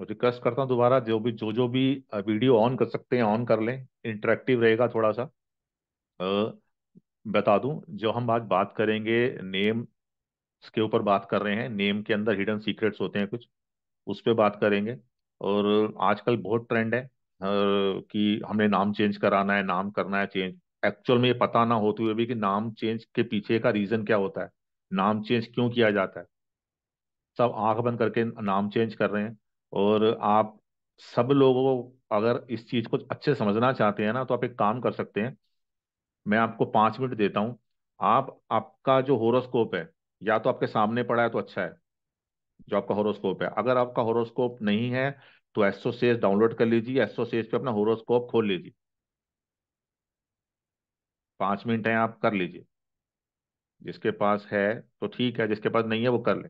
Request करता हूँ दोबारा, जो भी, जो जो भी वीडियो ऑन कर सकते हैं ऑन कर लें। इंटरेक्टिव रहेगा थोड़ा सा बता दूँ, जो हम आज बात करेंगे नेम के ऊपर बात कर रहे हैं नेम के अंदर हिडन सीक्रेट्स होते हैं कुछ, उस पर बात करेंगे। और आजकल बहुत ट्रेंड है कि हमने नाम चेंज कराना है, नाम करना है चेंज एक्चुअल में ये पता ना होते हुए भी कि नाम चेंज के पीछे का रीजन क्या होता है। नाम चेंज क्यों किया जाता है? सब आँख बंद करके नाम चेंज कर रहे हैं। और आप सब लोगों को अगर इस चीज़ को अच्छे समझना चाहते हैं ना तो आप एक काम कर सकते हैं। मैं आपको पाँच मिनट देता हूँ। आप, आपका जो होरोस्कोप है, या तो आपके सामने पड़ा है तो अच्छा है, जो आपका होरोस्कोप है। अगर आपका होरोस्कोप नहीं है तो एस्ट्रोसेस डाउनलोड कर लीजिए एस्ट्रोसेस पे अपना होरोस्कोप खोल लीजिए। पाँच मिनट है, आप कर लीजिए। जिसके पास है तो ठीक है, जिसके पास नहीं है, वो कर ले।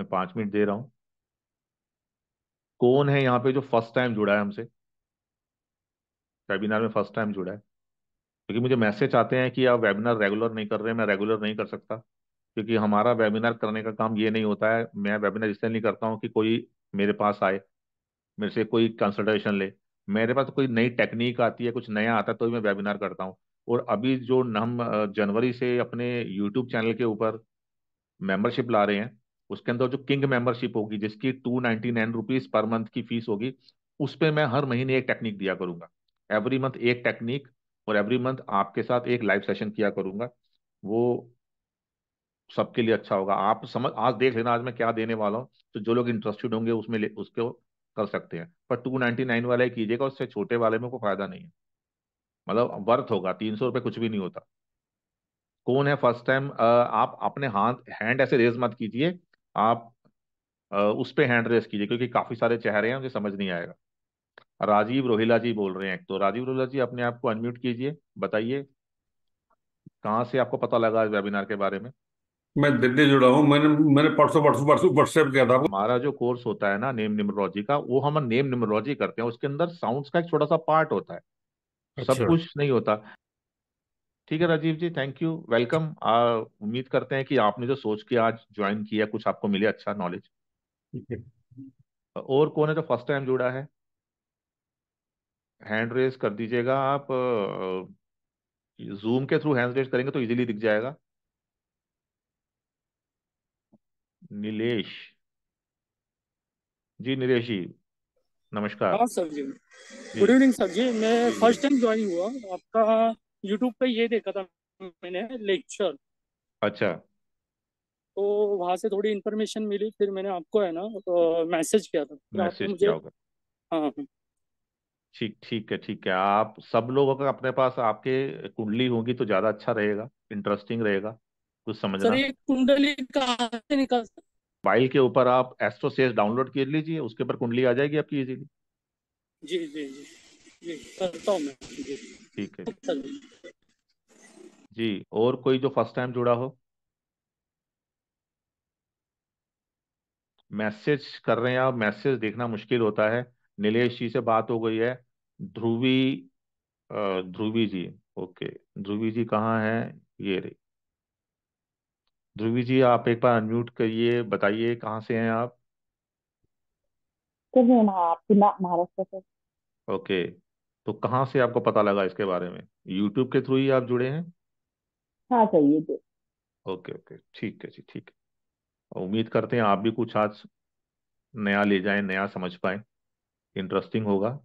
मैं पाँच मिनट दे रहा हूँ। कौन है यहाँ पे जो फ़र्स्ट टाइम जुड़ा है हमसे? वेबिनार में फ़र्स्ट टाइम जुड़ा है। क्योंकि मुझे मैसेज आते हैं कि आप वेबिनार रेगुलर नहीं कर रहे मैं रेगुलर नहीं कर सकता। क्योंकि हमारा वेबिनार करने का काम ये नहीं होता है, मैं वेबिनार इसलिए नहीं करता हूँ कि कोई मेरे पास आए, मेरे से कोई कंसल्टेशन ले। मेरे पास कोई नई टेक्निक आती है, कुछ नया आता है तो मैं वेबिनार करता हूँ। और अभी जो हम जनवरी से अपने यूट्यूब चैनल के ऊपर मेंबरशिप ला रहे हैं उसके अंदर जो किंग मेंबरशिप होगी, जिसकी two ninety nine rupees per month की फ़ीस होगी उस पर मैं हर महीने एक टेक्निक दिया करूँगा। एवरी मंथ एक टेक्निक और एवरी मंथ आपके साथ एक लाइव सेशन किया करूँगा। वो सबके लिए अच्छा होगा। आप समझ, आज देख लेना, आज मैं क्या देने वाला हूँ। तो जो लोग इंटरेस्टेड होंगे, उसमें उसको कर सकते हैं। पर टू नाइनटी नाइन वाला ही कीजिएगा, उससे छोटे वाले में कोई फ़ायदा नहीं है। मतलब वर्थ होगा, तीन सौ रुपये कुछ भी नहीं होता। कौन है फ़र्स्ट टाइम आप अपने हाथ हैंड ऐसे रेज मत कीजिए। आप उस पे हैंड रेस कीजिए क्योंकि काफ़ी सारे चेहरे हैं मुझे समझ नहीं आएगा। राजीव रोहिला जी बोल रहे हैं एक तो राजीव रोहिला जी अपने आप को अनम्यूट कीजिए बताइए कहाँ से आपको पता लगा इस वेबिनार के बारे में? मैं दिल्ली जुड़ा हूँ मैंने मैंने परसों परसों परसों व्हाट्सएप किया था। हमारा जो कोर्स होता है ना नेम न्यूमरोलॉजी का वो हम नेम न्यूमरोलॉजी करते हैं उसके अंदर साउंड्स का एक छोटा सा पार्ट होता है। अच्छा। सब कुछ नहीं होता। ठीक है Rajiv ji thank you welcome उम्मीद करते हैं कि आपने जो सोच के आज ज्वाइन किया कुछ आपको मिले अच्छा नॉलेज ठीक है। और कौन है जो फ़र्स्ट टाइम जुड़ा है? हैंड रेस कर दीजिएगा आप जूम के थ्रू हैंड रेस करेंगे तो इजीली दिख जाएगा. नीलेश जी नीलेश जी नमस्कार. हाँ sir ji. Good evening sir ji. मैं फ़र्स्ट टाइम ज्वाइन हुआ. आपका यूट्यूब पे ये देखा था मैंने लेक्चर अच्छा। तो वहाँ से थोड़ी इन्फॉर्मेशन मिली फिर मैंने आपको है ना मैसेज किया था। मैसेज किया होगा। हाँ हाँ। ठीक ठीक है ठीक है। आप सब लोगों का अपने पास आपके कुंडली होगी तो ज़्यादा अच्छा रहेगा इंटरेस्टिंग रहेगा कुछ सर समझना ये कुंडली कहाँ से निकल मोबाइल के ऊपर आप एस्ट्रोसेस डाउनलोड कर लीजिए उसके ऊपर कुंडली आ जाएगी आपकी इजीली जी जी जी। जी करता हूँ मैं। जी। ठीक है। जी और कोई जो फ़र्स्ट टाइम जुड़ा हो? मैसेज कर रहे हैं आप मैसेज देखना मुश्किल होता है। नीलेश जी से बात हो गई है। ध्रुवी ध्रुवी जी ओके। ध्रुवी जी कहाँ है? ये रही। ध्रुवी जी आप एक बार अनम्यूट करिए बताइए कहाँ से हैं आप? महाराष्ट्र से। ओके। तो कहाँ से आपको पता लगा इसके बारे में? यूट्यूब के थ्रू ही आप जुड़े हैं? हाँ सर ये जो ओके ओके। ठीक है जी ठीक है। उम्मीद करते हैं आप भी कुछ आज नया ले जाएँ नया समझ पाए। इंटरेस्टिंग होगा।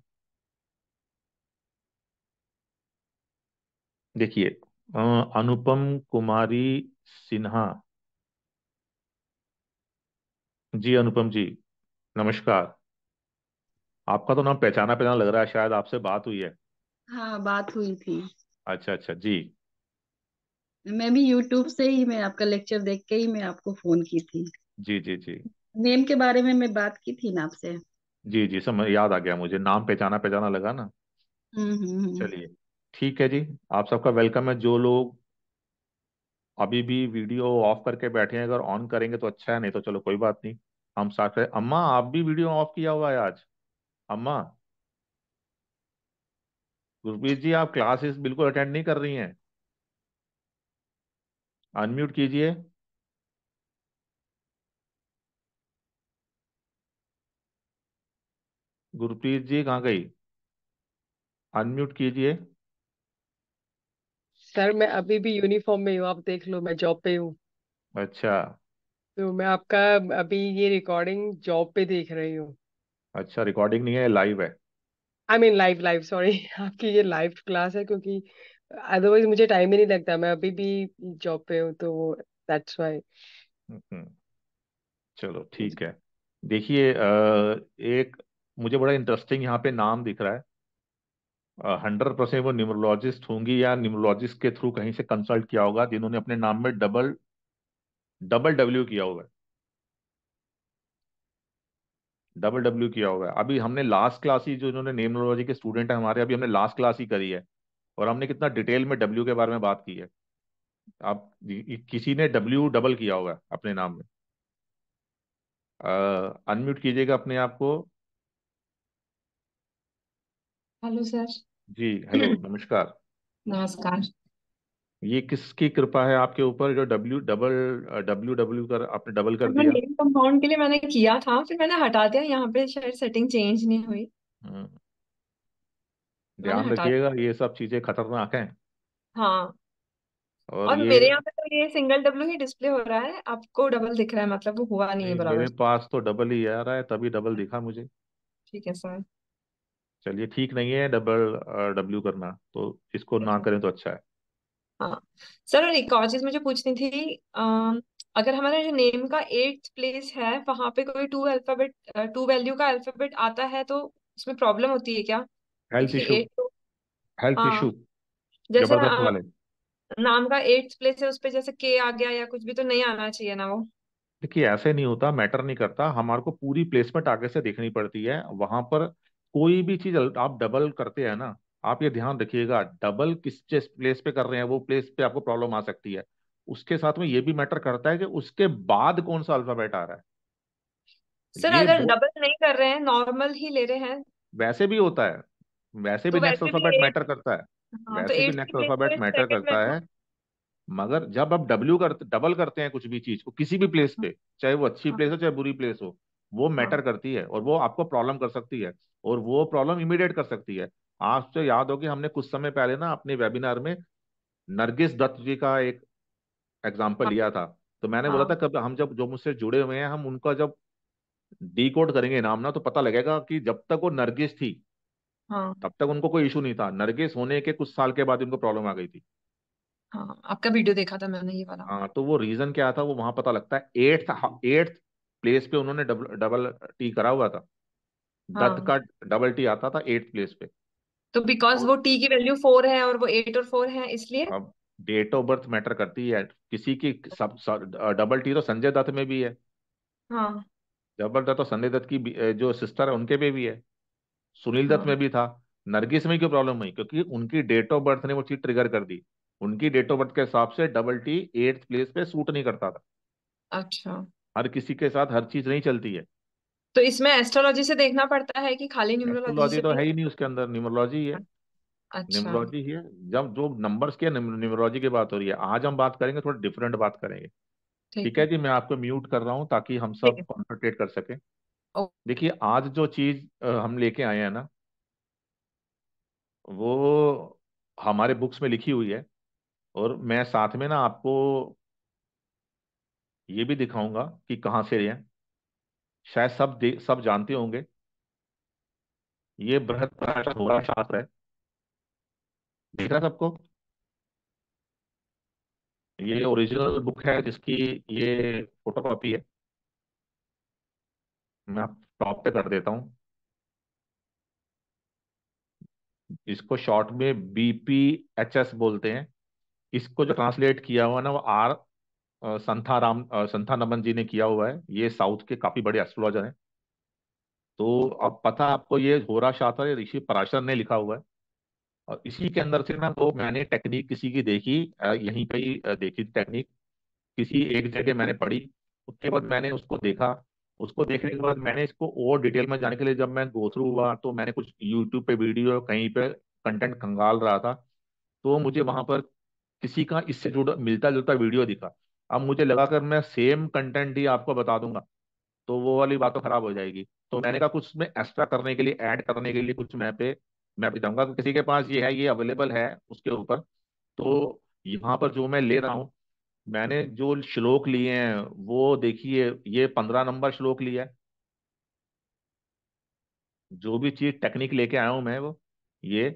देखिए अनुपम कुमारी सिन्हा। जी अनुपम जी नमस्कार। आपका तो नाम पहचाना पहचाना लग रहा है शायद आपसे बात हुई है। हाँ बात हुई थी। अच्छा अच्छा जी। मैं भी यूट्यूब से ही मैं आपका लेक्चर देख के ही मैं आपको फ़ोन की थी। जी जी जी। नेम के बारे में मैं बात की थी ना आपसे। जी जी समझ याद आ गया मुझे। नाम पहचाना पहचाना लगा ना। हम्म हम्म हम्म। चलिए ठीक है जी। आप सबका वेलकम है। जो लोग अभी भी वीडियो ऑफ़ करके बैठे हैं अगर ऑन करेंगे तो अच्छा है नहीं तो चलो कोई बात नहीं। हम साथ अम्मा आप भी वीडियो ऑफ़ किया हुआ है आज? अम्मा गुरप्रीत जी आप क्लासेस बिल्कुल अटेंड नहीं कर रही हैं। अनम्यूट कीजिए। गुरप्रीत जी कहाँ गई? अनम्यूट कीजिए। सर मैं अभी भी यूनिफॉर्म में हूँ आप देख लो मैं जॉब पे हूँ। अच्छा। तो मैं आपका अभी ये रिकॉर्डिंग जॉब पे देख रही हूँ। अच्छा रिकॉर्डिंग नहीं है लाइव है? I mean live live sorry आपकी ये लाइव क्लास है क्योंकि अदरवाइज़ मुझे टाइम ही नहीं लगता। मैं अभी भी जॉब पे हूँ तो दैट्स हम्म, चलो ठीक है। देखिए एक मुझे बड़ा इंटरेस्टिंग यहाँ पे नाम दिख रहा है। हंड्रेड परसेंट वो न्यूमरोलॉजिस्ट होंगी या न्यूमरोलॉजिस्ट के थ्रू कहीं से कंसल्ट किया होगा जिन्होंने अपने नाम में डबल डबल डब्ल्यू किया हुआ है डबल डब्ल्यू किया हुआ है। अभी हमने लास्ट क्लास ही जो इन्होंने न्यूमरोलॉजी के स्टूडेंट है हमारे अभी हमने लास्ट क्लास ही करी है। और हमने कितना डिटेल में डब्ल्यू के बारे में बात की है। आप किसी ने डब्ल्यू डबल किया हुआ है अपने नाम में। अनम्यूट कीजिएगा अपने आप को। हेलो सर जी हेलो नमस्कार। नमस्कार। ये किसकी कृपा है आपके ऊपर जो डब्ल्यू डबल डब्ल्यू डब्ल्यू कर आपने डबल कर दिया? नेम कंपाउंड के लिए मैंने किया था फिर मैंने हटा दिया यहाँ पे शायद सेटिंग चेंज नहीं हुई। हम्म, ध्यान रखिएगा ये सब चीज़ें खतरनाक हैं। हाँ। और और ये मेरे यहाँ पे तो ये सिंगल डब्ल्यू ही डिस्प्ले हो रहा है आपको डबल दिख रहा है मतलब वो हुआ नहीं है बराबर। मेरे पास तो डबल ही आ रहा है तभी डबल दिखा मुझे। ठीक है सर चलिए ठीक नहीं है डबल डब्ल्यू करना तो इसको ना करें तो अच्छा है। हाँ। सर और एक और चीज़ मुझे पूछनी थी अम, अगर हमारा जो नेम का एट्थ प्लेस है वहाँ पे कोई टू अल्फ़ाबेट टू वैल्यू का अल्फ़ाबेट आता है तो उसमें प्रॉब्लम होती है क्या? हेल्थ क्योंकि इशू एट तो हेल्थ हाँ। इशू जैसे ज़बरदस्त अ, वाले। नाम का एट्थ प्लेस है उस पे जैसे के आ गया या कुछ भी तो नहीं आना चाहिए ना वो? देखिए ऐसे नहीं होता मैटर नहीं करता। हमारे को पूरी प्लेसमेंट आगे से देखनी पड़ती है। वहाँ पर कोई भी चीज़ आप डबल करते हैं ना आप ये ध्यान रखिएगा डबल किस जिस प्लेस पे कर रहे हैं वो प्लेस पे आपको प्रॉब्लम आ सकती है। उसके साथ में ये भी मैटर करता है कि उसके बाद कौन सा अल्फ़ाबेट आ रहा है। सर अगर डबल नहीं कर रहे हैं नॉर्मल ही ले रहे हैं। वैसे भी होता है। वैसे तो भी नेक्स्ट अल्फ़ाबेट मैटर करता है। हाँ तो वैसे भी नेक्स्ट अल्फ़ाबेट मैटर करता है। मगर जब आप डब्ल्यू करते डबल करते हैं कुछ भी चीज़ को किसी भी प्लेस पे चाहे वो अच्छी हाँ। प्लेस हो चाहे बुरी प्लेस हो वो मैटर हाँ करती है और वो आपको प्रॉब्लम कर सकती है और वो प्रॉब्लम इमीडिएट कर सकती है। आपसे याद होगी हमने कुछ समय पहले ना अपने वेबिनार में नरगिस दत्त जी का एक एग्ज़ाम्पल हाँ। लिया था। तो मैंने बोला हाँ। था कब हम जब जो मुझसे जुड़े हुए हैं हम उनका जब डिकोड करेंगे नाम ना तो पता लगेगा कि जब तक वो नरगिस थी हाँ। तब तक उनको कोई इशू नहीं था। नरगिस होने के कुछ साल के बाद उनको प्रॉब्लम आ गई थी। हाँ आपका वीडियो देखा था मैंने ये वाला। हाँ तो वो रीजन क्या था वो वहाँ पता लगता है। एट्थ एट्थ प्लेस पे उन्होंने डबल डबल टी करा हुआ था। हाँ। दत्त हाँ का डबल टी आता था एट्थ प्लेस पे। तो बिकॉज़ वो टी की वैल्यू फोर है और वो एट और फोर है इसलिए? अब डेट ऑफ़ बर्थ मैटर करती है किसी की सब, सब डबल टी तो संजय दत्त में भी है। हाँ। डबल दत्त तो संजय दत्त की जो सिस्टर है उनके पे भी है। सुनील दत्त में हाँ। भी था। नरगिस में क्यों प्रॉब्लम हुई? क्योंकि उनकी डेट ऑफ़ बर्थ ने वो चीज़ ट्रिगर कर दी। उनकी डेट ऑफ़ बर्थ के हिसाब से डबल टी एट्थ प्लेस पे सूट नहीं करता था। अच्छा। हर किसी के साथ हर चीज़ नहीं चलती है। तो इसमें एस्ट्रोलॉजी से देखना पड़ता है कि खाली न्यूमरोलॉजी से तो है ही नहीं उसके अंदर न्यूमरोलॉजी ही है। अच्छा। न्यूमरोलॉजी ही है। जब जो नंबर्स की न्यूमरोलॉजी की बात हो रही है आज हम बात करेंगे थोड़ा डिफरेंट बात करेंगे। ठीक है जी मैं आपको म्यूट कर रहा हूँ ताकि हम सब कॉन्सेंट्रेट कर सके। देखिए आज जो चीज़ हम लेके आए हैं ना वो हमारे बुक्स में लिखी हुई है और मैं साथ में ना आपको ये भी दिखाऊँगा कि कहाँ से है। शायद सब सब जानते होंगे। ये बृहद होरा शास्त्र है। दिख रहा सबको। ये ओरिजिनल बुक है जिसकी ये फोटोकॉपी है। मैं आप टॉप पे कर देता हूँ। इसको शॉर्ट में बीपी एच एस बोलते हैं। इसको जो ट्रांसलेट किया हुआ ना वो आर अ, संथाराम अ, संथानमन जी ने किया हुआ है। ये साउथ के काफ़ी बड़े एस्ट्रोलॉजर हैं। तो अब पता आपको ये होरा शास्त्र ऋषि पराशर ने लिखा हुआ है। और इसी के अंदर से ना वो मैंने टेक्निक किसी की देखी यहीं पे ही देखी टेक्निक किसी एक जगह मैंने पढ़ी उसके बाद मैंने उसको देखा। उसको देखने के बाद मैंने इसको और डिटेल में जाने के लिए जब मैं गो थ्रू हुआ तो मैंने कुछ यूट्यूब पे वीडियो कहीं पे कंटेंट खंगाल रहा था। तो मुझे वहाँ पर किसी का इससे जुड़ा मिलता जुलता वीडियो दिखा। अब मुझे लगा कर मैं सेम कंटेंट ही आपको बता दूँगा तो वो वाली बात तो खराब हो जाएगी। तो मैंने कहा कुछ उसमें एक्स्ट्रा करने के लिए ऐड करने के लिए कुछ मैं पे, मैं चाहूँगा कि किसी के पास ये है, ये अवेलेबल है उसके ऊपर। तो यहाँ पर जो मैं ले रहा हूँ, मैंने जो श्लोक लिए हैं, वो देखिए, ये पंद्रह नंबर श्लोक लिया है। जो भी चीज़ टेक्निक लेके आया हूँ मैं वो, ये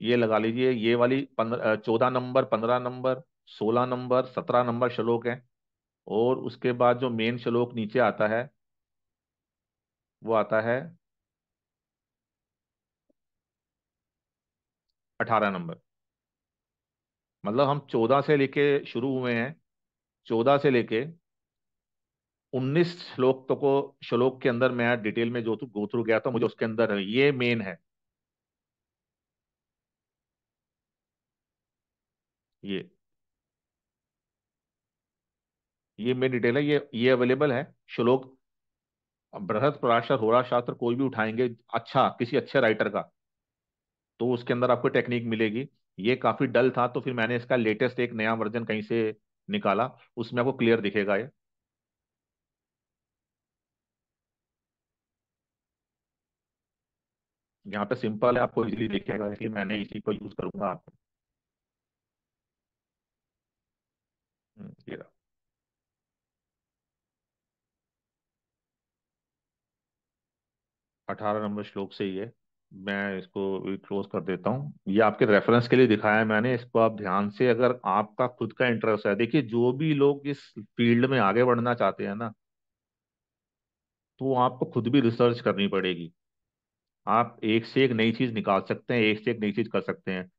ये लगा लीजिए, ये वाली पंद्रह, चौदह नंबर, पंद्रह नंबर सोलह नंबर, सत्रह नंबर श्लोक है और उसके बाद जो मेन श्लोक नीचे आता है, वो आता है अठारह नंबर। मतलब हम चौदह से लेके शुरू हुए हैं, चौदह से लेके उन्नीस श्लोक तो को श्लोक के अंदर मैं डिटेल में जो गो थ्रू गया था, मुझे उसके अंदर ये मेन है। ये। ये मेन डिटेल है ये ये अवेलेबल है। श्लोक, बृहद पराशर होरा शास्त्र कोई भी उठाएँगे अच्छा किसी अच्छे राइटर का तो उसके अंदर आपको टेक्निक मिलेगी। ये काफ़ी डल था तो फिर मैंने इसका लेटेस्ट एक नया वर्जन कहीं से निकाला, उसमें आपको क्लियर दिखेगा ये। यहाँ पे सिंपल है, आपको इजीली दिखेगा इसलिए मैंने इसी को यूज़ करूँगा। आपको हम्म, ये रहा अठारह नंबर श्लोक से ही है मैं इसको क्लोज कर देता हूँ। ये आपके रेफरेंस के लिए दिखाया है मैंने, इसको आप ध्यान से अगर आपका खुद का इंटरेस्ट है, देखिए जो भी लोग इस फ़ील्ड में आगे बढ़ना चाहते हैं ना तो आपको खुद भी रिसर्च करनी पड़ेगी। आप एक से एक नई चीज़ निकाल सकते हैं, एक से एक नई चीज़ कर सकते हैं।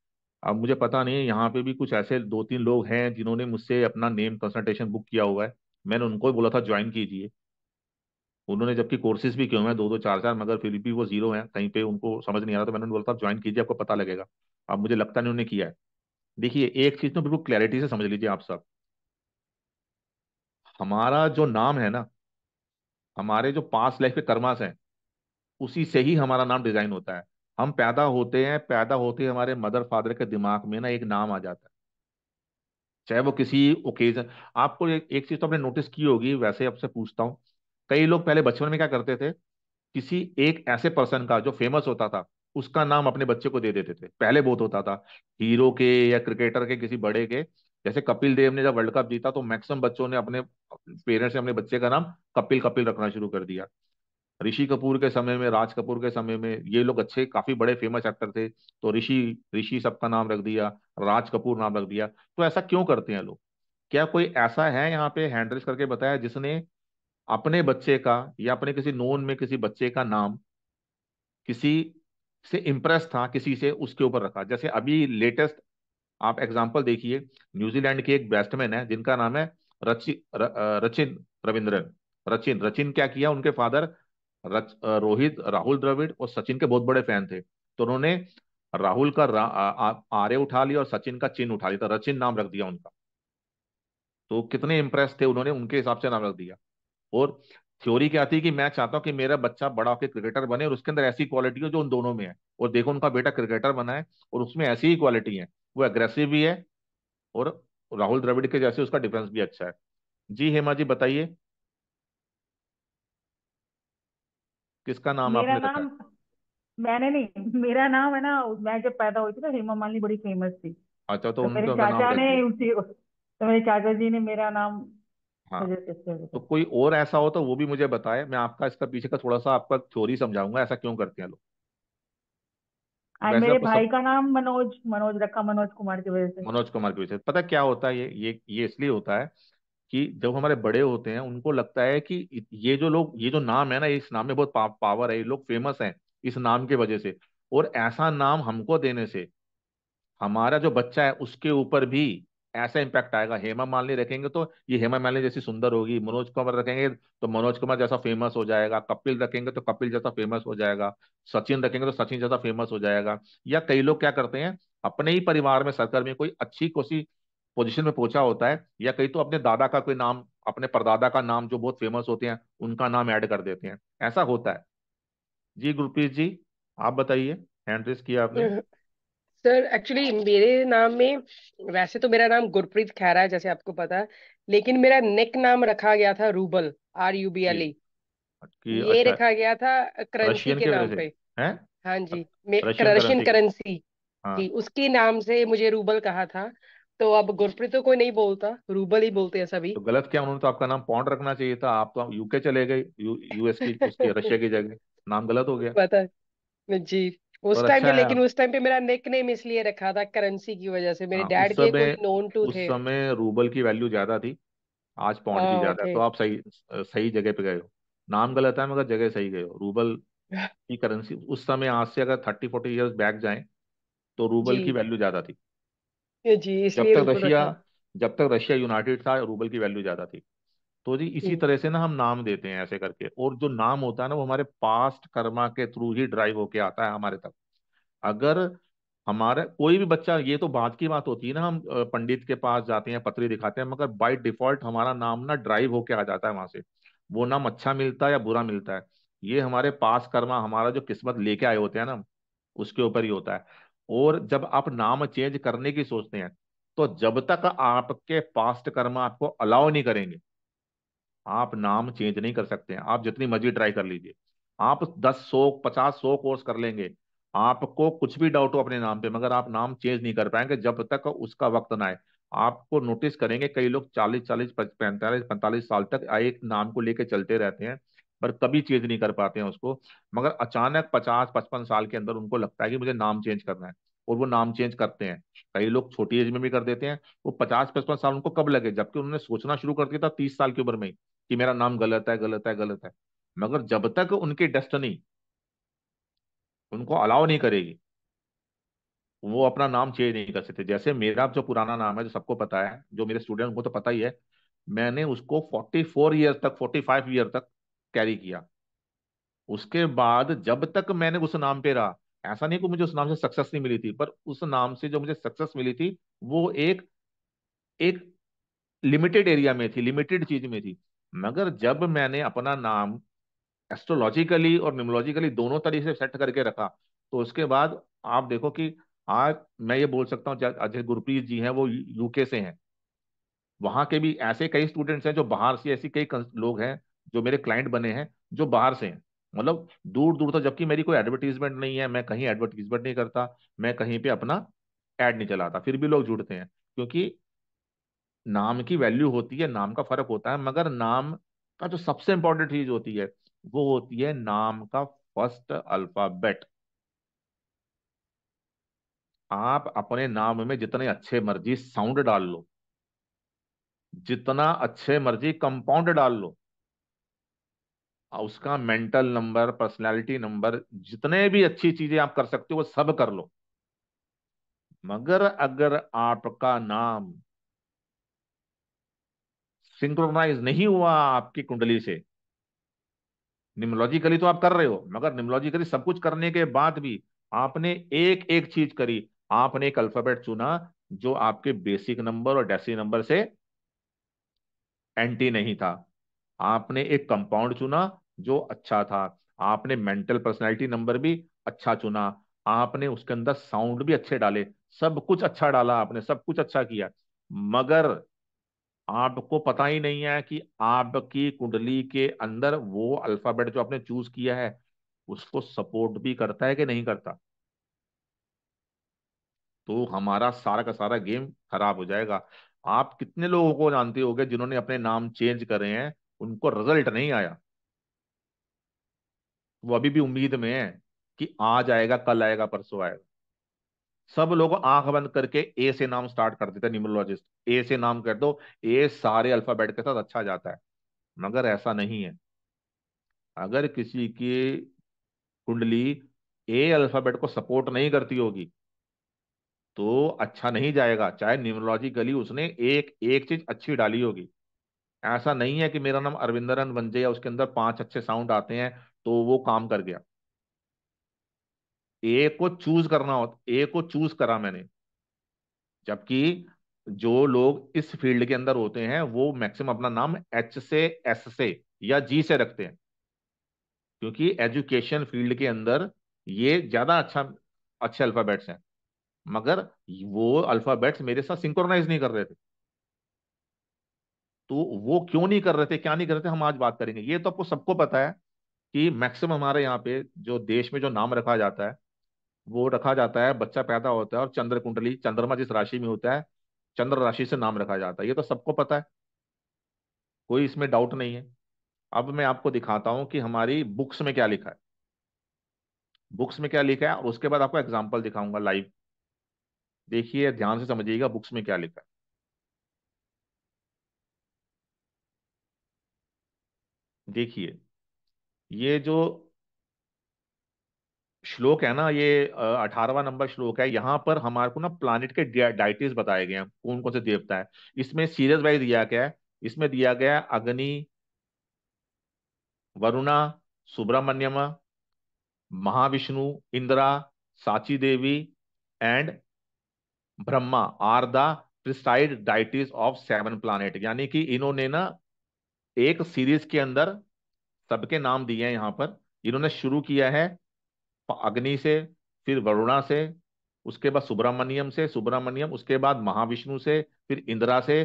अब मुझे पता नहीं यहाँ पे भी कुछ ऐसे दो तीन लोग हैं जिन्होंने मुझसे अपना नेम कंसल्टेशन बुक किया हुआ है। मैंने उनको बोला था ज्वाइन कीजिए। उन्होंने जबकि कोर्सेज भी किए हुए हैं दो दो चार चार मगर फिर भी वो ज़ीरो हैं कहीं पे उनको समझ नहीं आ रहा तो मैंने बोला था ज्वाइन कीजिए आपको पता लगेगा। अब मुझे लगता नहीं उन्होंने किया है। देखिए एक चीज़ तो बिल्कुल क्लैरिटी से समझ लीजिए आप सब। हमारा जो नाम है ना हमारे जो पास लाइफ के कर्मास हैं उसी से ही हमारा नाम डिज़ाइन होता है। हम पैदा होते हैं पैदा होते ही हमारे मदर फादर के दिमाग में ना एक नाम आ जाता है। चाहे वो किसी ओकेजन आपको एक, एक चीज़ तो आपने नोटिस की होगी वैसे आपसे पूछता हूँ। कई लोग पहले बचपन में क्या करते थे? किसी एक ऐसे पर्सन का जो फ़ेमस होता था, उसका नाम अपने बच्चे को दे देते थे। पहले बहुत होता था। हीरो के या क्रिकेटर के, किसी बड़े के। जैसे कपिल देव ने जब वर्ल्ड कप जीता तो मैक्सिमम बच्चों ने अपने पेरेंट्स ने अपने बच्चे का नाम कपिल कपिल रखना शुरू कर दिया। ऋषि कपूर के समय में, राज कपूर के समय में, ये लोग अच्छे, काफ़ी बड़े फ़ेमस एक्टर थे। तो ऋषि ऋषि सबका नाम रख दिया, राज कपूर नाम रख दिया। तो ऐसा क्यों करते हैं लोग? क्या कोई ऐसा है यहाँ पे हैंड्रेस करके बताया जिसने अपने बच्चे का या अपने किसी नोन में किसी बच्चे का नाम किसी से इम्प्रेस था किसी से उसके ऊपर रखा। जैसे अभी लेटेस्ट आप एग्जांपल देखिए न्यूजीलैंड के एक बैट्समैन है जिनका नाम है रचि र, रचिन रविंद्रन। रचिन रचिन क्या किया? उनके फादर रच, रोहित राहुल द्रविड़ और सचिन के बहुत बड़े फ़ैन थे। तो उन्होंने राहुल का रा, आ, आर्य उठा लिया और सचिन का चिन्ह उठा लिया। था रचिन नाम रख दिया उनका। तो कितने इंप्रेस थे उन्होंने उनके हिसाब से नाम रख दिया। और थ्योरी क्या थी कि मैं चाहता हूँ कि मेरा बच्चा बड़ा होकर क्रिकेटर बने और उसके अंदर ऐसी क्वालिटी हो जो उन दोनों में है। और देखो उनका बेटा क्रिकेटर बना है और उसमें ऐसी ही क्वालिटी है। वो एग्रेसिव भी है और राहुल द्रविड़ के जैसे उसका डिफेंस भी अच्छा है। जी हेमा जी बताइए। किसका नाम मेरा आपने नाम रखा मैंने नहीं मेरा नाम है ना मैं जब पैदा हुई थी ना हेमा मालिनी बड़ी फ़ेमस थी। अच्छा तो तो मेरे चाचा ने उसी तो मेरे चाचा जी ने मेरा नाम हाँ। तो कोई और ऐसा हो तो वो भी मुझे बताए मैं आपका इसका पीछे का थोड़ा सा आपका थ्योरी समझाऊँगा ऐसा क्यों करते हैं लोग? मेरे भाई सब का नाम मनोज मनोज रखा मनोज कुमार की वजह से। मनोज कुमार के पीछे पता क्या होता है ये ये ये इसलिए होता है कि जब हमारे बड़े होते हैं उनको लगता है कि ये जो लोग ये जो नाम है ना इस नाम में बहुत पा, पावर है ये लोग फ़ेमस हैं इस नाम की वजह से। और ऐसा नाम हमको देने से हमारा जो बच्चा है उसके ऊपर भी ऐसा इम्पैक्ट आएगा। हेमा मालिनी रखेंगे तो ये हेमा मालिनी जैसी सुंदर होगी। मनोज कुमार रखेंगे तो मनोज कुमार जैसा फ़ेमस हो जाएगा। कपिल रखेंगे तो कपिल जैसा फ़ेमस हो जाएगा। सचिन रखेंगे तो सचिन जैसा फ़ेमस हो जाएगा। या कई लोग क्या करते हैं, अपने ही परिवार में सर्कल में कोई अच्छी कोई पोजीशन में पहुँचा होता है, या कहीं तो अपने दादा का कोई नाम, अपने परदादा का नाम जो बहुत फ़ेमस होते हैं, उनका नाम ऐड कर देते हैं। ऐसा होता है। जी गुरप्रीत जी, आप बताइए हैंड रेस किया आपने। सर एक्चुअली मेरे नाम में वैसे तो मेरा नाम गुरप्रीत खैरा है जैसे आपको पता है लेकिन मेरा नेक नाम रखा गया था ruble R U B L E ये अच्छा। रखा गया था करेंसी के की नाम पे। हैं? हाँ जी रशियन करेंसी हाँ। जी उसके नाम से मुझे रूबल कहा था। तो अब गुरप्रीत तो कोई नहीं बोलता रूबल ही बोलते हैं सभी। तो गलत क्या उन्होंने तो आपका नाम पौंड रखना चाहिए था। आप तो यूके चले गए यू, यूएस की उसकी रशिया की जगह। नाम गलत हो गया। पता जी। उस टाइम अच्छा पे लेकिन उस टाइम पे मेरा नेक नेम इसलिए रखा था करेंसी की वजह से। मेरे हाँ डैड उस के समय नोन टू उस थे। समय रूबल की वैल्यू ज़्यादा थी आज पौंड की हाँ ज़्यादा है। तो आप सही सही जगह पे गए हो। नाम गलत है मगर जगह सही गए हो। रूबल की करेंसी उस समय आज से अगर थर्टी फोर्टी इयर्स बैक जाएँ तो रूबल की वैल्यू ज़्यादा थी। जी जब इसलिए तक रशिया रखा। जब तक रशिया यूनाइटेड था रूबल की वैल्यू ज़्यादा थी। तो जी इसी तरह से ना हम नाम देते हैं ऐसे करके और जो नाम होता है ना वो हमारे पास्ट कर्मा के थ्रू ही ड्राइव होके आता है हमारे तक। अगर हमारा कोई भी बच्चा ये तो बात की बात होती है ना हम पंडित के पास जाते हैं पत्री दिखाते हैं मगर बाय डिफ़ॉल्ट हमारा नाम ना ड्राइव होके आ जाता है वहाँ से। वो नाम अच्छा मिलता है या बुरा मिलता है ये हमारे पास कर्मा हमारा जो किस्मत लेके आए होते हैं ना उसके ऊपर ही होता है। और जब आप नाम चेंज करने की सोचते हैं तो जब तक आपके पास्ट कर्मा आपको अलाउ नहीं करेंगे आप नाम चेंज नहीं कर सकते हैं। आप जितनी मर्ज़ी ट्राई कर लीजिए। आप दस सौ, पचास सौ कोर्स कर लेंगे। आपको कुछ भी डाउट हो अपने नाम पे, मगर आप नाम चेंज नहीं कर पाएँगे जब तक उसका वक्त ना आए। आपको नोटिस करेंगे, कई लोग चालीस चालीस पैंतालीस पैंतालीस साल तक एक नाम को लेकर चलते रहते हैं, पर कभी चेंज नहीं कर पाते हैं उसको। मगर अचानक पचास, पचपन साल के अंदर उनको लगता है कि मुझे नाम चेंज करना है, और वो नाम चेंज करते हैं। कई लोग छोटी एज में भी कर देते हैं, वो पचास, पचपन साल उनको कब लगे? जबकि उन्होंने सोचना शुरू कर दिया था तीस साल की उम्र में ही। कि मेरा नाम गलत है गलत है गलत है। मगर जब तक उनकी डेस्टिनी उनको अलाउ नहीं करेगी, वो अपना नाम चेंज नहीं कर सकते। जैसे मेरा जो पुराना नाम है, जो सबको पता है, जो मेरे स्टूडेंट को तो पता ही है, मैंने उसको फोर्टी फोर ईयर तक फोर्टी फाइव ईयर तक कैरी किया। उसके बाद जब तक मैंने उस नाम पे रहा, ऐसा नहीं कि मुझे उस नाम से सक्सेस नहीं मिली थी, पर उस नाम से जो मुझे सक्सेस मिली थी, वो एक एक लिमिटेड एरिया में थी लिमिटेड चीज़ में थी। मगर जब मैंने अपना नाम एस्ट्रोलॉजिकली और न्यूमोलॉजिकली दोनों तरीके से सेट करके रखा तो उसके बाद आप देखो कि आज मैं ये बोल सकता हूँ अजय गुरप्रीत जी हैं, वो यूके से हैं। वहाँ के भी ऐसे कई स्टूडेंट्स हैं जो बाहर से, ऐसी कई लोग हैं जो मेरे क्लाइंट बने हैं, जो बाहर से हैं। मतलब दूर दूर तक, जबकि मेरी कोई एडवर्टीजमेंट नहीं है, मैं कहीं एडवर्टीजमेंट नहीं करता, मैं कहीं पे अपना एड नहीं चलाता, फिर भी लोग जुड़ते हैं, क्योंकि नाम की वैल्यू होती है, नाम का फ़र्क होता है, मगर नाम का जो सबसे इंपॉर्टेंट चीज़ होती है, वो होती है नाम का फ़र्स्ट अल्फ़ाबेट आप अपने नाम में जितने अच्छे मर्ज़ी साउंड डाल लो। जितना अच्छे मर्ज़ी कंपाउंड डाल लो। उसका मेंटल नंबर पर्सनालिटी नंबर जितने भी अच्छी चीज़ें आप कर सकते हो, वो सब कर लो। मगर अगर आपका नाम सिंक्रोनाइज नहीं हुआ आपकी कुंडली से। निम्नोलॉजिकली तो आप कर रहे हो, मगर निम्नोलॉजिकली सब कुछ करने के बाद भी आपने एक एक चीज़ करी। आपने एक अल्फ़ाबेट चुना जो आपके बेसिक नंबर और डेसी नंबर से एंटी नहीं था। आपने एक कंपाउंड चुना जो अच्छा था। आपने मेंटल पर्सनैलिटी नंबर भी अच्छा चुना। आपने उसके अंदर साउंड भी अच्छे डाले। सब कुछ अच्छा डाला आपने, सब कुछ अच्छा किया। मगर आपको पता ही नहीं है कि आपकी कुंडली के अंदर वो अल्फ़ाबेट जो आपने चूज़ किया है, उसको सपोर्ट भी करता है कि नहीं करता? तो हमारा सारा का सारा गेम खराब हो जाएगा। आप कितने लोगों को जानते होंगे जिन्होंने अपने नाम चेंज करे हैं, उनको रिज़ल्ट नहीं आया? वो अभी भी उम्मीद में है कि आज आएगा, कल आएगा, परसों आएगा। सब लोग आँख बंद करके ए से नाम स्टार्ट कर देते न्यूमरोलॉजिस्ट ए से नाम कर दो ए सारे अल्फ़ाबेट के साथ अच्छा जाता है। मगर ऐसा नहीं है। अगर किसी की कुंडली ए अल्फ़ाबेट को सपोर्ट नहीं करती होगी तो अच्छा नहीं जाएगा। चाहे न्यूमरोलॉजिकली उसने एक एक चीज़ अच्छी डाली होगी। ऐसा नहीं है कि मेरा नाम अरविंदरन बन जाए उसके अंदर पाँच अच्छे साउंड आते हैं तो वो काम कर गया। ए को चूज़ करना होता ए को चूज़ करा मैंने। जबकि जो लोग इस फ़ील्ड के अंदर होते हैं, वो मैक्सिमम अपना नाम एच से एस से या जी से रखते हैं। क्योंकि एजुकेशन फ़ील्ड के अंदर ये ज़्यादा अच्छा अच्छे अल्फाबेट्स हैं। मगर वो अल्फाबेट्स मेरे साथ सिंक्रोनाइज नहीं कर रहे थे। तो वो क्यों नहीं कर रहे थे, क्या नहीं कर रहे थे, हम आज बात करेंगे। ये तो आपको सबको पता है कि मैक्सिमम हमारे यहाँ पे जो देश में जो नाम रखा जाता है वो रखा जाता है, बच्चा पैदा होता है और चंद्र कुंडली, चंद्रमा जिस राशि में होता है, चंद्र राशि से नाम रखा जाता है। ये तो सबको पता है। कोई इसमें डाउट नहीं है। अब मैं आपको दिखाता हूँ कि हमारी बुक्स में क्या लिखा है। बुक्स में क्या लिखा है और उसके बाद आपको एग्ज़ाम्पल दिखाऊँगा लाइव देखिए, ध्यान से समझिएगा बुक्स में क्या लिखा है। देखिए, ये जो श्लोक है ना, ये अठारहवा नंबर श्लोक है। यहाँ पर हमारे को ना प्लानिट के डाइटिस बताए गए हैं, कौन कौन से देवता है। इसमें सीरियस वाइज दिया गया है। इसमें दिया गया है अग्नि, Varuna, Subramanyam, Mahavishnu, Indira, Sachi Devi and Brahma are the preside deities of seven planet यानी कि इन्होंने ना एक सीरीज़ के अंदर सबके नाम दिए हैं यहाँ पर। इन्होंने शुरू किया है अग्नि से, फिर वरुणा से, उसके बाद सुब्रमण्यम से, सुब्रमण्यम, उसके बाद महाविष्णु से, फिर इंदिरा से,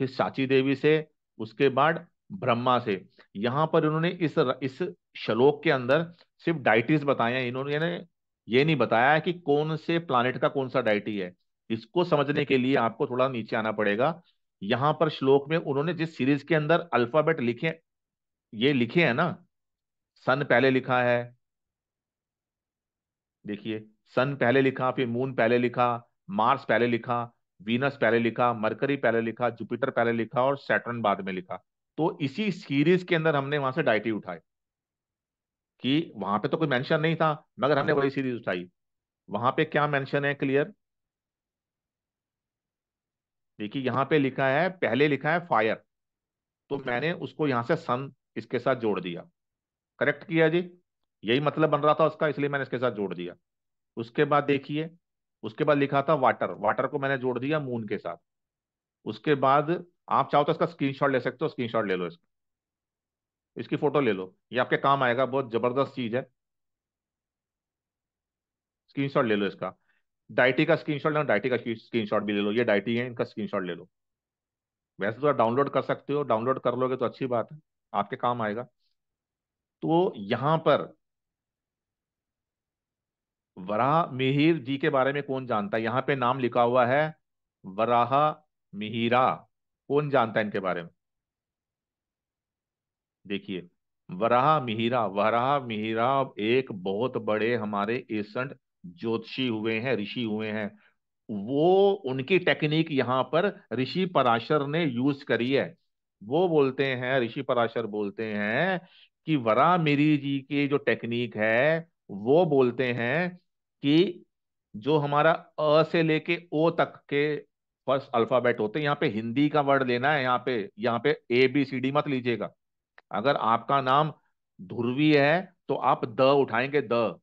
फिर साची देवी से, उसके बाद ब्रह्मा से। यहाँ पर इन्होंने इस इस श्लोक के अंदर सिर्फ़ डाइटिस बताए हैं। इन्होंने ये नहीं बताया कि कौन से प्लानिट का कौन सा डाइटी है। इसको समझने के लिए आपको थोड़ा नीचे आना पड़ेगा। यहाँ पर श्लोक में उन्होंने जिस सीरीज़ के अंदर अल्फ़ाबेट लिखे, ये लिखे हैं ना? सन पहले लिखा है देखिए, सन पहले लिखा, फिर मून पहले लिखा, मार्स पहले लिखा, वीनस पहले लिखा, मरकरी पहले लिखा, जुपिटर पहले लिखा और सैटर्न बाद में लिखा। तो इसी सीरीज़ के अंदर हमने वहाँ से डाइटी उठाए कि वहाँ पे तो कोई मेंशन नहीं था, मगर हमने वही सीरीज़ उठाई। वहाँ पे क्या मेंशन है क्लियर? देखिए, यहाँ पे लिखा है, पहले लिखा है फायर। तो मैंने उसको यहाँ से सन इसके साथ जोड़ दिया। करेक्ट किया जी? यही मतलब बन रहा था उसका, इसलिए मैंने इसके साथ जोड़ दिया। उसके बाद देखिए, उसके बाद लिखा था वाटर वाटर को मैंने जोड़ दिया मून के साथ। उसके बाद आप चाहो तो इसका स्क्रीनशॉट ले सकते हो स्क्रीनशॉट ले लो इसका। इसकी फ़ोटो ले लो। ये आपके काम आएगा, बहुत ज़बरदस्त चीज़ है। स्क्रीनशॉट ले लो इसका। डाइटी का स्क्रीनशॉट लेना डाइटी का स्क्रीनशॉट भी ले लो। ये डाइटी है, इनका स्क्रीनशॉट ले लो। वैसे तो डाउनलोड कर सकते हो डाउनलोड कर लोगे तो अच्छी बात है, आपके काम आएगा। तो यहाँ पर वराह मिहिर जी के बारे में कौन जानता है? यहाँ पे नाम लिखा हुआ है वराह मिहिरा। कौन जानता है इनके बारे में? देखिए, वराह मिहिरा वराह मिहिरा एक बहुत बड़े हमारे एसेंट ज्योतिषी हुए हैं, ऋषि हुए हैं। वो, उनकी टेक्निक यहाँ पर ऋषि पराशर ने यूज़ करी है। वो बोलते हैं, ऋषि पराशर बोलते हैं कि वरा मेरी जी की जो टेक्निक है, वो बोलते हैं कि जो हमारा अ से लेके ओ तक के फ़र्स्ट अल्फ़ाबेट होते हैं, यहाँ पे हिंदी का वर्ड लेना है, यहाँ पे यहाँ पे ए बी सी डी मत लीजिएगा। अगर आपका नाम ध्रुवी है तो आप द उठाएँगे, द।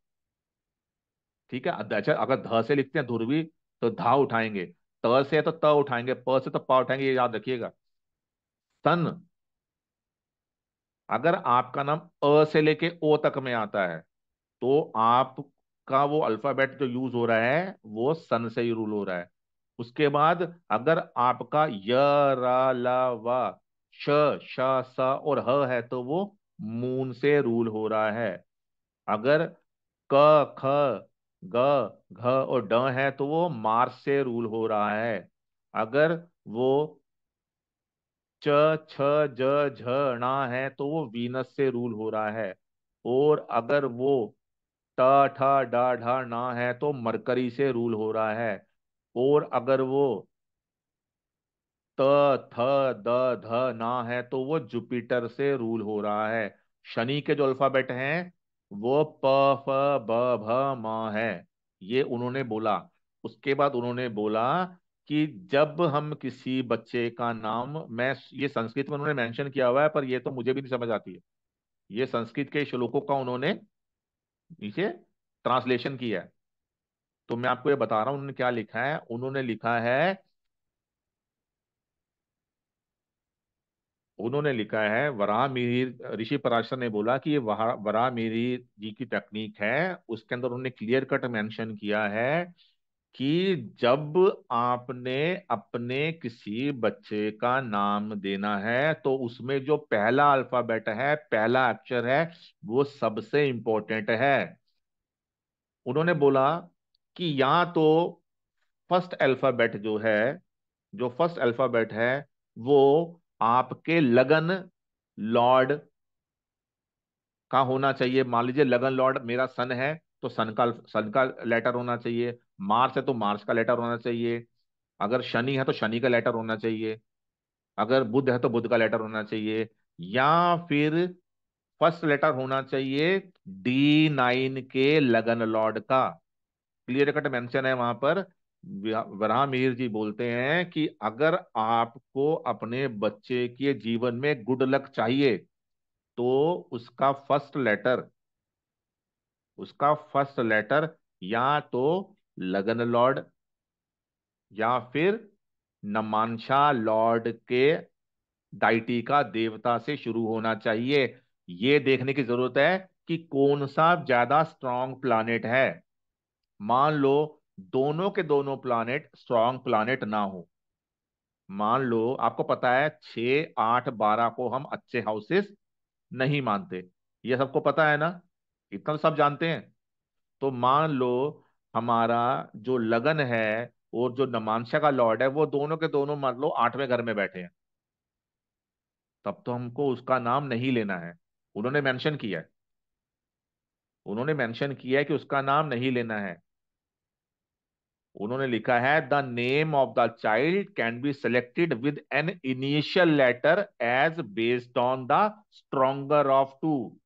ठीक है? अच्छा अगर ध से लिखते हैं ध्रुवी तो धा उठाएँगे। त से है तो त उठाएँगे, प से तो प उठाएँगे, ये याद रखिएगा। सन, अगर आपका नाम अ से लेके ओ तक में आता है तो आपका वो अल्फ़ाबेट जो यूज़ हो रहा है, वो सन से ही रूल हो रहा है। उसके बाद अगर आपका य श श, स और ह है तो वो मून से रूल हो रहा है। अगर क, ख, ग, घ और ड है तो वो मार्स से रूल हो रहा है। अगर वो च, छ, ज, झ, णा है तो वो वीनस से रूल हो रहा है। और अगर वो ट, ठ, ड, ढ, ना है तो मरकरी से रूल हो रहा है। और अगर वो त, थ, द, ध ना है तो वो जुपिटर से रूल हो रहा है। शनि के जो अल्फ़ाबेट हैं, वो प, फ, ब, भ, म है। ये उन्होंने बोला। उसके बाद उन्होंने बोला कि जब हम किसी बच्चे का नाम, मैं ये संस्कृत में उन्होंने मेंशन किया हुआ है, पर ये तो मुझे भी नहीं समझ आती है। ये संस्कृत के श्लोकों का उन्होंने नीचे ट्रांसलेशन किया है। तो मैं आपको ये बता रहा हूँ, उन्होंने क्या लिखा है? उन्होंने लिखा है, उन्होंने लिखा है वराह मिहिर ऋषि पराशर ने बोला कि ये वराह मिहिर जी की तकनीक है। उसके अंदर उन्होंने क्लियर कट मेंशन किया है। कि जब आपने अपने किसी बच्चे का नाम देना है तो उसमें जो पहला अल्फ़ाबेट है, पहला अक्षर है, वो सबसे इंपॉर्टेंट है। उन्होंने बोला कि या तो फ़र्स्ट अल्फ़ाबेट जो है, जो फ़र्स्ट अल्फ़ाबेट है, वो आपके लगन लॉर्ड का होना चाहिए। मान लीजिए लगन लॉर्ड मेरा सन है तो सन का सन का लेटर होना चाहिए। मार्स है तो मार्स का लेटर होना चाहिए। अगर शनि है तो शनि का लेटर होना चाहिए। अगर बुद्ध है तो बुद्ध का लेटर होना चाहिए। या फिर फ़र्स्ट लेटर होना चाहिए डी नाइन के लगन लॉर्ड का। क्लियर कट मेंशन है वहाँ पर। वराह जी बोलते हैं कि अगर आपको अपने बच्चे के जीवन में गुड लक चाहिए तो उसका फ़र्स्ट लेटर उसका फ़र्स्ट लेटर या तो लगन लॉर्ड, या फिर नमांशा लॉर्ड के डाइटी का देवता से शुरू होना चाहिए। ये देखने की ज़रूरत है कि कौन सा ज़्यादा स्ट्रांग प्लानिट है। मान लो दोनों के दोनों प्लानिट स्ट्रांग प्लानिट ना हो। मान लो, आपको पता है छ आठ, बारह को हम अच्छे हाउसेस नहीं मानते। ये सबको पता है ना? इतना तो सब जानते हैं। तो मान लो हमारा जो लगन है और जो नमांशा का लॉर्ड है, वो दोनों के दोनों मान लो आठवें घर में बैठे हैं। तब तो हमको उसका नाम नहीं लेना है। उन्होंने मेंशन किया है। उन्होंने मेंशन किया है कि उसका नाम नहीं लेना है। उन्होंने लिखा है, the name of the child can be selected with an initial letter as based on the stronger of two.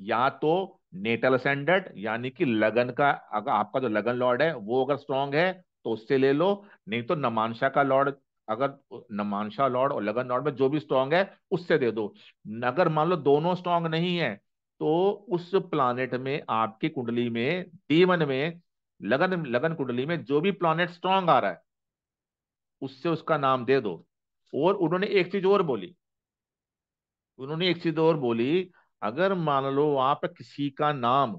या तो नेटल असेंडेंट यानी कि लगन का, अगर आपका जो लगन लॉर्ड है, वो अगर स्ट्रांग है तो उससे ले लो। नहीं तो नमांशा का लॉर्ड, अगर नमांशा लॉर्ड और लगन लॉर्ड में जो भी स्ट्रांग है, उससे दे दो। अगर मान लो दोनों स्ट्रांग नहीं है तो उस प्लानिट में, आपकी कुंडली में डी वन में, लगन लगन कुंडली में जो भी प्लानिट स्ट्रांग आ रहा है, उससे उसका नाम दे दो। और उन्होंने एक चीज़ और बोली। उन्होंने एक चीज़ और बोली अगर मान लो आप किसी का नाम,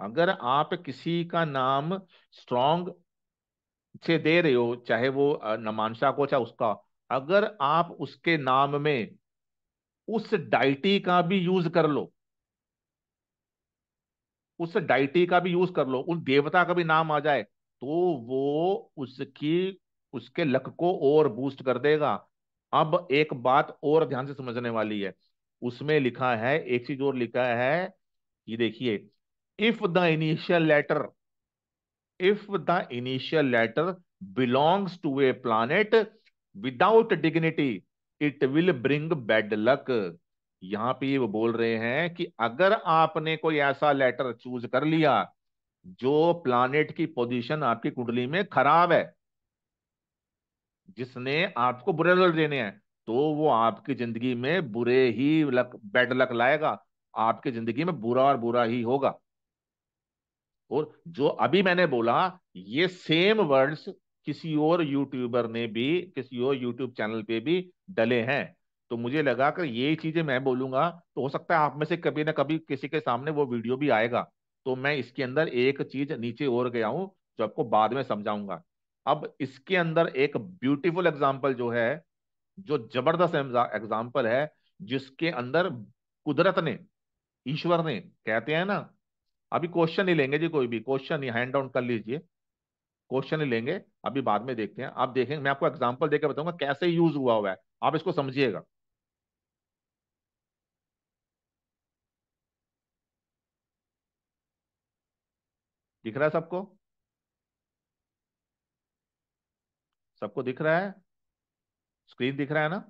अगर आप किसी का नाम स्ट्रॉन्ग से दे रहे हो, चाहे वो नमांशा को, चाहे उसका, अगर आप उसके नाम में उस डाइटी का भी यूज़ कर लो, उस डाइटी का भी यूज़ कर लो, उस देवता का भी नाम आ जाए तो वो उसकी, उसके लक को और बूस्ट कर देगा। अब एक बात और ध्यान से समझने वाली है। उसमें लिखा है, एक चीज़ और लिखा है, ये देखिए if the initial letter if the initial letter belongs to a planet without dignity it will bring bad luck यहाँ पे वो बोल रहे हैं कि अगर आपने कोई ऐसा लेटर चूज़ कर लिया जो प्लानेट की पोजीशन आपकी कुंडली में खराब है, जिसने आपको बुरे रिज़ल्ट देने हैं तो वो आपकी ज़िंदगी में बुरे ही लक बैड लक लाएगा। आपकी ज़िंदगी में बुरा और बुरा ही होगा। और जो अभी मैंने बोला, ये सेम वर्ड्स किसी और यूट्यूबर ने भी, किसी और यूट्यूब चैनल पे भी डले हैं। तो मुझे लगा कि ये चीज़ें मैं बोलूँगा तो हो सकता है आप में से कभी ना कभी किसी के सामने वो वीडियो भी आएगा। तो मैं इसके अंदर एक चीज़ नीचे और गया हूँ, जो आपको बाद में समझाऊँगा। अब इसके अंदर एक ब्यूटीफुल एग्ज़ाम्पल जो है जो ज़बरदस्त एग्ज़ाम्पल है, जिसके अंदर कुदरत ने, ईश्वर ने, कहते हैं ना, अभी क्वेश्चन नहीं लेंगे जी कोई भी क्वेश्चन हैंड डाउन कर लीजिए। क्वेश्चन नहीं लेंगे, अभी बाद में देखते हैं। आप देखेंगे मैं आपको एग्जांपल देकर बताऊँगा कैसे यूज़ हुआ हुआ है। आप इसको समझिएगा। दिख रहा है सबको? सबको दिख रहा है? स्क्रीन दिख रहा है ना?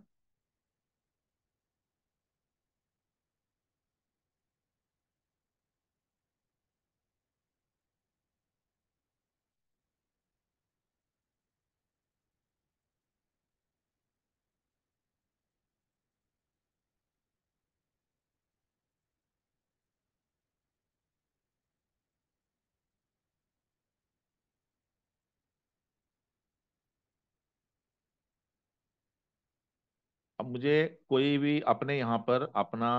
मुझे कोई भी अपने यहाँ पर अपना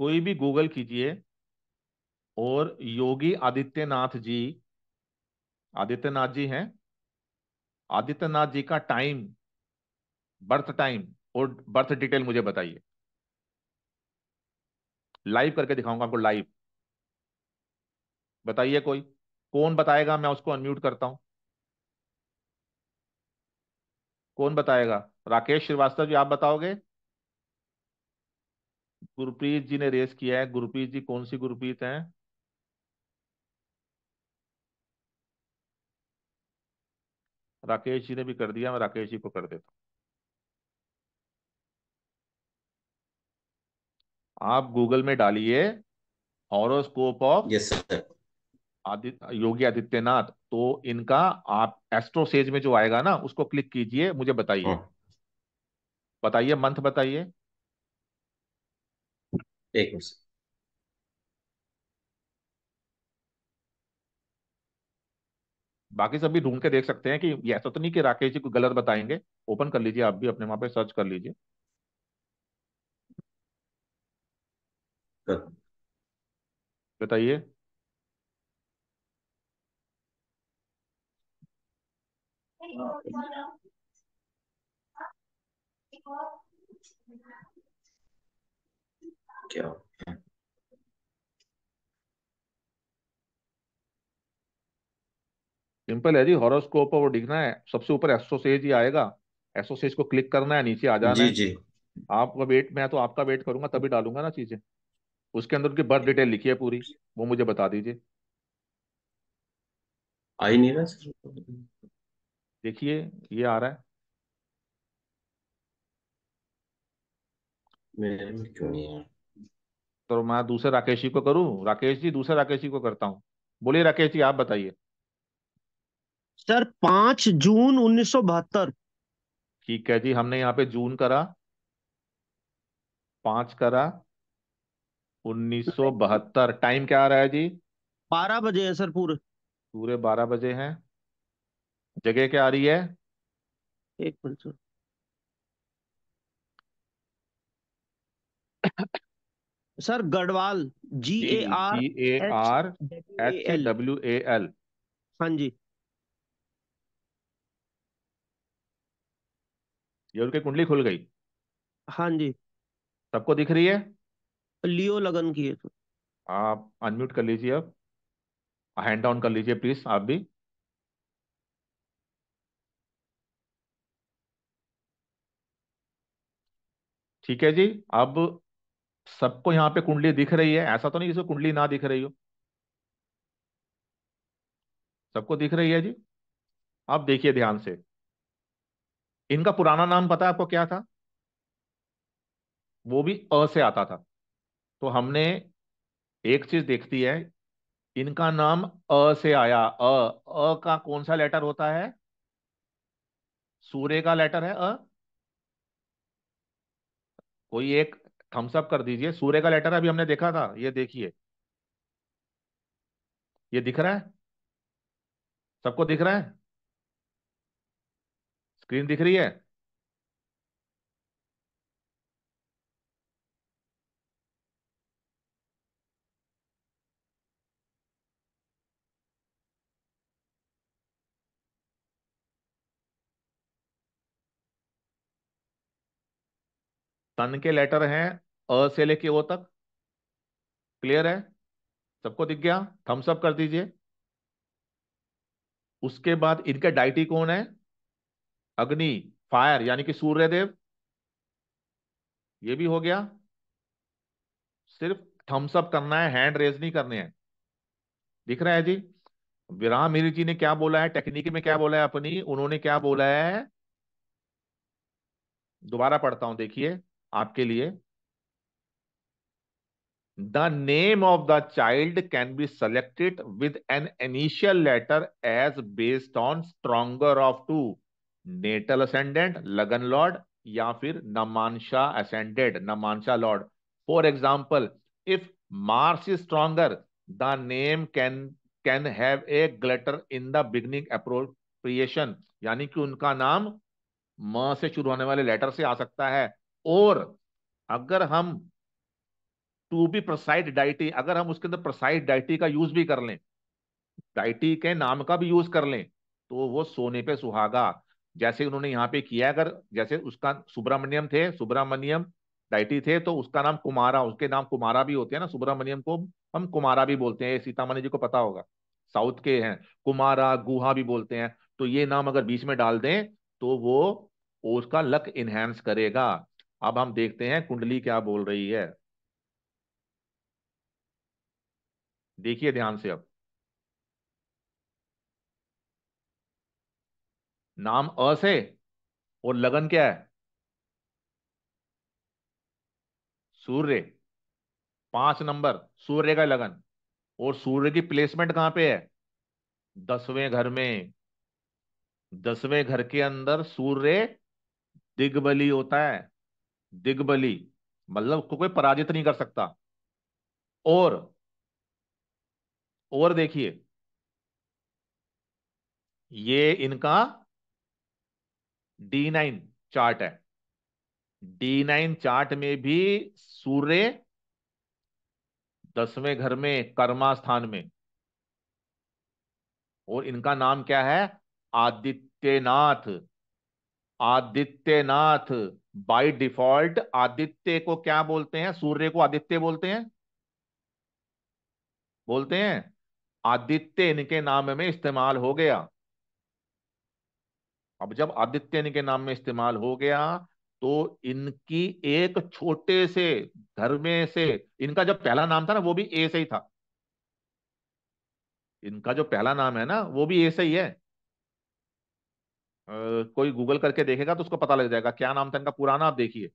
कोई भी गूगल कीजिए और योगी आदित्यनाथ जी आदित्यनाथ जी हैं। आदित्यनाथ जी का टाइम बर्थ टाइम और बर्थ डिटेल मुझे बताइए। लाइव करके दिखाऊँगा आपको लाइव बताइए कोई। कौन बताएगा, मैं उसको अनम्यूट करता हूँ। कौन बताएगा? राकेश श्रीवास्तव जी, आप बताओगे? गुरप्रीत जी ने रेस किया है। गुरप्रीत जी, कौन सी गुरप्रीत हैं? राकेश जी ने भी कर दिया, मैं राकेश जी को कर देता हूँ। आप गूगल में डालिए horoscope of yes sir Aditya Yogi Adityanath तो इनका आप एस्ट्रोसेज में जो आएगा ना उसको क्लिक कीजिए मुझे बताइए। हाँ। बताइए मंथ बताइए। एक मिनट। बाकी सभी ढूंढ के देख सकते हैं कि ये ऐसा तो नहीं कि राकेश जी को गलत बताएँगे। ओपन कर लीजिए आप भी अपने वहाँ पे सर्च कर लीजिए। कर- बताइए। क्या सिंपल है जी हॉरोस्कोप और दिखना है। सबसे ऊपर एस्ट्रोसेज ही आएगा। एस्ट्रोसेज को क्लिक करना है नीचे आ जाना जी है। जी। आपका वेट मैं तो आपका वेट करूँगा तभी डालूँगा ना चीज़ें। उसके अंदर उनकी बर्थ डिटेल लिखी है पूरी वो मुझे बता दीजिए। आ ही नहीं रहा सर। देखिए ये आ रहा है। मेरे में क्यों नहीं है तो मैं दूसरे राकेश जी को करूँ? राकेश जी दूसरे राकेश जी को करता हूँ। बोलिए राकेश जी आप बताइए। सर पाँच जून उन्नीस सौ बहत्तर। ठीक है जी हमने यहाँ पे जून करा। पाँच करा। उन्नीस सौ बहत्तर। टाइम क्या आ रहा है जी? बारह बजे है सर पूरे। पूरे बारह बजे हैं। जगह क्या आ रही है? एक minute sir. Sir Garhwal G A R G A R H L. W A L. हाँ जी। ये उनकी कुंडली खुल गई। हाँ जी। सबको दिख रही है? लियो लगन की है सर। आप अनम्यूट कर लीजिए अब। हैंड डाउन कर लीजिए प्लीज़ आप भी। ठीक है जी। अब सबको यहाँ पे कुंडली दिख रही है। ऐसा तो नहीं किसी कुंडली ना दिख रही हो। सबको दिख रही है जी। अब देखिए ध्यान से। इनका पुराना नाम पता है आपको क्या था? वो भी अ से आता था। तो हमने एक चीज़ देखती है। इनका नाम अ से आया। अ अ का कौन सा लेटर होता है? सूर्य का लेटर है अ। कोई एक थम्सअप कर दीजिए। सूर्य का लेटर अभी हमने देखा था, ये देखिए। ये दिख रहा है? सबको दिख रहा है? स्क्रीन दिख रही है? सन के लेटर हैं, अ से लेके ओ तक। क्लियर है? सबको दिख गया? थम्स अप कर दीजिए। उसके बाद इनका डाइटी कौन है? अग्नि फायर यानी कि सूर्यदेव। ये भी हो गया। सिर्फ़ थम्स अप करना है हैंड रेज नहीं करने हैं। दिख रहा है जी? विराम मीरी जी ने क्या बोला है? टेक्निक में क्या बोला है अपनी? उन्होंने क्या बोला है? दोबारा पढ़ता हूँ, देखिए। आपके लिए। The name of the child can be selected with an initial letter as based on stronger of two natal ascendant लगन लॉर्ड या फिर नमांशा ascendant नमांशा lord for example if Mars is stronger the name can can have a letter in the beginning appropriation यानी कि उनका नाम म से शुरू होने वाले लेटर से आ सकता है। और अगर हम टू बी प्रसाइड डाइटी अगर हम उसके अंदर प्रसाइड डाइटी का यूज़ भी कर लें डाइटी के नाम का भी यूज़ कर लें तो वो सोने पे सुहागा। जैसे उन्होंने यहाँ पे किया अगर जैसे उसका सुब्रमण्यम थे, सुब्रमण्यम डाइटी थे तो उसका नाम कुमारा, उसके नाम कुमारा भी होते हैं ना, सुब्रमण्यम को हम कुमारा भी बोलते हैं। सीतामणि जी को पता होगा, साउथ के हैं, कुमारा गुहा भी बोलते हैं। तो ये नाम अगर बीच में डाल दें तो वो उसका लक इनहेंस करेगा। अब हम देखते हैं कुंडली क्या बोल रही है। देखिए ध्यान से अब। नाम अ से, और लगन क्या है? सूर्य। पाँच नंबर, सूर्य का लगन। और सूर्य की प्लेसमेंट कहाँ पे है? दसवें घर में। दसवें घर के अंदर सूर्य दिग्बली होता है। दिग्बली मतलब को कोई पराजित नहीं कर सकता। और और देखिए। ये इनका डी नाइन चार्ट है। डी नाइन चार्ट में भी सूर्य दसवें घर में कर्मा स्थान में। और इनका नाम क्या है? आदित्यनाथ। आदित्यनाथ। बाय डिफ़ॉल्ट आदित्य को क्या बोलते हैं? सूर्य को आदित्य बोलते हैं? बोलते हैं। आदित्य इनके नाम में इस्तेमाल हो गया। अब जब आदित्य इनके नाम में इस्तेमाल हो गया तो इनकी एक छोटे से घर में से, इनका जब पहला नाम था ना, वो भी ए से ही था। इनका जो पहला नाम है ना, वो भी ए से ही है। कोई गूगल करके देखेगा तो उसको पता लग जाएगा क्या नाम था इनका पुराना आप देखिए।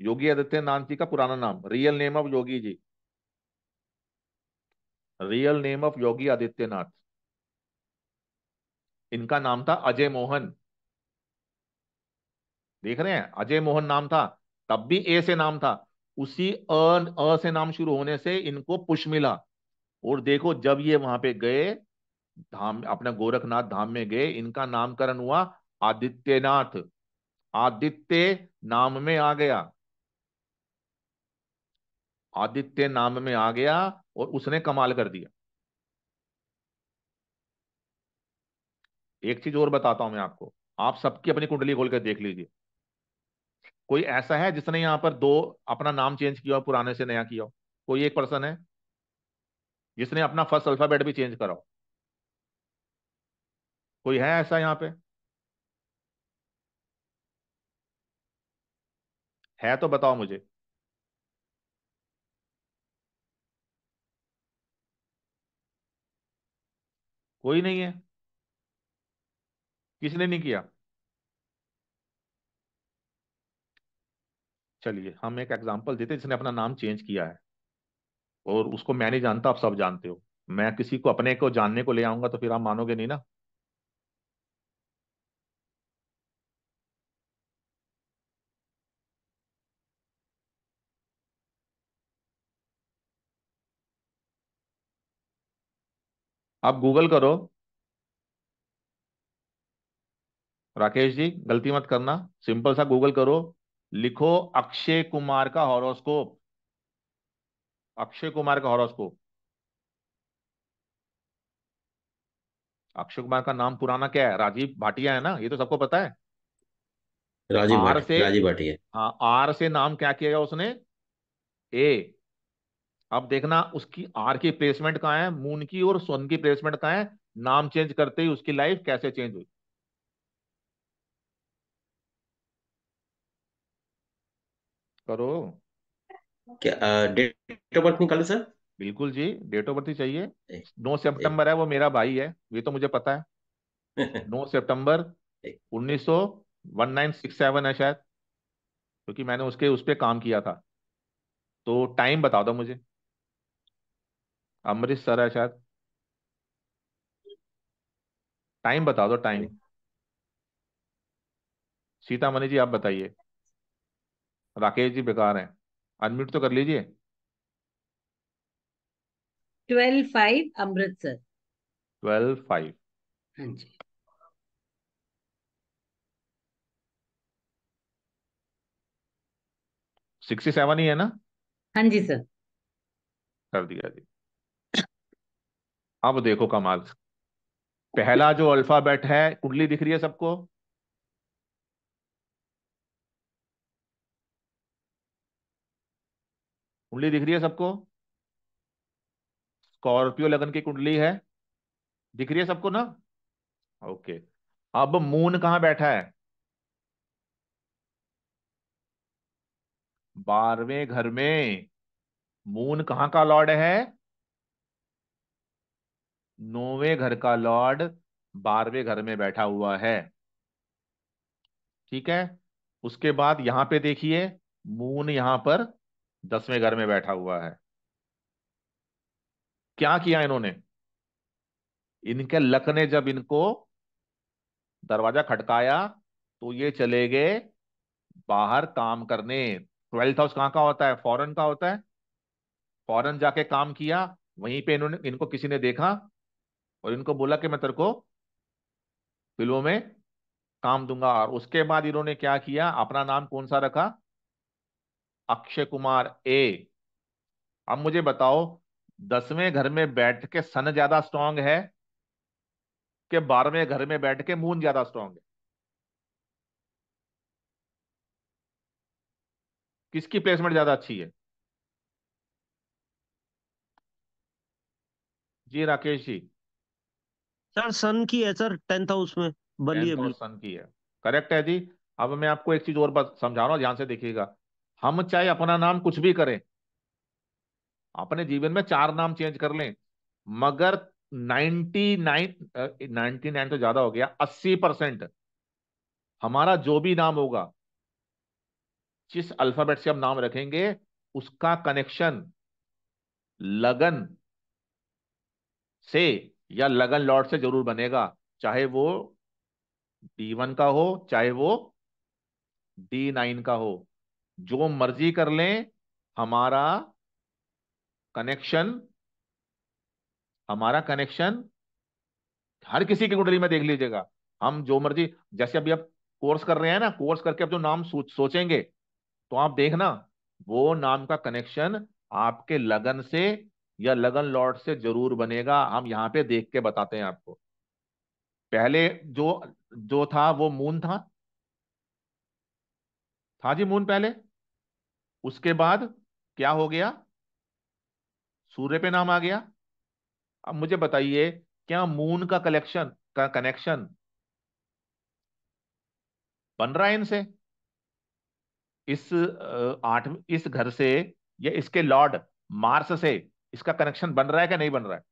योगी आदित्यनाथ जी का पुराना नाम real name of Yogi ji. Real name of Yogi Adityanath. इनका नाम था अजय मोहन। देख रहे हैं अजय मोहन नाम था तब भी ए से नाम था। उसी अ, अ से नाम शुरू होने से इनको पुष मिला और देखो जब ये वहाँ पे गए धाम, अपना गोरखनाथ धाम में गए, इनका नामकरण हुआ आदित्यनाथ। आदित्य नाम में आ गया। आदित्य नाम में आ गया और उसने कमाल कर दिया। एक चीज़ और बताता हूँ मैं आपको। आप सबकी अपनी कुंडली खोल कर देख लीजिए। कोई ऐसा है जिसने यहाँ पर दो, अपना नाम चेंज किया हो, पुराने से नया किया हो? कोई एक पर्सन है जिसने अपना फ़र्स्ट अल्फ़ाबेट भी चेंज करा हो? कोई है ऐसा यहाँ पे? है तो बताओ मुझे। कोई नहीं है। किसने नहीं किया? चलिए, हम एक एग्जांपल देते जिसने अपना नाम चेंज किया है। और उसको मैं नहीं जानता, आप सब जानते हो। मैं किसी को, अपने को, जानने को ले आऊँगा तो फिर आप मानोगे नहीं ना? आप गूगल करो। राकेश जी गलती मत करना। सिंपल सा गूगल करो। लिखो अक्षय कुमार का हॉरोस्कोप। अक्षय कुमार का हॉरोस्कोप। अक्षय कुमार का नाम पुराना क्या है? राजीव भाटिया है ना? ये तो सबको पता है। राजीव आर से राजीव भाटिया। हाँ आर से नाम क्या किया उसने? ए। अब देखना उसकी आर की प्लेसमेंट कहाँ है मून की और सन की प्लेसमेंट कहाँ है नाम चेंज करते ही उसकी लाइफ कैसे चेंज हुई? करो। क्या डेट ऑफ़ बर्थ निकाले सर। बिल्कुल जी डेट ऑफ़ बर्थ ही चाहिए। नौ सितंबर है वो मेरा भाई है ये तो मुझे पता है। नौ सितंबर उन्नीस सौ वन नाइन सिक्स सेवन है शायद क्योंकि मैंने उसके उस पर काम किया था। तो टाइम बता दो मुझे। अमृतसर है शायद। टाइम बता दो टाइम सीतामणि जी आप बताइए। राकेश जी बेकार हैं। अनम्यूट तो कर लीजिए। Twelve five Amritsar twelve five हाँ जी। सिक्सटी सेवन ही है ना? हाँ जी सर कर दिया जी। अब देखो कमाल। पहला जो अल्फ़ाबेट है, कुंडली दिख रही है सबको? कुंडली दिख रही है सबको? स्कॉर्पियो लगन की कुंडली है। दिख रही है सबको ना? ओके। अब मून कहाँ बैठा है? बारहवें घर में। मून कहाँ का लॉर्ड है? नौवें घर का लॉर्ड बारहवें घर में बैठा हुआ है। ठीक है? उसके बाद यहाँ पे देखिए, मून यहाँ पर दसवें घर में बैठा हुआ है। क्या किया इन्होंने? इनके लक ने जब इनको दरवाज़ा खटकाया तो ये चले गए बाहर काम करने। ट्वेल्थ हाउस कहाँ का होता है? फॉरेन का होता है। फॉरेन जाके काम किया, वहीं पे इन्होंने, इनको किसी ने देखा और इनको बोला कि मैं तेरे को फ़िल्मों में काम दूँगा। और उसके बाद इन्होंने क्या किया? अपना नाम कौन सा रखा? अक्षय कुमार ए। अब मुझे बताओ, दसवें घर में बैठ के सन ज़्यादा स्ट्रांग है कि बारहवें घर में बैठ के मून ज़्यादा स्ट्रांग है? किसकी प्लेसमेंट ज़्यादा अच्छी है? जी राकेश जी। सर सन की है सर टेंथ हाउस में बलिए है सन की है। करेक्ट है जी। अब मैं आपको एक चीज़ और बात समझा रहा हूँ ध्यान से देखिएगा। हम चाहे अपना नाम कुछ भी करें अपने जीवन में चार नाम चेंज कर लें मगर 99 99 तो ज़्यादा हो गया 80 परसेंट हमारा जो भी नाम होगा जिस अल्फ़ाबेट से हम नाम रखेंगे उसका कनेक्शन लगन से या लगन लॉर्ड से ज़रूर बनेगा, चाहे वो डी वन का हो, चाहे वो डी नाइन का हो। जो मर्ज़ी कर लें, हमारा कनेक्शन हमारा कनेक्शन हर किसी की कुंडली में देख लीजिएगा। हम जो मर्ज़ी, जैसे अभी आप कोर्स कर रहे हैं ना कोर्स करके अब जो नाम सोचेंगे तो आप देखना, वो नाम का कनेक्शन आपके लगन से या लगन लॉर्ड से ज़रूर बनेगा, हम यहाँ पे देख के बताते हैं आपको। पहले जो जो था वो मून था। था जी मून पहले? उसके बाद क्या हो गया? सूर्य पे नाम आ गया। अब मुझे बताइए, क्या मून का कलेक्शन, का कनेक्शन बन रहा है इनसे? इस आठ इस घर से या इसके लॉर्ड मार्स से? इसका कनेक्शन बन रहा है क्या नहीं बन रहा है?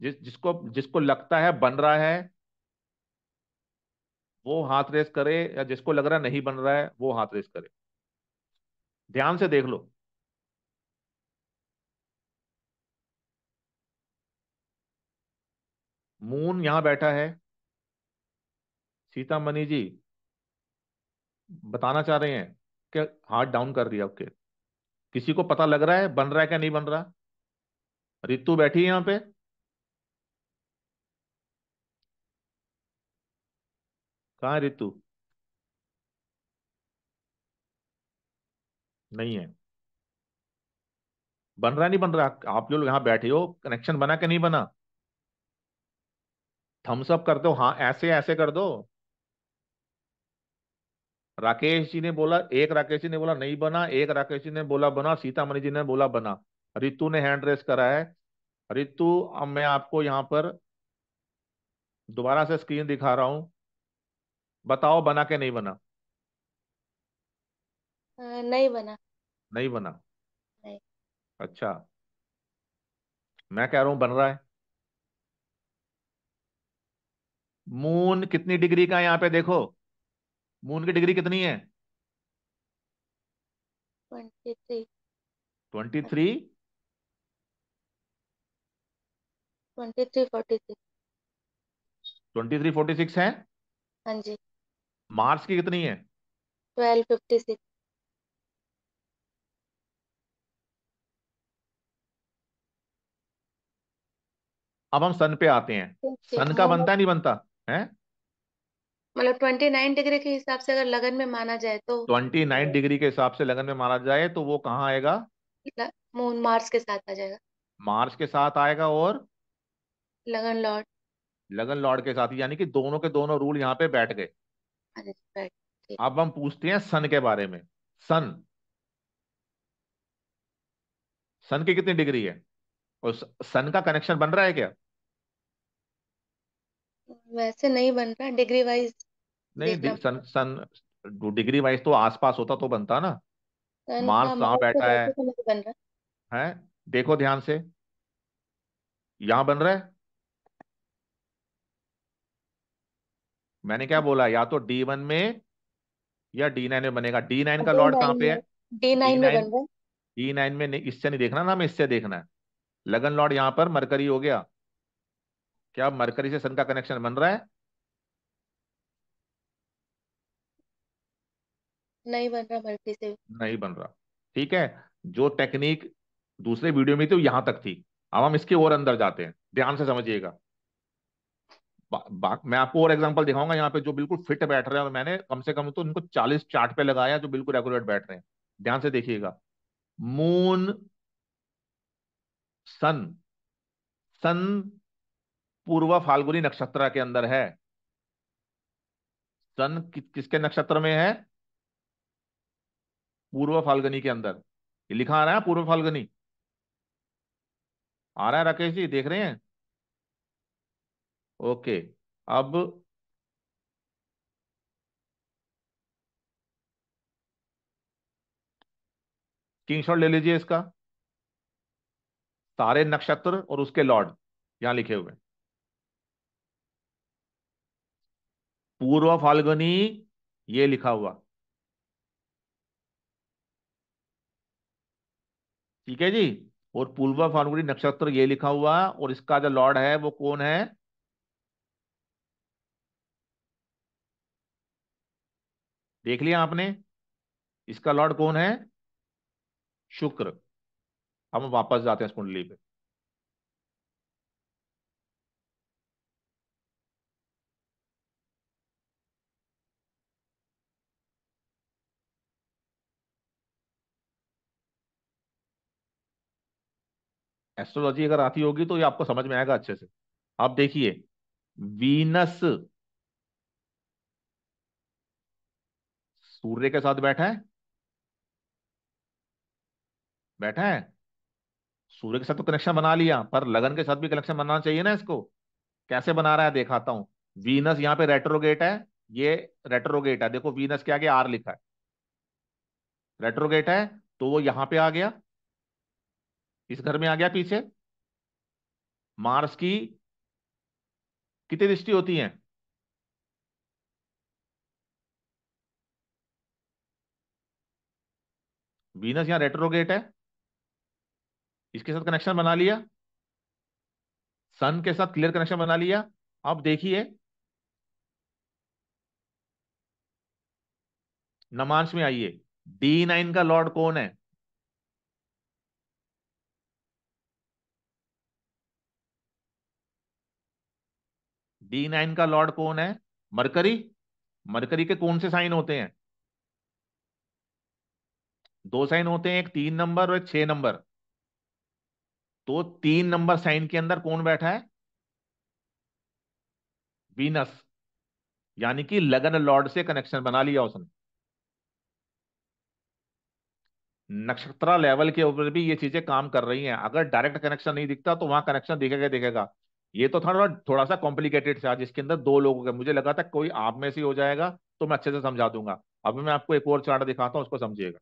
जिस, जिसको जिसको लगता है बन रहा है, वो हाथ रेस करे, या जिसको लग रहा है नहीं बन रहा है, वो हाथ रेस करे। ध्यान से देख लो। मून यहाँ बैठा है। सीतामणि जी, बताना चाह रहे हैं कि हाथ डाउन कर दिया ओके किसी को पता लग रहा है, बन रहा है क्या, नहीं बन रहा? रितु बैठी है यहाँ पे। कहा है रितु? नहीं है। बन रहा नहीं बन रहा? आप लोग यहाँ बैठे हो कनेक्शन बना कि नहीं बना? थम्स अप कर दो हाँ ऐसे ऐसे कर दो। राकेश जी ने बोला एक राकेश जी ने बोला नहीं बना। एक राकेश जी ने बोला बना। सीतामणि जी ने बोला बना। रितु ने हैंड रेस करा है। रितु अब मैं आपको यहाँ पर दोबारा से स्क्रीन दिखा रहा हूँ। बताओ बना के नहीं बना? नहीं बना। नहीं बना? नहीं। अच्छा। मैं कह रहा हूँ बन रहा है। मून कितनी डिग्री का यहाँ पे देखो। मून की डिग्री कितनी है? Twenty three twenty three forty six twenty three forty six है? हाँ जी. मार्स की कितनी है? ट्वेल्व फिफ्टी सिक्स अब हम सन पे आते हैं। सन का बनता है नहीं बनता? है? मतलब ट्वेंटी नाइन डिग्री के हिसाब से अगर लगन में माना जाए तो ट्वेंटी नाइन डिग्री के हिसाब से लगन में मारा जाए तो वो कहाँ आएगा? मून मार्स के साथ आ जाएगा। मार्च के साथ आएगा और लगन लॉर्ड। लगन लॉर्ड के साथ यानी कि दोनों के दोनों रूल यहाँ पे बैठ गए। अब हम पूछते हैं सन के बारे में। सन सन की कितनी डिग्री है? और सन का कनेक्शन बन रहा है क्या? वैसे नहीं बन रहा डिग्री वाइज नहीं देखना डि- सन सन डिग्री वाइज तो आसपास होता तो बनता ना। सन मार्स हाँ कहाँ मार्स से बैठा है? वैसे तो नहीं बन रहा। है? देखो ध्यान से। यहाँ बन रहा है? मैंने क्या बोला या तो डी वन में या डी नाइन में बनेगा। डी नाइन का डी लॉर्ड कहाँ नाइन पे है? में डी डी नाइन में नाइन बन रहा डी नाइन में नहीं, इससे नहीं देखना ना हमें इससे देखना है। लगन लॉर्ड यहाँ पर मरकरी हो गया। क्या मरकरी से सन का कनेक्शन बन रहा है? नहीं बन रहा मर्फी से। नहीं बन रहा। ठीक है जो टेक्निक दूसरे वीडियो में थी वो यहाँ तक थी। अब हम इसके और अंदर जाते हैं। ध्यान से समझिएगा। मैं आपको और एग्जांपल दिखाऊँगा यहाँ पे जो बिल्कुल फिट बैठ रहे हैं। और मैंने कम से कम तो उनको 40 चार्ट पे लगाया जो बिल्कुल रेगुलर बैठ रहे हैं। ध्यान से देखिएगा। मून सन सन पूर्व फाल्गुनी नक्षत्र के अंदर है। सन कि, किसके नक्षत्र में है? पूर्व फाल्गुनी के अंदर। ये लिखा आ रहा है पूर्व फाल्गुनी? आ रहा है राकेश जी देख रहे हैं? ओके अब स्क्रीनशॉट ले लीजिए इसका। सारे नक्षत्र और उसके लॉर्ड यहाँ लिखे हुए। पूर्व फाल्गुनी, ये लिखा हुआ। ठीक है जी? और पूर्व फाल्गुनी नक्षत्र, ये लिखा हुआ, और इसका जो लॉर्ड है, वो कौन है? देख लिया आपने? इसका लॉर्ड कौन है? शुक्र। हम वापस जाते हैं इस कुंडली पे। एस्ट्रोलॉजी अगर आती होगी तो ये आपको समझ में आएगा अच्छे से। आप देखिए, वीनस सूर्य के साथ बैठा है। बैठा है? सूर्य के साथ तो कनेक्शन बना लिया, पर लगन के साथ भी कनेक्शन बनाना चाहिए ना इसको। कैसे बना रहा है दिखाता हूँ। वीनस यहाँ पे रेट्रोगेट है, ये रेट्रोगेट है। देखो वीनस के आगे आर लिखा है। रेट्रोगेट है तो वो यहाँ पे आ गया। इस घर में आ गया पीछे। मार्स की कितनी दृष्टि होती है? वीनस यहाँ रेट्रोगेट है। इसके साथ कनेक्शन बना लिया। सन के साथ क्लियर कनेक्शन बना लिया। अब देखिए। नमांश में आइए। डी नाइन का लॉर्ड कौन है? डी नाइन का लॉर्ड कौन है? मरकरी। मरकरी के कौन से साइन होते हैं? दो साइन होते हैं, एक तीन नंबर और एक छह नंबर। तो तीन नंबर साइन के अंदर कौन बैठा है? वीनस। यानी कि लगन लॉर्ड से कनेक्शन बना लिया उसने। नक्षत्र लेवल के ऊपर भी ये चीज़ें काम कर रही हैं। अगर डायरेक्ट कनेक्शन नहीं दिखता तो वहाँ कनेक्शन दिखेगा दिखेगा। ये तो थोड़ा थोड़ा सा कॉम्प्लिकेटेड था, जिसके अंदर दो लोगों का, मुझे लगा था कोई आप में से हो जाएगा तो मैं अच्छे से समझा दूँगा। अब मैं आपको एक और चार्ट दिखाता हूँ, उसको समझिएगा।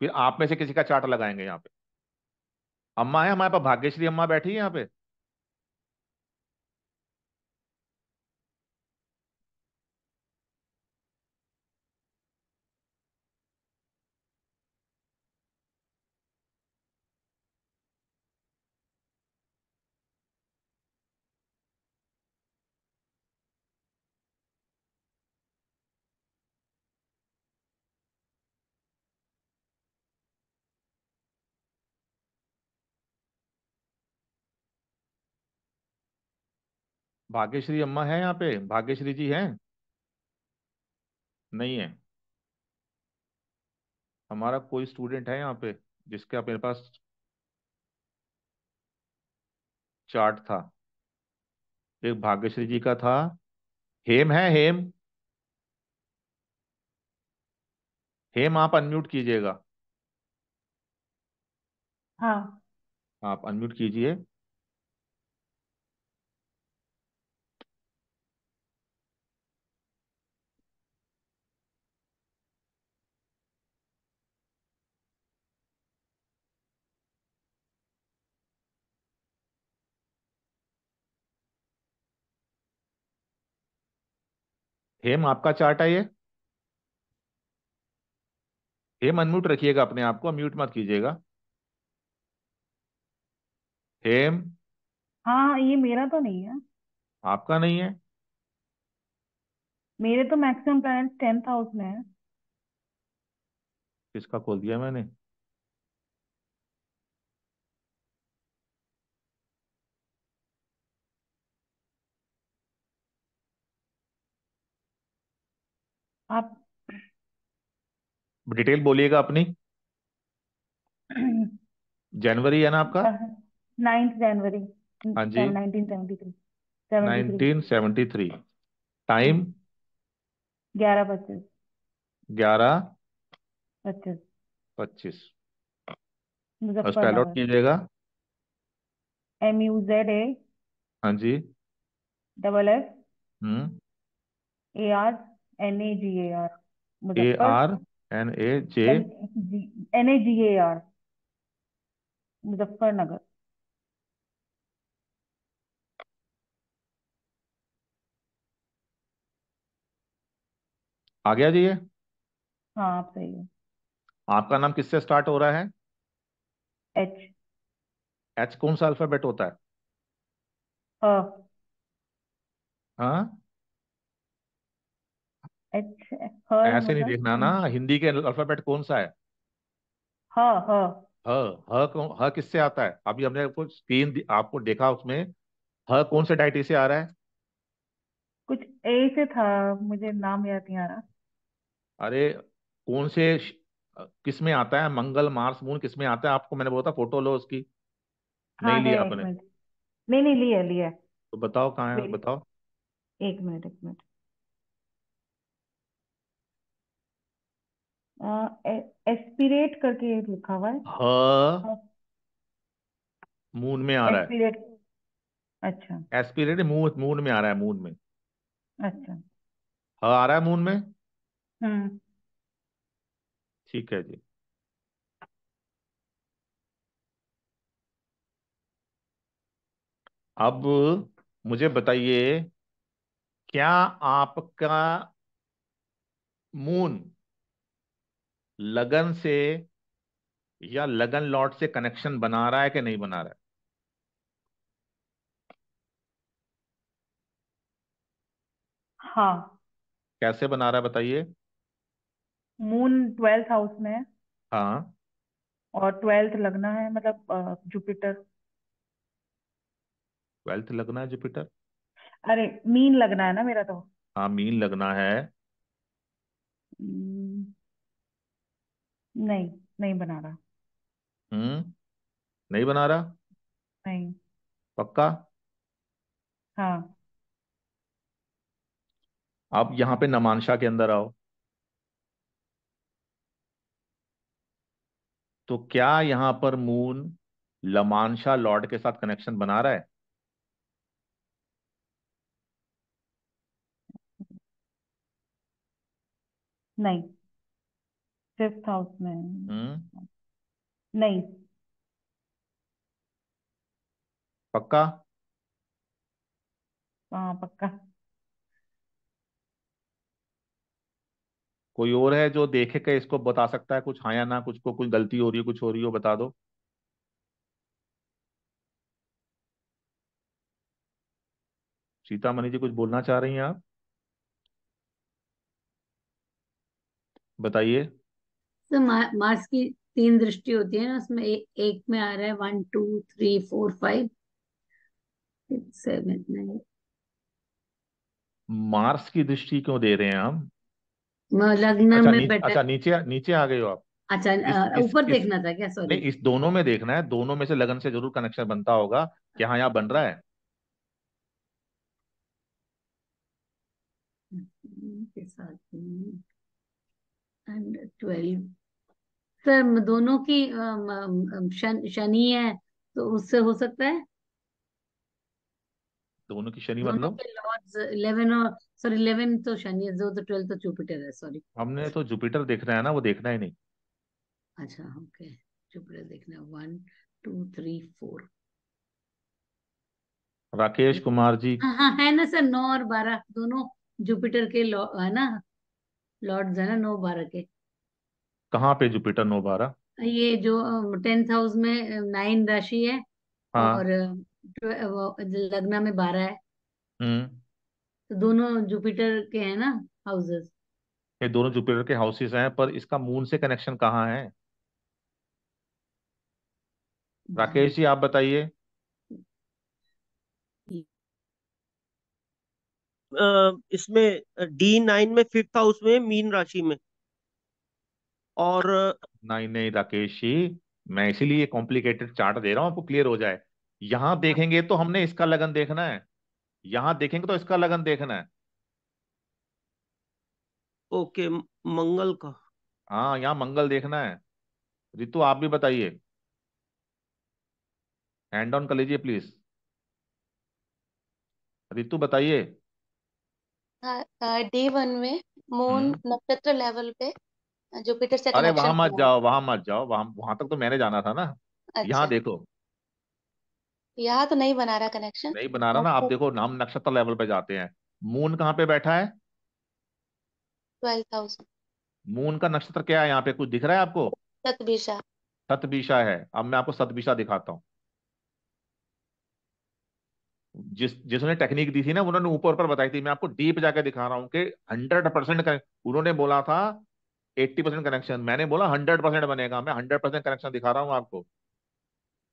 फिर आप में से किसी का चार्ट लगाएँगे यहाँ पे। अम्मा है, हमारे पास भाग्यश्री अम्मा बैठी है यहाँ पे। भाग्यश्री अम्मा है यहाँ पे? भाग्यश्री जी हैं? नहीं है। हमारा कोई स्टूडेंट है यहाँ पे जिसका मेरे पास चार्ट था। एक भाग्यश्री जी का था। हेम है हेम। हेम आप अनम्यूट कीजिएगा। हाँ। आप अनम्यूट कीजिए। हेम आपका चार्ट है ये? हेम अनम्यूट रखिएगा अपने आप को म्यूट मत कीजिएगा। हेम? हाँ ये मेरा तो नहीं है। आपका नहीं है? मेरे तो मैक्सिमम प्लैनेट टेंथ हाउस में है। किसका खोल दिया मैंने? आप डिटेल बोलिएगा अपनी। जनवरी है ना आपका? नाइन्थ जनवरी हाँ जी। Nineteen seventy three. Seventy three. 1973 time? ग्यारह पच्चीस। ग्यारह? पच्चीस। पच्चीस। स्पेल आउट कीजिएगा। एम यू जेड ए हाँ जी। Double F hmm. A R N A G A R A R N A J N A G A R Muzaffarnagar आ गया जी ये? हाँ आप सही है। आपका नाम किससे स्टार्ट हो रहा है? एच एच कौन सा अल्फ़ाबेट होता है? ह हाँ? ह ऐसे नहीं मतलब देखना ना हिंदी के अल्फ़ाबेट कौन सा है? ह ह। ह ह कौन ह किससे आता है? अभी हमने आपको स्क्रीन आपको देखा उसमें ह कौन से डाइटी से आ रहा है? कुछ ए से था मुझे नाम याद नहीं आ रहा। अरे कौन से श- किसमें आता है? मंगल मार्स मून किसमें आता है? आपको मैंने बोला था फ़ोटो लो उसकी। हाँ नहीं है लिया एक आपने। मिनट। नहीं नहीं लिया लिया। तो बताओ कहाँ है बताओ। एक मिनट एक मिनट। एस्पिरेट करके लिखा हुआ है। ह मून में आ रहा है। एस्पिरेट अच्छा। एस्पिरेट मून मून में आ रहा है मून में। अच्छा। ह आ रहा है मून में? हम्म। ठीक है जी। अब मुझे बताइए क्या आपका मून लगन से या लगन लॉट से कनेक्शन बना रहा है कि नहीं बना रहा है? हाँ। कैसे बना रहा है बताइए? मून ट्वेल्थ हाउस में है। हाँ। और ट्वेल्थ लगना है मतलब जुपिटर ट्वेल्थ लगना है जुपिटर अरे मीन लगना है ना मेरा तो। हाँ मीन लगना है। हम्म, नहीं नहीं बना रहा। हम्म नहीं बना रहा? नहीं। पक्का? हाँ। आप यहाँ पे नमांशा के अंदर आओ। तो क्या यहाँ पर मून लमांशा लॉर्ड के साथ कनेक्शन बना रहा है? नहीं। फिफ्थ हाउस में। हम्म। नहीं। पक्का? हाँ पक्का। कोई और है जो देखे के इसको बता सकता है कुछ? हाँ या ना? कुछ को कुछ गलती हो रही हो कुछ हो रही हो बता दो। सीतामणि जी कुछ बोलना चाह रही हैं आप? बताइए। तो मा, मार्स की तीन दृष्टि होती है ना उसमें ए, एक में आ रहा है one two three four five six seven nine. Mars की दृष्टि क्यों दे रहे हैं हम? लग्न अच्छा में नी, बैठा अच्छा नीचे नीचे आ गए हो आप। अच्छा ऊपर देखना था क्या? सॉरी नहीं इस दोनों में देखना है। दोनों में से लगन से ज़रूर कनेक्शन बनता होगा कि हाँ यहाँ बन रहा है। के साथ ट्वेल्व सर दोनों की शन, शनि है तो उससे हो सकता है? दोनों की शनि मतलब? इलेवन और सॉरी इलेवन तो शनि है जो तो ट्वेल्व तो जुपिटर है सॉरी हमने तो जुपिटर देखना है ना वो देखना ही नहीं। अच्छा ओके जुपिटर देखना one two three four Rakesh Kumar ji. हाँ हाँ है ना सर नौ और बारह दोनों जुपिटर के लॉ है ना? लॉर्ड्स है ना नौ बारह के। कहाँ पे जुपिटर नौ बारह ये जो टेंथ हाउस में नाइन राशि है हाँ। और लग्न में बारह है। हम्म। तो दोनों जुपिटर के हैं ना हाउसेस। ये दोनों जुपिटर के हाउसेस हैं पर इसका मून से कनेक्शन कहाँ है? राकेश जी आप बताइए। इसमें डी नाइन में फिफ्थ हाउस में मीन राशि में। और नहीं नहीं राकेश जी मैं इसीलिए कॉम्प्लिकेटेड चार्ट दे रहा हूँ आपको क्लियर हो जाए। यहाँ देखेंगे तो हमने इसका लगन देखना है। यहाँ देखेंगे तो इसका लगन देखना है। ओके मंगल का। हाँ यहाँ मंगल देखना है। रितु आप भी बताइए। हैंड ऑन कर लीजिए प्लीज़ रितु बताइए। हाँ डी वन में मून हम्म। नक्षत्र लेवल पे जुपिटर से अरे वहाँ कनेक्शन मत जाओ वहाँ मत जाओ वहाँ वहाँ तक तो मैंने जाना था ना। यहाँ अच्छा। देखो। यहाँ तो नहीं बना रहा कनेक्शन नहीं बना रहा ना आप देखो नाम नक्षत्र लेवल पे जाते हैं। मून कहाँ पे बैठा है? ट्वेल्थ हाउस मून का नक्षत्र क्या है? यहाँ पे कुछ दिख रहा है आपको? सतभिषा सतभिषा है। अब मैं आपको सतभिषा दिखाता हूँ। जिस, जिसने टेक्निक दी थी ना, उन्होंने ऊपर ऊपर बताई थी। मैं आपको डीप जाके दिखा रहा हूँ कि हंड्रेड परसेंट उन्होंने बोला था एट्टी परसेंट कनेक्शन मैंने बोला हंड्रेड परसेंट बनेगा। मैं हंड्रेड परसेंट कनेक्शन दिखा रहा हूँ आपको।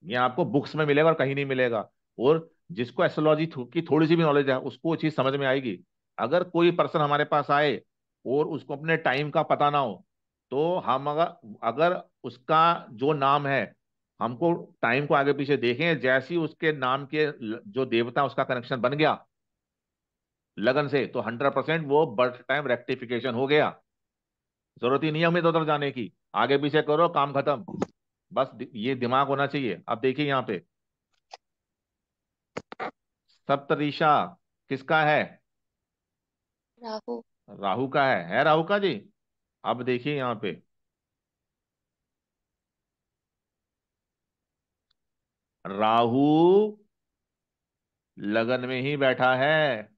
ये आपको बुक्स में मिलेगा और कहीं नहीं मिलेगा। और जिसको एस्ट्रोलॉजी की थोड़ी सी भी नॉलेज है, उसको वो चीज़ समझ में आएगी। अगर कोई पर्सन हमारे पास आए और उसको अपने टाइम का पता ना हो तो हम अगर अगर उसका जो नाम है हमको टाइम को आगे पीछे देखें जैसी उसके नाम के जो देवता उसका कनेक्शन बन गया लगन से तो हंड्रेड परसेंट वो बर्थ टाइम रेक्टिफिकेशन हो गया। ज़रूरत ही नहीं हमें उधर जाने की। आगे पीछे करो काम खत्म। बस ये दिमाग होना चाहिए। अब देखिए यहाँ पे। सप्तऋषा किसका है? राहु। राहु का है। है राहु का जी? अब देखिए यहाँ पे। राहु लगन में ही बैठा है।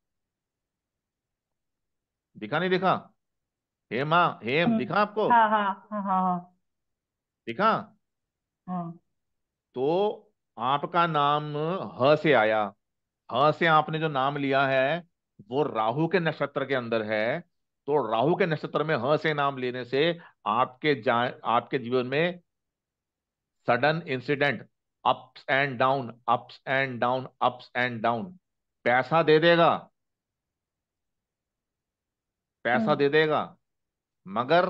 दिखा नहीं दिखा? हेमा हेम हम्म, दिखा आपको? हाँ हाँ हाँ हाँ हाँ। दिखा? हाँ। तो आपका नाम ह से आया। ह से आपने जो नाम लिया है वो राहु के नक्षत्र के अंदर है। तो राहु के नक्षत्र में ह से नाम लेने से आपके जा आपके जीवन में sudden incident ups and down ups and down ups and down पैसा दे देगा। पैसा हम्म। दे देगा मगर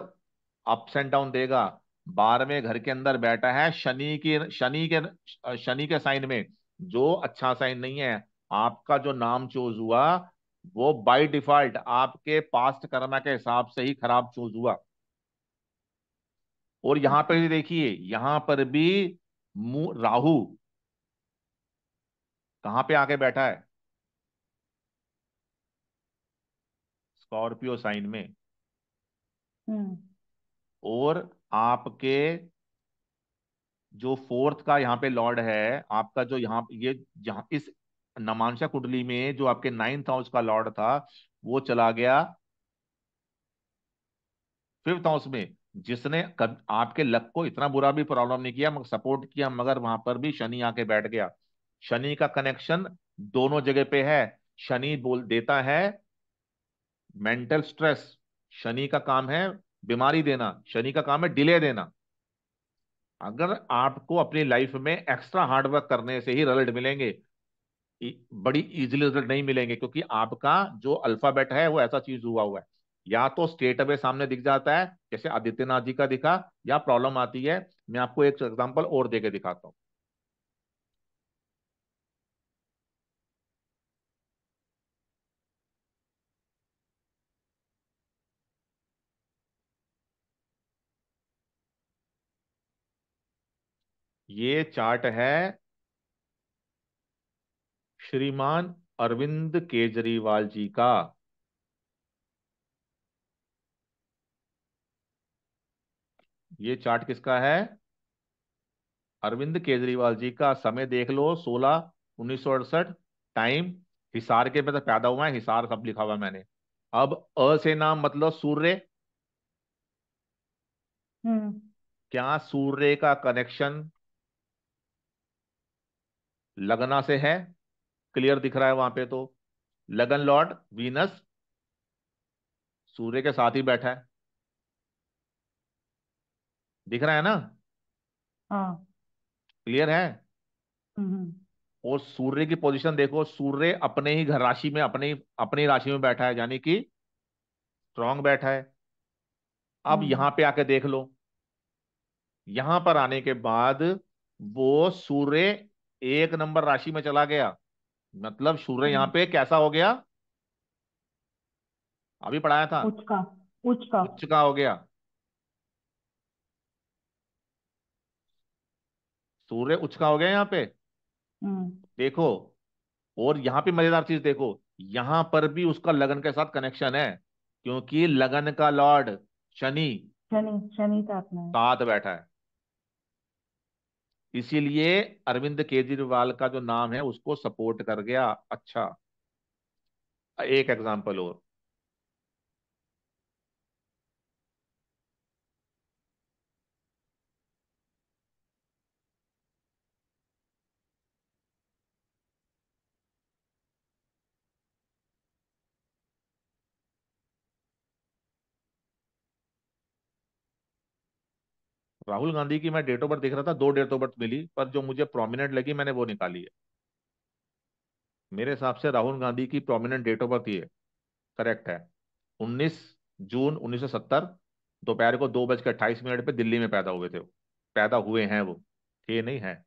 अप्स एंड डाउन देगा। बारहवें घर के अंदर बैठा है शनि की शनि के शनि के साइन में जो अच्छा साइन नहीं है आपका जो नाम चूज़ हुआ वो बाय डिफ़ॉल्ट आपके पास्ट कर्मा के हिसाब से ही खराब चूज़ हुआ। और यहाँ पर भी देखिए यहाँ पर भी राहु। कहाँ पे आके बैठा है? स्कॉर्पियो साइन में। हम्म। और आपके जो फोर्थ का यहाँ पे लॉर्ड है आपका जो यहाँ ये जहाँ इस नमांशा कुंडली में जो आपके नाइन्थ हाउस का लॉर्ड था वो चला गया फिफ्थ हाउस में। जिसने आपके लक को इतना बुरा भी प्रॉब्लम नहीं किया, मगर सपोर्ट किया, मगर वहाँ पर भी शनि आके बैठ गया। शनि का कनेक्शन दोनों जगह पे है। शनि बोल, देता है मेंटल स्ट्रेस शनि का काम है बीमारी देना, शनि का काम है डिले देना। अगर आपको अपनी लाइफ में एक्स्ट्रा हार्डवर्क करने से ही रिज़ल्ट मिलेंगे बड़ी इजीली रिज़ल्ट नहीं मिलेंगे, क्योंकि आपका जो अल्फ़ाबेट है वो ऐसा चीज़ हुआ हुआ है। या तो स्टेट अवे सामने दिख जाता है, जैसे आदित्यनाथ जी का दिखा, या प्रॉब्लम आती है, मैं आपको एक एग्जांपल और देके दिखाता हूँ। ये चार्ट है श्रीमान अरविंद केजरीवाल जी का। ये चार्ट किसका है? अरविंद केजरीवाल जी का। समय देख लो सोलह उन्नीस सौ अड़सठ टाइम। हिसार के में तो पैदा हुआ है हिसार सब लिखा हुआ मैंने। अब अ से नाम मतलब सूर्य। हम्म। क्या सूर्य का कनेक्शन लगना से है? क्लियर दिख रहा है वहाँ पे तो। लगन लॉर्ड वीनस सूर्य के साथ ही बैठा है। दिख रहा है ना? हाँ। क्लियर है? हम्म। और सूर्य की पोजीशन देखो सूर्य अपने ही घर राशि में अपने ही अपनी राशि में बैठा है यानी कि स्ट्रॉन्ग बैठा है। अब हम्म। यहाँ पे आके देख लो। यहाँ पर आने के बाद वो सूर्य एक नंबर राशि में चला गया। मतलब सूर्य यहाँ हम्म। पे कैसा हो गया? अभी पढ़ाया था। उच्च का उच्च का। उच्च का हो गया। सूर्य उच्च का हो गया यहाँ पे। हम्म। देखो और यहाँ पे मज़ेदार चीज़ देखो यहाँ पर भी उसका लगन के साथ कनेक्शन है क्योंकि लगन का लॉर्ड शनि। शनि शनि साथ साथ बैठा है। इसीलिए अरविंद केजरीवाल का जो नाम है उसको सपोर्ट कर गया। अच्छा एक एग्जांपल और। राहुल गांधी की मैं डेट ऑफ़ बर्थ देख रहा था, दो डेट ऑफ़ बर्थ मिली, पर जो मुझे प्रोमिनेंट लगी, मैंने वो निकाली है। मेरे हिसाब से राहुल गांधी की प्रोमिनेंट डेट ऑफ़ बर्थ ये करेक्ट है। 19 जून 1970 दोपहर को दो बज के अट्ठाईस मिनट पे दिल्ली में पैदा हुए थे। पैदा हुए हैं वो, थे नहीं, है।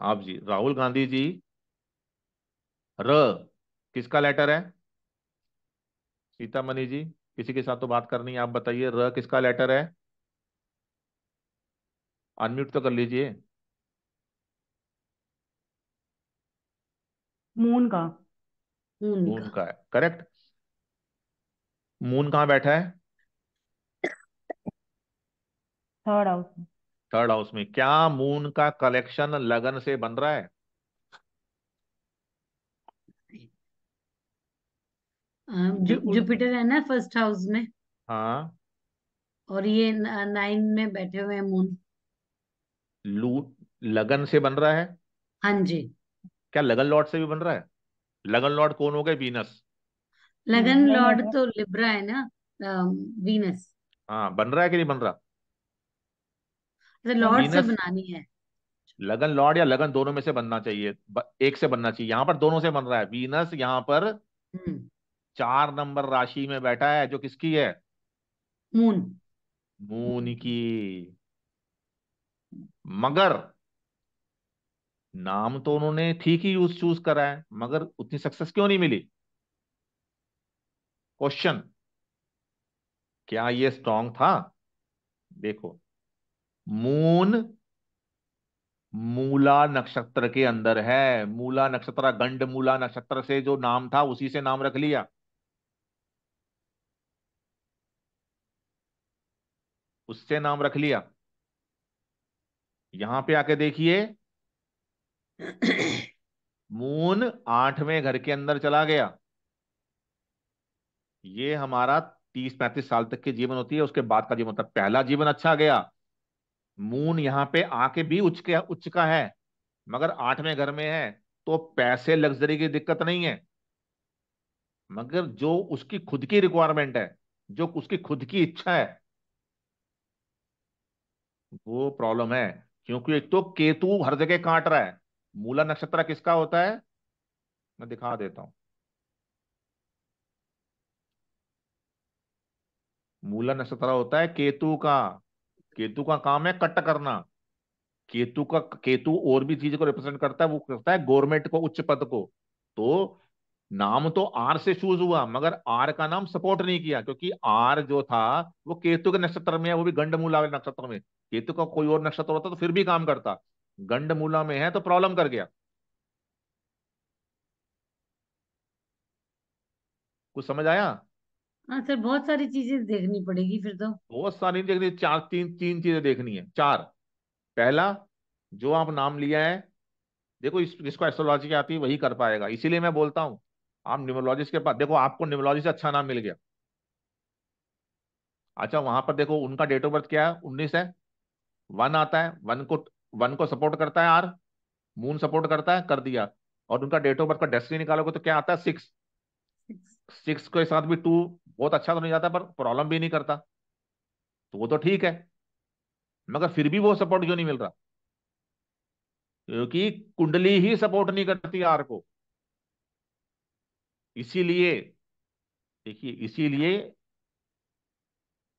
आप जी, राहुल गांधी जी, र, किसका लेटर है? सीतामणि जी किसी के साथ तो बात करनी है आप बताइए र किसका लेटर है? अनम्यूट तो कर लीजिए। मून का। मून मून का। का है करेक्ट मून कहाँ बैठा है? थर्ड हाउस में। थर्ड हाउस में। क्या मून का कलेक्शन लगन से बन रहा है अ, जु, बिल्कुल जुपिटर है ना फ़र्स्ट हाउस में? हाँ। और ये नाइन में बैठे हुए हैं मून लू लगन से बन रहा है? हाँ जी। क्या लगन लॉर्ड से भी बन रहा है? लगन लॉर्ड कौन हो गए? वीनस लगन लॉर्ड तो लिब्रा है। ना वीनस हाँ बन रहा है कि नहीं बन रहा? अच्छा लॉर्ड से बनानी है। लगन लॉर्ड या लगन दोनों में से बनना चाहिए एक से बनना चाहिए। यहाँ पर दोनों से बन रहा है। वीनस यहाँ पर हम्म। चार नंबर राशि में बैठा है जो किसकी है? मून। मून की। मगर नाम तो उन्होंने ठीक ही यूज़ चूज़ करा है मगर उतनी सक्सेस क्यों नहीं मिली? क्वेश्चन क्या ये स्ट्रांग था? देखो मून मूला नक्षत्र के अंदर है मूला नक्षत्र गंड मूला नक्षत्र से जो नाम था उसी से नाम रख लिया। उससे नाम रख लिया। यहाँ पे आके देखिए। मून आठवें घर के अंदर चला गया। ये हमारा तीस पैंतीस साल तक की जीवन होती है, उसके बाद का जीवन होता है। पहला जीवन अच्छा गया। मून यहाँ पे आके भी उच्च के, उच्च का है, मगर आठवें घर में है तो पैसे, लग्जरी की दिक्कत नहीं है। मगर जो उसकी खुद की रिक्वायरमेंट है, जो उसकी खुद की इच्छा है वो प्रॉब्लम है, क्योंकि एक तो केतु हर जगह काट रहा है। मूला नक्षत्र किसका होता है? मैं दिखा देता हूँ। मूला नक्षत्र होता है केतु का। केतु का काम है कट करना। केतु का, केतु और भी चीज़ को रिप्रेजेंट करता है, वो करता है गवर्नमेंट को, उच्च पद को। तो नाम तो आर से चूज़ हुआ मगर आर का नाम सपोर्ट नहीं किया क्योंकि आर जो था वो केतु के नक्षत्र में है वो भी गंडमूला वाले नक्षत्र में। केतु का कोई और नक्षत्र होता तो फिर भी काम करता। गंडमूला में है तो प्रॉब्लम कर गया। कुछ समझ आया? हाँ सर बहुत सारी चीज़ें देखनी पड़ेगी फिर तो। बहुत सारी देखनी चार तीन तीन चीज़ें देखनी है। चार। पहला जो आप नाम लिया है देखो इस, जिसको एस्ट्रोलॉजी आती है वही कर पाएगा। इसीलिए मैं बोलता हूँ आप न्यूमरोलॉजिस्ट के पास देखो आपको न्यूमरोलॉजी से अच्छा नाम मिल गया। अच्छा वहाँ पर देखो उनका डेट ऑफ़ बर्थ क्या है? उन्नीस है। वन आता है वन को वन को सपोर्ट करता है आर मून सपोर्ट करता है कर दिया। और उनका डेट ऑफ़ बर्थ का डेस्टिनी निकालोगे तो क्या आता है? सिक्स सिक्स के साथ भी टू बहुत अच्छा तो नहीं जाता पर प्रॉब्लम भी नहीं करता। तो वो तो ठीक है। मगर फिर भी वो सपोर्ट क्यों नहीं मिल रहा? क्योंकि कुंडली ही सपोर्ट नहीं करती आर को। इसीलिए, देखिए, इसीलिए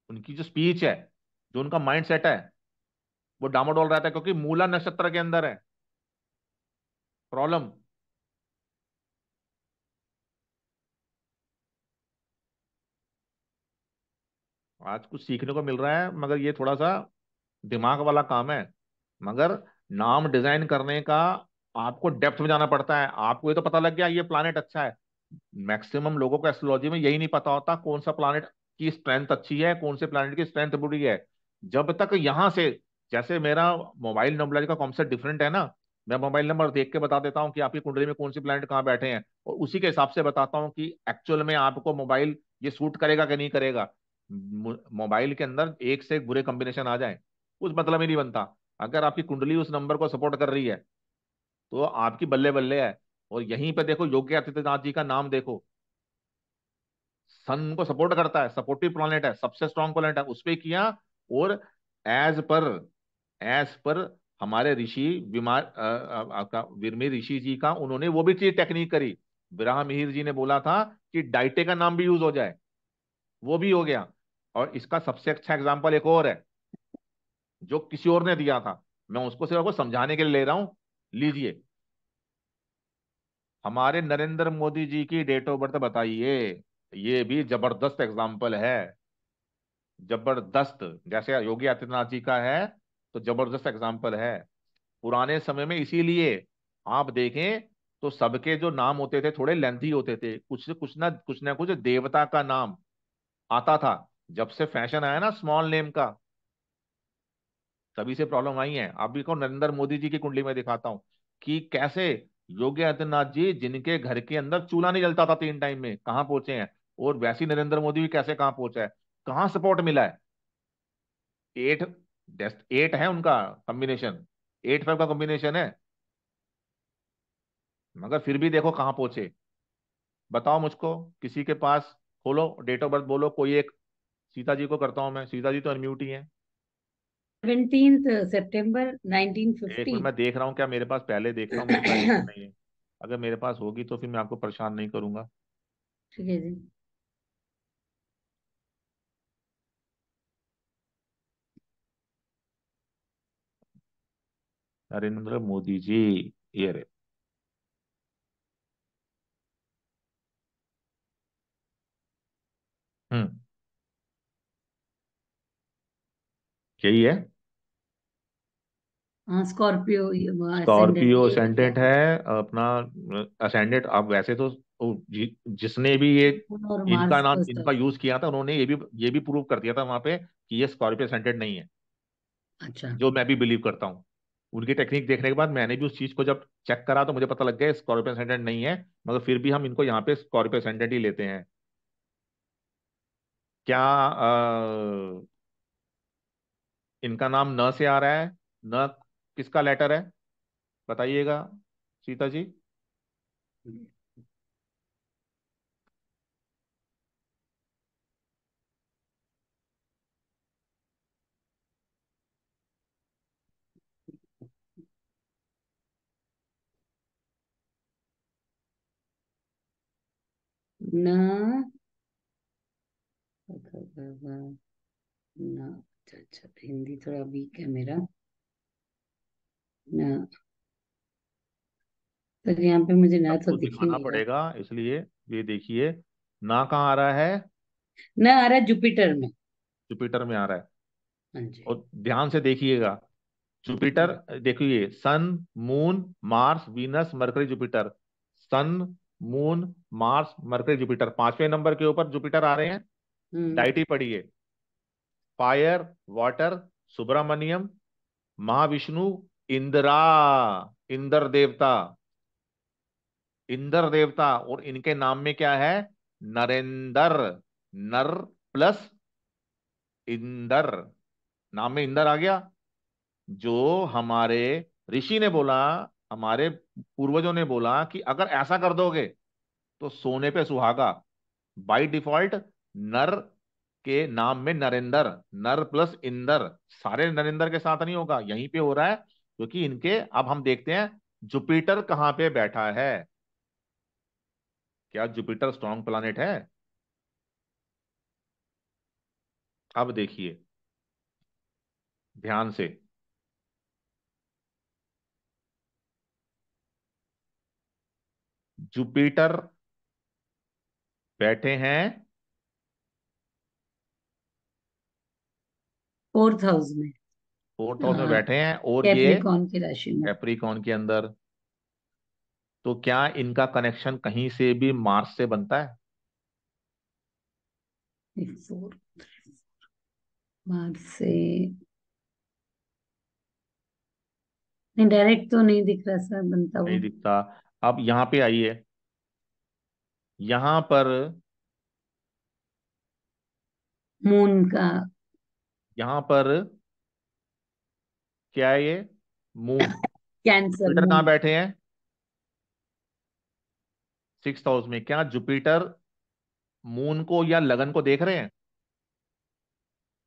उनकी जो स्पीच है, जो उनका माइंड सेट है, वो डामाडोल रहता है क्योंकि मूला नक्षत्र के अंदर है। प्रॉब्लम आज कुछ सीखने को मिल रहा है, मगर ये थोड़ा सा दिमाग वाला काम है। मगर नाम डिज़ाइन करने का आपको डेप्थ में जाना पड़ता है। आपको ये तो पता लग गया, ये प्लानेट अच्छा है। मैक्सिमम लोगों को एस्ट्रोलॉजी में यही नहीं पता होता कौन सा प्लानेट की स्ट्रेंथ अच्छी है, कौन से प्लानेट की स्ट्रेंथ बुरी है। जब तक यहाँ से, जैसे मेरा मोबाइल नंबर का कॉन्सेप्ट डिफरेंट है ना, मैं मोबाइल नंबर देख के बता देता हूँ कि आपकी कुंडली में कौन सी प्लानेट कहाँ बैठे हैं और उसी के हिसाब से बताता हूँ कि एक्चुअल में आपको मोबाइल ये सूट करेगा कि नहीं करेगा। मोबाइल के अंदर एक से एक बुरे कॉम्बिनेशन आ जाए, कुछ मतलब ही नहीं बनता। अगर आपकी कुंडली उस नंबर को सपोर्ट कर रही है तो आपकी बल्ले बल्ले है। और यहीं पे देखो योगी आदित्यनाथ जी का नाम देखो। सन को सपोर्ट करता है सपोर्टिव प्लानेट है, सबसे स्ट्रॉन्ग प्लानेट है उस पर किया और एज पर एज पर हमारे ऋषि विमार विरमी ऋषि जी का उन्होंने वो भी चीज़ टेक्निक करी। विराह मिहिर जी ने बोला था कि डाइटे का नाम भी यूज़ हो जाए। वो भी हो गया। और इसका सबसे अच्छा एग्ज़ाम्पल एक और है, जो किसी और ने दिया था। मैं उसको सिर्फ़ आपको समझाने के लिए ले रहा हूँ। लीजिए। हमारे नरेंद्र मोदी जी की डेट ऑफ़ बर्थ बताइए। ये भी ज़बरदस्त एग्ज़ाम्पल है। ज़बरदस्त। जैसे योगी आदित्यनाथ जी का है तो ज़बरदस्त एग्ज़ाम्पल है। पुराने समय में इसीलिए आप देखें तो सबके जो नाम होते थे, थोड़े लेंथी होते थे। कुछ कुछ ना कुछ ना कुछ देवता का नाम आता था। जब से फ़ैशन आया ना स्मॉल नेम का, तभी से प्रॉब्लम आई है। आप भी को नरेंद्र मोदी जी की कुंडली में दिखाता हूँ कि कैसे योगी आदित्यनाथ जी, जिनके घर के अंदर चूल्हा नहीं जलता था तीन टाइम में, कहाँ पहुँचे हैं? और वैसे नरेंद्र मोदी भी कैसे कहाँ पहुँचा है? कहाँ सपोर्ट मिला है? एट एट है उनका कॉम्बिनेशन एट फाइव का कॉम्बिनेशन है। मगर फिर भी देखो कहाँ पहुँचे। बताओ मुझको, किसी के पास खोलो डेट ऑफ़ बर्थ बोलो, कोई एक, सीता जी को करता हूँ मैं। सीता जी तो अनम्यूट ही। सितंबर 1950 एक मिनट मैं देख रहा हूँ क्या मेरे पास पहले देख रहा हूँ नहीं है। अगर मेरे पास होगी तो फिर मैं आपको परेशान नहीं करूँगा। ठीक है जी। नरेंद्र मोदी जी ये रे हम्म। यही है। हाँ स्कॉर्पियो स्कॉर्पियो असेंडेंट है अपना असेंडेंट अब वैसे तो जि, जिसने भी ये इनका नाम इनका यूज़ किया था उन्होंने ये भी ये भी प्रूव कर दिया था वहाँ पे कि ये स्कॉर्पियो असेंडेंट नहीं है। अच्छा। जो मैं भी बिलीव करता हूँ। उनकी टेक्निक देखने के बाद मैंने भी उस चीज़ को जब चेक करा तो मुझे पता लग गया स्कॉर्पियो असेंडेंट नहीं है मगर फिर भी हम इनको यहाँ पे स्कॉर्पियो असेंडेंट ही लेते हैं। क्या आ, इनका नाम न से आ रहा है, न किसका लेटर है? बताइएगा, सीता जी। ना ना अच्छा हिंदी थोड़ा वीक है मेरा। न। पर यहाँ पे मुझे ना तो दिखाना पड़ेगा इसलिए ये देखिए ना कहाँ आ रहा है? न आ रहा है जुपिटर में। जुपिटर में आ रहा है। हाँ और ध्यान से देखिएगा जुपिटर देखिए sun moon Mars Venus Mercury Jupiter. Sun moon Mars Mercury Jupiter. पाँचवें नंबर के ऊपर जुपिटर आ रहे हैं। हम्म। डाइटी पढ़िए। फायर, वाटर, सुब्रमण्यम, महाविष्णु, इंदिरा इंदर देवता इंदर देवता और इनके नाम में क्या है? नरेंद्र। नर प्लस इंदर। नाम में इंदर आ गया। जो हमारे ऋषि ने बोला, हमारे पूर्वजों ने बोला कि अगर ऐसा कर दोगे तो सोने पे सुहागा। बाय डिफ़ॉल्ट नर के नाम में नरेंद्र, नर प्लस इंदर, सारे नरेंद्र के साथ नहीं होगा, यहीं पे हो रहा है, क्योंकि इनके, अब हम देखते हैं, जुपिटर कहाँ पे बैठा है? क्या जुपिटर स्ट्रॉन्ग प्लानिट है? अब देखिए, ध्यान से। जुपिटर बैठे हैं फोर्थ हाउस में। फोर्थ हाउस में हाँ। बैठे हैं और ये कैप्रिकॉर्न की राशि में। कैप्रिकॉर्न के अंदर। तो क्या इनका कनेक्शन कहीं से भी मार्स से बनता है? फोर मार्च से। नहीं डायरेक्ट तो नहीं दिख रहा सर बनता नहीं दिखता। अब यहाँ पे आइए। यहाँ पर मून का यहाँ पर क्या है ये? मून कैंसर जुपिटर कहाँ बैठे हैं? सिक्स हाउस में। क्या जुपिटर मून को या लगन को देख रहे हैं?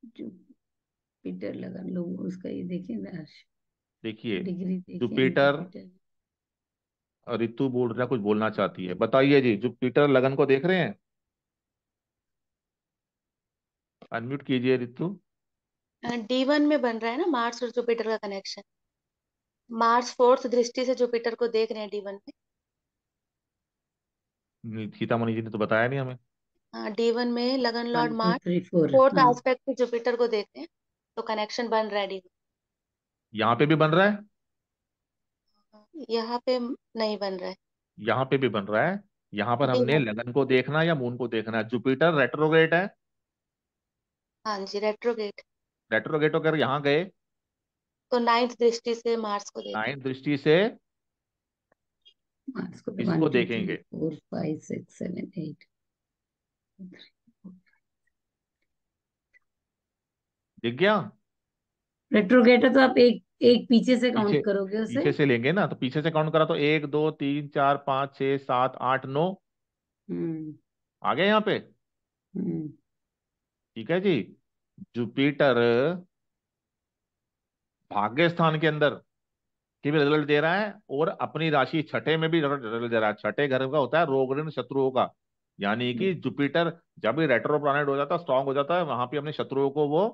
जुपिटर लगन लो उसका ये देखिए ना देखिए जुपिटर जुपिटर रितु बोल रहा कुछ बोलना चाहती है। बताइए जी जुपिटर लगन को देख रहे हैं? अनम्यूट कीजिए रितु डी वन में बन रहा है ना मार्स और जुपिटर का कनेक्शन मार्स फोर्थ दृष्टि से जुपिटर को देख रहे हैं डी वन में। सीतामणि जी ने तो बताया नहीं हमें। हाँ डी वन में लगन लॉर्ड मार्स फोर्थ हाँ। एस्पेक्ट से जुपिटर को देख रहे हैं तो कनेक्शन बन रहा है डी यहाँ पे भी बन रहा है? यहाँ पे नहीं बन रहा है। यहाँ पे भी बन रहा है? यहाँ पर हमने लगन को देखना है या मून को देखना है? जुपिटर रेट्रोग्रेट है। हाँ जी रेट्रोगेट रेट्रोगेट होकर यहाँ गए। तो नाइन्थ दृष्टि से मार्स को नाइन्थ दृष्टि से मार्च को इसको देखेंगे। Four five six seven eight दिख गया? रेट्रोगेट तो आप एक एक पीछे से काउंट करोगे उसे। पीछे से लेंगे ना तो पीछे से काउंट करा तो एक दो तीन चार पाँच छह सात आठ नौ। हम्म। आ गया यहाँ पे? हम्म। ठीक है जी। जुपिटर भाग्य स्थान के अंदर की भी रिज़ल्ट दे रहा है और अपनी राशि छठे में भी रिज़ल्ट दे रहा है। छठे घर का होता है रोग ऋण शत्रुओं का यानी कि जुपिटर जब भी रेट्रो प्लैनेट हो जाता है स्ट्रांग हो जाता है वहाँ पे अपने शत्रुओं को वो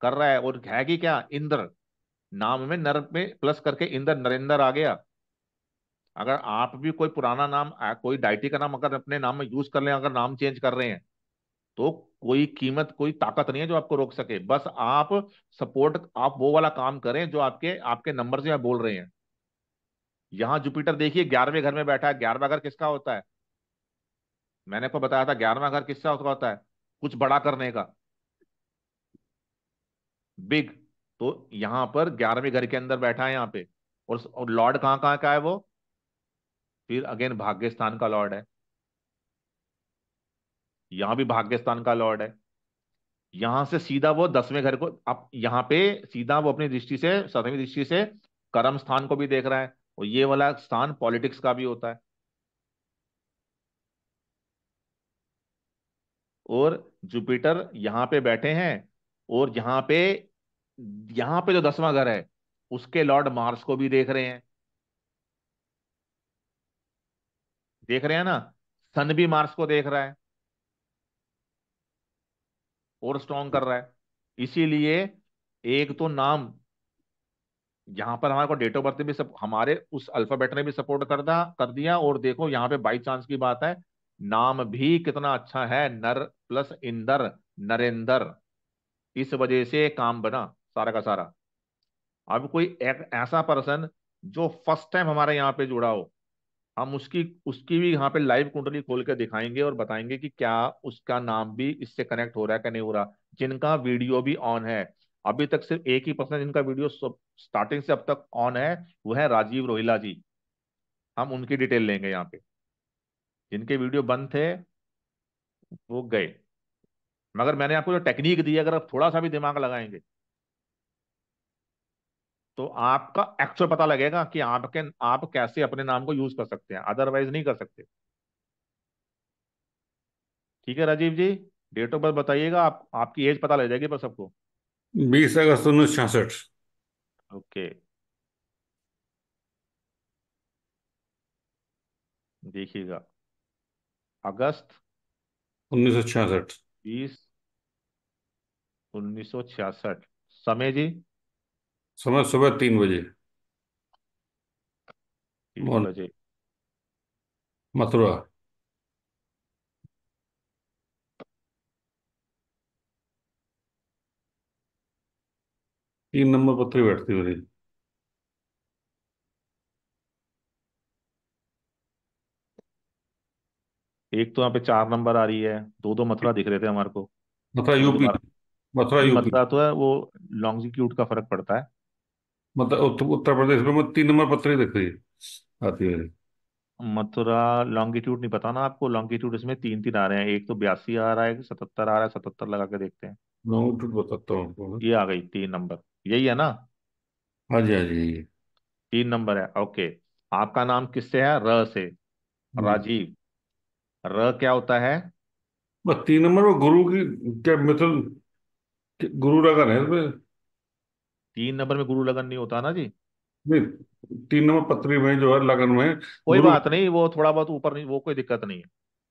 कर रहा है। और है कि क्या? इंद्र नाम में नर में प्लस करके इंद्र नरेंद्र आ गया। अगर आप भी कोई पुराना नाम कोई डाइटी का नाम अगर अपने नाम में यूज़ कर लें अगर नाम चेंज कर रहे हैं तो कोई कीमत कोई ताकत नहीं है जो आपको रोक सके। बस आप सपोर्ट आप वो वाला काम करें जो आपके आपके नंबर से बोल रहे हैं। यहाँ जुपिटर देखिए ग्यारहवें घर में बैठा है। ग्यारहवा घर किसका होता है? मैंने आपको बताया था ग्यारहवा घर किसका होता है? कुछ बड़ा करने का। बिग। तो यहाँ पर ग्यारहवें घर के अंदर बैठा है यहाँ पे। और, और लॉर्ड कहाँ कहाँ का है वो? फिर अगेन भाग्य स्थान का लॉर्ड है। यहाँ भी भाग्य स्थान का लॉर्ड है। यहाँ से सीधा वो दसवें घर को, अब यहाँ पे सीधा वो अपनी दृष्टि से, सतवीं दृष्टि से कर्म स्थान को भी देख रहा है और ये वाला स्थान पॉलिटिक्स का भी होता है। और जुपिटर यहाँ पे बैठे हैं और यहाँ पे यहाँ पे जो दसवां घर है, उसके लॉर्ड मार्स को भी देख रहे हैं। देख रहे हैं ना? सन भी मार्स को देख रहा है। और स्ट्रॉन्ग कर रहा है। इसीलिए एक तो नाम, यहाँ पर हमारे को डेट ऑफ़ बर्थ भी सब हमारे उस अल्फ़ाबेट ने भी सपोर्ट कर दा, कर दिया और देखो यहाँ पे बाई चांस की बात है, नाम भी कितना अच्छा है, नर प्लस इंदर, नरेंद्र। इस वजह से काम बना सारा का सारा। अब कोई एक ऐसा पर्सन जो फ़र्स्ट टाइम हमारे यहाँ पे जुड़ा हो हम उसकी उसकी भी यहाँ पे लाइव कुंडली खोल के दिखाएँगे और बताएँगे कि क्या उसका नाम भी इससे कनेक्ट हो रहा है कि नहीं हो रहा। जिनका वीडियो भी ऑन है, अभी तक सिर्फ़ एक ही पर्सन जिनका वीडियो स्टार्टिंग से अब तक ऑन है, वो है राजीव रोहिला जी। हम उनकी डिटेल लेंगे यहाँ पे। जिनके वीडियो बंद थे, वो गए। मगर मैंने आपको जो टेक्निक दी अगर आप थोड़ा सा भी दिमाग लगाएँगे तो आपका एक्चुअल पता लगेगा कि आपके आप कैसे अपने नाम को यूज़ कर सकते हैं अदरवाइज़ नहीं कर सकते। ठीक है Rajiv ji date of birth बताइएगा आप आपकी एज पता लग जाएगी पर सबको। बीस अगस्त उन्नीस छियासठ। ओके देखिएगा। अगस्त उन्नीस सौ छियासठ। बीस उन्नीस सौ छियासठ। समय जी? समय सुबह तीन बजे। तीन बजे। मथुरा। तीन नंबर पत्री बैठती मेरी एक तो यहाँ पे चार नंबर आ रही है। दो दो मथुरा दिख रहे थे हमारे को। मथुरा यूपी। मथुरा। यूपी। मथुरा तो है वो लॉन्गिट्यूड का फ़र्क पड़ता है। मतलब उत्तर प्रदेश में तीन नंबर पत्री दिख रही है आती है। मथुरा लॉन्गिट्यूड नहीं पता ना आपको। लॉन्गिट्यूड इसमें तीन तीन आ रहे हैं। एक तो बयासी आ रहा है सतहत्तर आ रहा है। सतहत्तर लगा के देखते हैं। लॉन्गिट्यूड बताता हूँ आपको ये आ गई तीन नंबर। यही है ना? हाँ जी हाँ जी ये तीन नंबर है। ओके। आपका नाम किससे है? र से। हम्म। राजीव। र क्या होता है? बस तीन नंबर में गुरु की क्या मिथुन गुरु लगन है इसमें? तीन नंबर में गुरु लगन नहीं होता ना जी? नहीं तीन नंबर पत्री में जो है लगन में कोई बात नहीं वो थोड़ा बहुत ऊपर नहीं वो कोई दिक्कत नहीं है।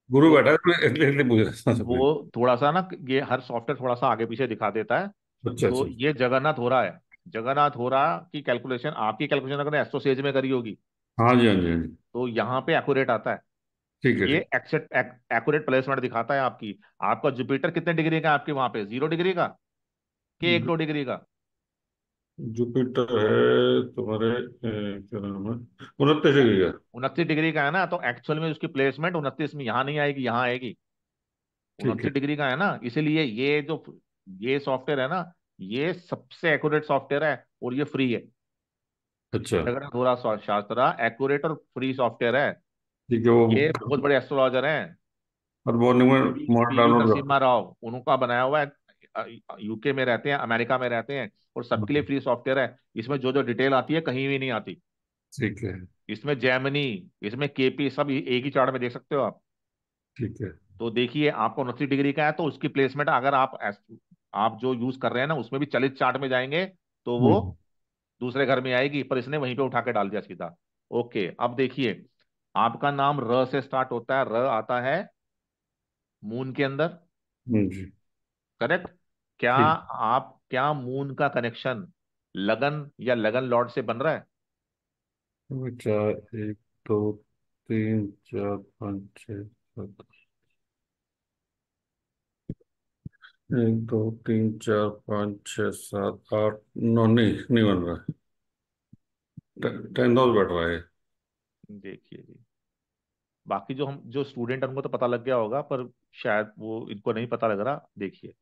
गुरु बैठा है इसलिए इसलिए पूछ रहा था। वो थोड़ा सा ना ये हर सॉफ्टवेयर थोड़ा सा आगे पीछे दिखा देता है। अच्छा तो अच्छा। ये जगन्नाथ हो रहा है। जगन्नाथ हो रहा की कैलकुलेशन आपकी कैलकुलेशन अगर एस्ट्रोसेज में करी होगी। हाँ जी हाँ जी हाँ जी। तो यहाँ पे एक्यूरेट आता है। ठीक है ये एक्सेट एक्यूरेट प्लेसमेंट दिखाता है आपकी। आपका जुपिटर कितने डिग्री का आपके वहाँ पे? ज़ीरो डिग्री का? कि एक दो डिग्री का? जुपिटर है तुम्हारे क्या नाम है? उनतीस डिग्री का। उनतीस डिग्री का है ना तो एक्चुअल में उसकी प्लेसमेंट उनतीस में यहाँ नहीं आएगी यहाँ आएगी। उनतीस डिग्री का है ना इसीलिए ये जो ये सॉफ्टवेयर है ना ये सबसे एक्यूरेट सॉफ्टवेयर है और ये फ्री है। अच्छा। थोड़ा शास्त्र एक्यूरेट और फ्री सॉफ्टवेयर है। ठीक है वो ये बहुत बड़े एस्ट्रोलॉजर हैं। पीवी डाउनलोड नरसिम्हा राव उनका बनाया हुआ है यूके में रहते हैं अमेरिका में रहते हैं और सबके लिए फ्री सॉफ्टवेयर है। इसमें जो जो डिटेल आती है कहीं भी नहीं आती। ठीक है। इसमें जैमनी इसमें केपी सब एक ही चार्ट में देख सकते हो आप। ठीक है। तो देखिए आपको उनतीस डिग्री का है तो उसकी प्लेसमेंट अगर आप आप जो यूज़ कर रहे हैं ना उसमें भी चलित चार्ट में जाएँगे तो वो हम्म। दूसरे घर में आएगी पर इसने वहीं पे उठा के डाल दिया सीधा। ओके अब देखिए आपका नाम र से स्टार्ट होता है र आता है मून के अंदर। हम्म, करेक्ट क्या आप क्या मून का कनेक्शन लगन या लगन लॉर्ड से बन रहा है? चार एक दो तीन चार पाँच छः सात एक दो तीन चार पाँच छः सात आठ नौ नहीं नहीं बन रहा है। टेन हाउस बैठ रहा है। देखिए जी। बाकी जो हम जो स्टूडेंट उनको तो पता लग गया होगा पर शायद वो इनको नहीं पता लग रहा। देखिए।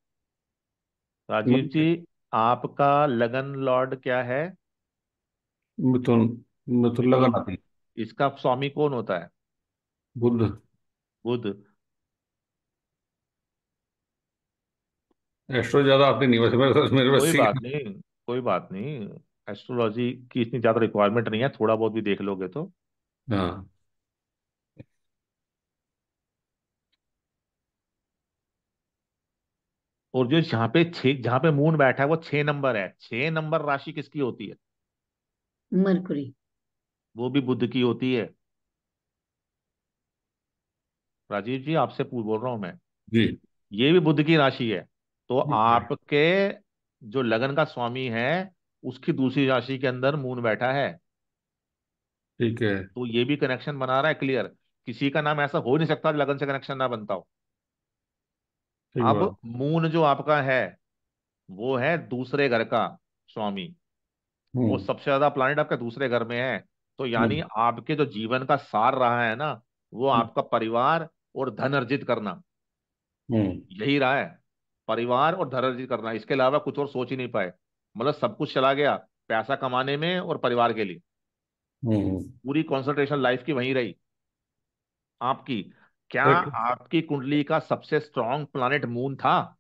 राजीव जी आपका लगन लॉर्ड क्या है? मिथुन मिथुन लगन आती। है इसका स्वामी कौन होता है? बुध बुध एस्ट्रो ज़्यादा आती नहीं वैसे मेरे मेरे कोई बात नहीं कोई बात नहीं। एस्ट्रोलॉजी की इतनी ज़्यादा रिक्वायरमेंट नहीं है थोड़ा बहुत भी देख लोगे तो। हाँ। और जो यहाँ पे छह जहाँ पे मून बैठा है वो छह नंबर है। छह नंबर राशि किसकी होती है? मरकुरी। वो भी बुध की होती है। राजीव जी आपसे पूछ बोल रहा हूँ मैं। जी। ये भी बुध की राशि है। तो आपके जो लगन का स्वामी है उसकी दूसरी राशि के अंदर मून बैठा है। ठीक है। तो ये भी कनेक्शन बना रहा है क्लियर किसी का नाम ऐसा हो नहीं सकता लगन से कनेक्शन ना बनता हो। अब मून जो आपका है वो है दूसरे घर का स्वामी। वो हम्म। सबसे ज़्यादा प्लानिट आपके दूसरे घर में है। तो यानी हम्म। आपके जो जीवन का सार रहा है ना वो हम्म। आपका परिवार और धन अर्जित करना। यही रहा है। परिवार और धन अर्जित करना। इसके अलावा कुछ और सोच ही नहीं पाए। मतलब सब कुछ चला गया पैसा कमाने में और परिवार के लिए। पूरी कॉन्सेंट्रेशन लाइफ की वहीं रही। आपकी। क्या आपकी कुंडली का सबसे स्ट्रांग प्लैनेट मून था?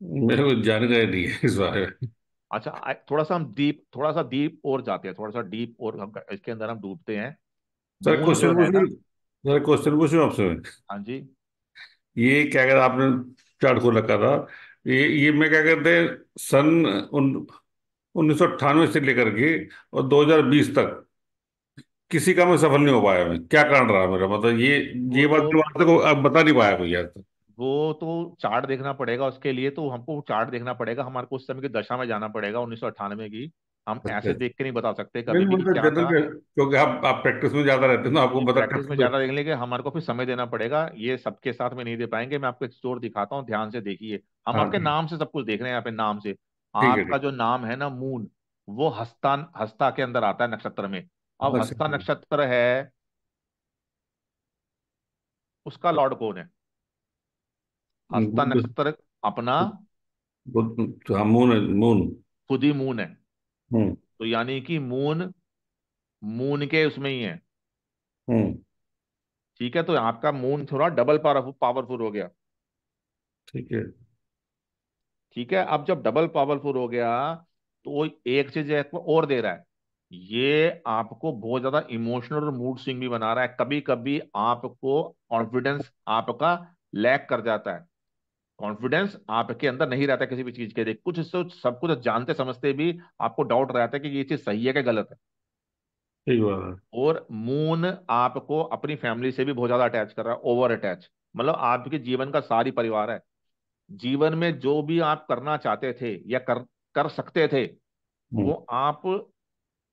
मेरे को जानकारी नहीं है इस बारे में। अच्छा थोड़ा सा हम डीप थोड़ा सा डीप और जाते हैं थोड़ा सा डीप और हम इसके अंदर हम डूबते हैं। सर क्वेश्चन पूछूँ क्वेश्चन पूछूँ आपसे। हाँ जी। ये क्या कहते आपने चार्ट खोल रखा था ये ये मैं क्या कहते हैं सन उन उन्नीस सौ अट्ठानवे से लेकर के और 2020 तक किसी का मैं सफल नहीं हो पाया मैं। क्या कारण रहा मेरा? मतलब ये ये बात तो आज तक अब बता नहीं पाया कोई आज तक वो तो चार्ट देखना पड़ेगा उसके लिए तो हमको चार्ट देखना पड़ेगा। हमारे को उस समय की दशा में जाना पड़ेगा उन्नीस सौ अट्ठानवे की। हम अच्छा। ऐसे देख के नहीं बता सकते कभी भी मतलब क्या था। क्योंकि आप आप प्रैक्टिस में ज़्यादा रहते हैं ना आपको बता प्रैक्टिस में ज़्यादा देख लेंगे। हमारे को फिर समय देना पड़ेगा। ये सबके साथ में नहीं दे पाएँगे। मैं आपको एक स्टोर दिखाता हूँ ध्यान से देखिए। हम हाँ आपके नाम से सब कुछ देख रहे हैं यहाँ पे नाम से। आपका जो नाम है ना मून वो हस्ता हस्ता के अंदर आता है नक्षत्र में। अब हस्ता नक्षत्र है उसका लॉर्ड कौन है? हस्ता नक्षत्र अपना बुध हाँ मून मून। खुद ही मून है। हम्म। तो यानी कि मून मून के उसमें ही है। हम्म। ठीक है तो आपका मून थोड़ा डबल पावरफुल हो गया। ठीक है। ठीक है अब जब डबल पावरफुल हो गया तो वो एक चीज़ और दे रहा है। ये आपको बहुत ज़्यादा इमोशनल और मूड स्विंग भी बना रहा है। कभी कभी आपको कॉन्फिडेंस आपका लैक कर जाता है। कॉन्फिडेंस आपके अंदर नहीं रहता किसी भी चीज़ के लिए। कुछ तो सब कुछ जानते समझते भी आपको डाउट रहता है कि ये चीज़ सही है कि गलत है। और मून आपको अपनी फैमिली से भी बहुत ज़्यादा अटैच कर रहा है ओवर अटैच मतलब आपके जीवन का सारी परिवार है। जीवन में जो भी आप करना चाहते थे या कर कर सकते थे हम्म। वो आप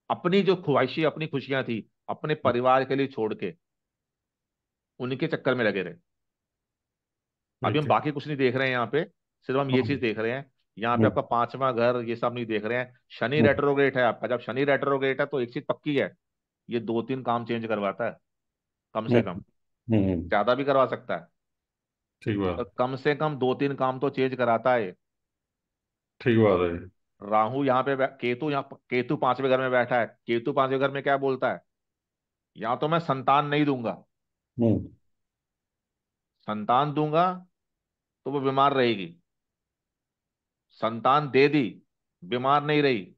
अपनी जो ख्वाहिशें अपनी खुशियाँ थी अपने परिवार के लिए छोड़ के उनके चक्कर में लगे रहे। अभी हम बाकी कुछ नहीं देख रहे हैं यहाँ पे सिर्फ़ हम ये हाँ। चीज़ देख रहे हैं। यहाँ पे हम्म। आपका पांचवा घर ये सब नहीं देख रहे हैं। शनि हम्म। रेट्रोग्रेट है आपका। जब शनि रेट्रोग्रेट है तो एक चीज़ पक्की है ये दो तीन काम चेंज करवाता है कम से कम। हम्म। हम्म, ज़्यादा भी करवा सकता है। ठीक बात। कम से कम दो तीन काम तो चेंज कराता है ठीक बात है। राहु यहाँ पे केतु यहाँ केतु पाँचवें घर में बैठा है। केतु पाँचवें घर में क्या बोलता है? या तो मैं संतान नहीं दूँगा। हम्म संतान दूँगा तो वो बीमार रहेगी। संतान दे दी बीमार नहीं रही।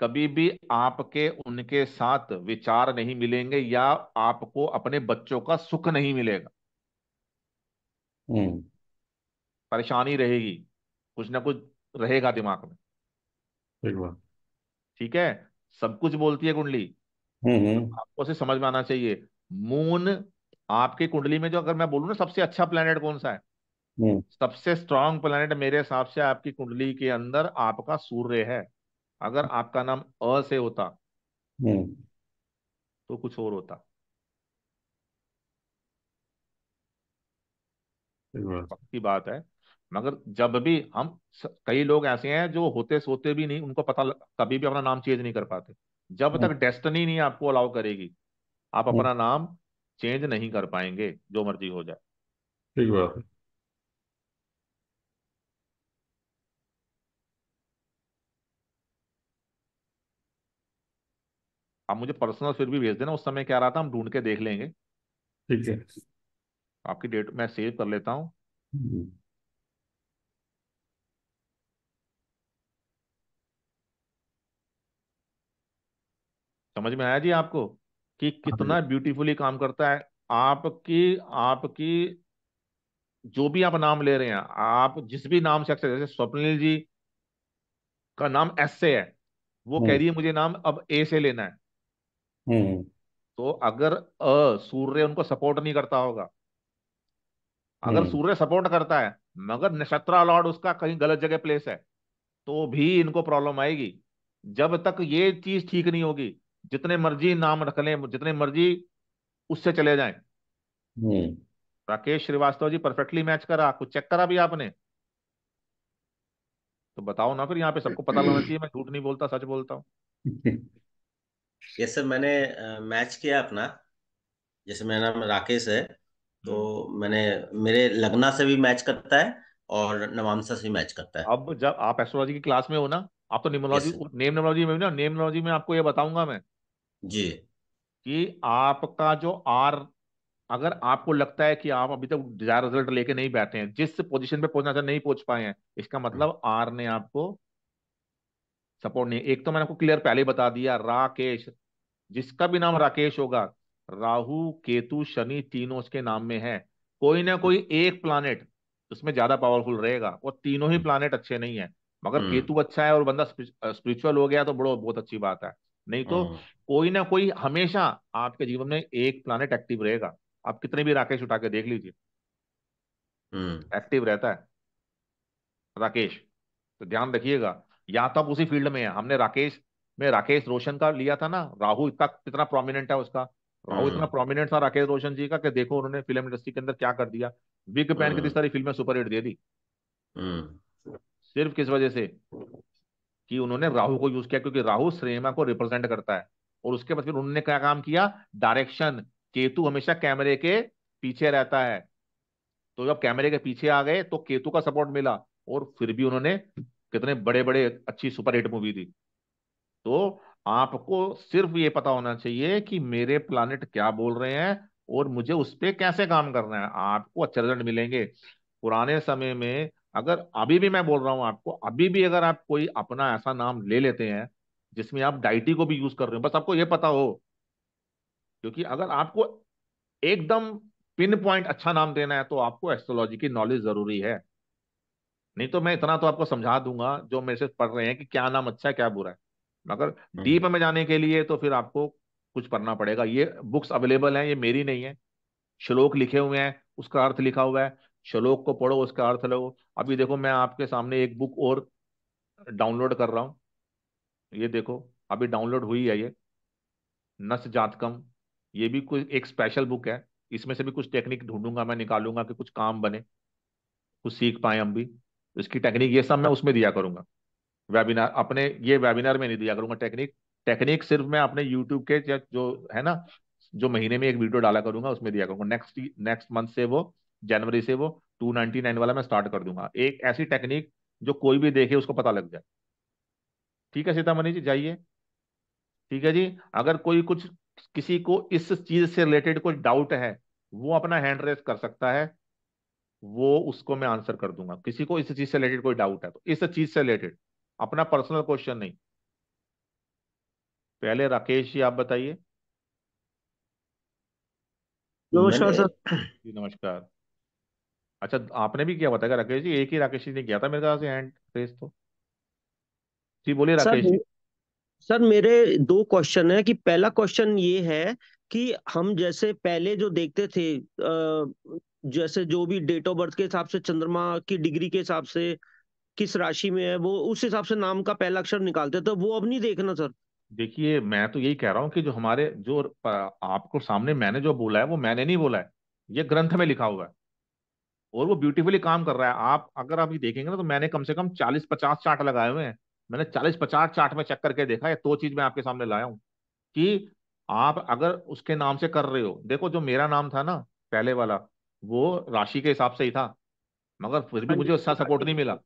कभी भी आपके उनके साथ विचार नहीं मिलेंगे या आपको अपने बच्चों का सुख नहीं मिलेगा। परेशानी रहेगी। कुछ ना कुछ रहेगा दिमाग में। ठीक है? सब कुछ बोलती है कुंडली। हम्म हम्म। आपको उसे समझ में आना चाहिए। मून आपकी कुंडली में जो अगर मैं बोलूँ ना सबसे अच्छा प्लेनेट कौन सा है? हम्म। सबसे स्ट्रांग प्लेनेट मेरे हिसाब से आपकी कुंडली के अंदर आपका सूर्य है। अगर आपका नाम अ से होता हम्म। तो कुछ और होता। ठीक पक्की बात है। मगर जब भी हम कई लोग ऐसे हैं जो होते सोते भी नहीं उनको पता कभी भी अपना नाम चेंज नहीं कर पाते। जब हम्म। तक डेस्टनी नहीं आपको अलाउ करेगी आप हम्म, अपना नाम चेंज नहीं कर पाएँगे जो मर्ज़ी हो जाए। ठीक बात है। आप मुझे पर्सनल फिर भी भेज देना उस समय क्या रहा था हम ढूंढ के देख लेंगे। ठीक है। आपकी डेट मैं सेव कर लेता हूँ। समझ में आया जी आपको कि हाँ कितना ब्यूटीफुली काम करता है? आपकी आपकी जो भी आप नाम ले रहे हैं आप जिस भी नाम से अक्सर जैसे स्वप्निल जी का नाम एस से है वो कह हम्म। रही है मुझे नाम अब ए से लेना है। हम्म। तो अगर अ सूर्य उनको सपोर्ट नहीं करता होगा अगर हम्म। सूर्य सपोर्ट करता है मगर नक्षत्रा लॉर्ड उसका कहीं गलत जगह प्लेस है तो भी इनको प्रॉब्लम आएगी। जब तक ये चीज़ ठीक नहीं होगी जितने मर्ज़ी नाम रख लें जितने मर्ज़ी उससे चले जाएँ। हम्म। राकेश श्रीवास्तव जी परफेक्टली मैच करा कुछ चेक करा भी आपने? तो बताओ ना फिर यहाँ पे सबको पता लगना चाहिए मैं झूठ नहीं बोलता सच बोलता हूँ। ये सर मैंने मैच किया अपना। जैसे मेरा नाम राकेश है तो हम्म। मैंने मेरे लगना से भी मैच करता है और नवांशा से भी मैच करता है। अब जब आप एस्ट्रोलॉजी की क्लास में हो ना आप तो सर। नेम न्यूमरोलॉजी में भी ना नेम न्यूमरोलॉजी में आपको ये बताऊँगा मैं। जी। कि आपका जो आर अगर आपको लगता है कि आप अभी तक डिज़ायर रिज़ल्ट लेके नहीं बैठे हैं जिस पोजीशन पे पहुँचना चाहते नहीं पहुँच पाए हैं इसका मतलब आर ने आपको सपोर्ट नहीं एक तो मैंने आपको क्लियर पहले ही बता दिया राकेश जिसका भी नाम राकेश होगा राहु केतु शनि तीनों उसके नाम में है। कोई ना कोई एक प्लानेट उसमें ज़्यादा पावरफुल रहेगा और तीनों ही प्लानेट अच्छे नहीं है मगर हम्म। केतु अच्छा है और बंदा स्पिरिचुअल हो गया तो बड़ो बहुत अच्छी बात है। नहीं तो हम्म कोई ना कोई हमेशा आपके जीवन में एक प्लानेट एक्टिव रहेगा। आप कितने भी राकेश उठा के देख लीजिए। हम्म। एक्टिव रहता है। राकेश तो ध्यान रखिएगा या तो आप उसी फ़ील्ड में है। हमने राकेश में राकेश रोशन का लिया था ना राहु इतना कितना प्रोमिनेंट है उसका। राहु इतना हम्म प्रोमिनेंट था राकेश रोशन जी का कि देखो उन्होंने फ़िल्म इंडस्ट्री के अंदर क्या कर दिया। बिग पैन हम्म सारी फ़िल्में सुपर हिट दे दी। हम्म। सिर्फ़ किस वजह से? कि उन्होंने राहु को यूज़ किया क्योंकि राहु श्रेमा को रिप्रेजेंट करता है। और उसके बाद फिर उन्होंने क्या काम किया? डायरेक्शन। केतु हमेशा कैमरे के पीछे रहता है। तो जब कैमरे के पीछे आ गए तो केतु का सपोर्ट मिला और फिर भी उन्होंने कितने बड़े बड़े अच्छी सुपर हिट मूवी दी। तो आपको सिर्फ़ ये पता होना चाहिए कि मेरे प्लानिट क्या बोल रहे हैं और मुझे उस पर कैसे काम करना है। आपको अच्छे रिज़ल्ट मिलेंगे। पुराने समय में अगर अभी भी मैं बोल रहा हूँ आपको अभी भी अगर आप कोई अपना ऐसा नाम ले लेते हैं जिसमें आप डाइटी को भी यूज़ कर रहे हो बस आपको ये पता हो क्योंकि अगर आपको एकदम पिन पॉइंट अच्छा नाम देना है तो आपको एस्ट्रोलॉजी की नॉलेज ज़रूरी है। नहीं तो मैं इतना तो आपको समझा दूँगा जो मेरे से पढ़ रहे हैं कि क्या नाम अच्छा है क्या बुरा है। मगर डीप हम्म में जाने के लिए तो फिर आपको कुछ पढ़ना पड़ेगा। ये बुक्स अवेलेबल हैं ये मेरी नहीं है। श्लोक लिखे हुए हैं उसका अर्थ लिखा हुआ है। श्लोक को पढ़ो, उसका अर्थ लगो। अभी देखो, मैं आपके सामने एक बुक और डाउनलोड कर रहा हूँ। ये देखो, अभी डाउनलोड हुई है ये। नस जातकम ये भी कोई एक स्पेशल बुक है। इसमें से भी कुछ टेक्निक ढूंढूँगा मैं, निकालूँगा कि कुछ काम बने, कुछ सीख पाए हम भी। इसकी टेक्निक ये सब मैं उसमें दिया करूँगा। वेबिनार अपने ये वेबिनार में नहीं दिया करूँगा टेक्निक टेक्निक सिर्फ़ मैं अपने यूट्यूब के जो है ना, जो महीने में एक वीडियो डाला करूँगा, उसमें दिया करूँगा। नेक्स्ट नेक्स्ट मंथ से वो जनवरी से वो टू नाइनटी नाइन वाला मैं स्टार्ट कर दूँगा। एक ऐसी टेक्निक जो कोई भी देखे उसको पता लग जाए। ठीक है सीतामणि जी? जाइए। ठीक है जी? अगर कोई कुछ किसी को इस चीज़ से रिलेटेड कोई डाउट है वो अपना हैंड रेस कर सकता है। वो उसको मैं आंसर कर दूँगा। किसी को इस चीज़ से रिलेटेड कोई डाउट है तो इस चीज़ से रिलेटेड अपना पर्सनल क्वेश्चन नहीं। पहले राकेश जी आप बताइए। नमस्कार सर। जी नमस्कार। अच्छा आपने भी किया बताया राकेश जी एक ही राकेश जी ने किया था मेरे ख्याल से हैंड रेस तो? जी बोलिए सर राकेश जी। सर मेरे दो क्वेश्चन है कि पहला क्वेश्चन ये है कि हम जैसे पहले जो देखते थे अ, जैसे जो भी डेट ऑफ़ बर्थ के हिसाब से चंद्रमा की डिग्री के हिसाब से किस राशि में है वो उस हिसाब से नाम का पहला अक्षर निकालते थे वो अब नहीं देखना सर। देखिए मैं तो यही कह रहा हूँ कि जो हमारे जो आपको सामने मैंने जो बोला है वो मैंने नहीं बोला है ये ग्रंथ में लिखा हुआ है। और वो ब्यूटीफुली काम कर रहा है। आप अगर अभी देखेंगे ना तो मैंने कम से कम चालीस पचास चार्ट लगाए हुए हैं। मैंने चालीस पचास चार्ट में चेक करके देखा है दो तो चीज़ मैं आपके सामने लाया हूँ कि आप अगर उसके नाम से कर रहे हो देखो जो मेरा नाम था ना पहले वाला वो राशि के हिसाब से ही था मगर फिर भी हाँ मुझे अच्छा सपोर्ट नहीं मिला।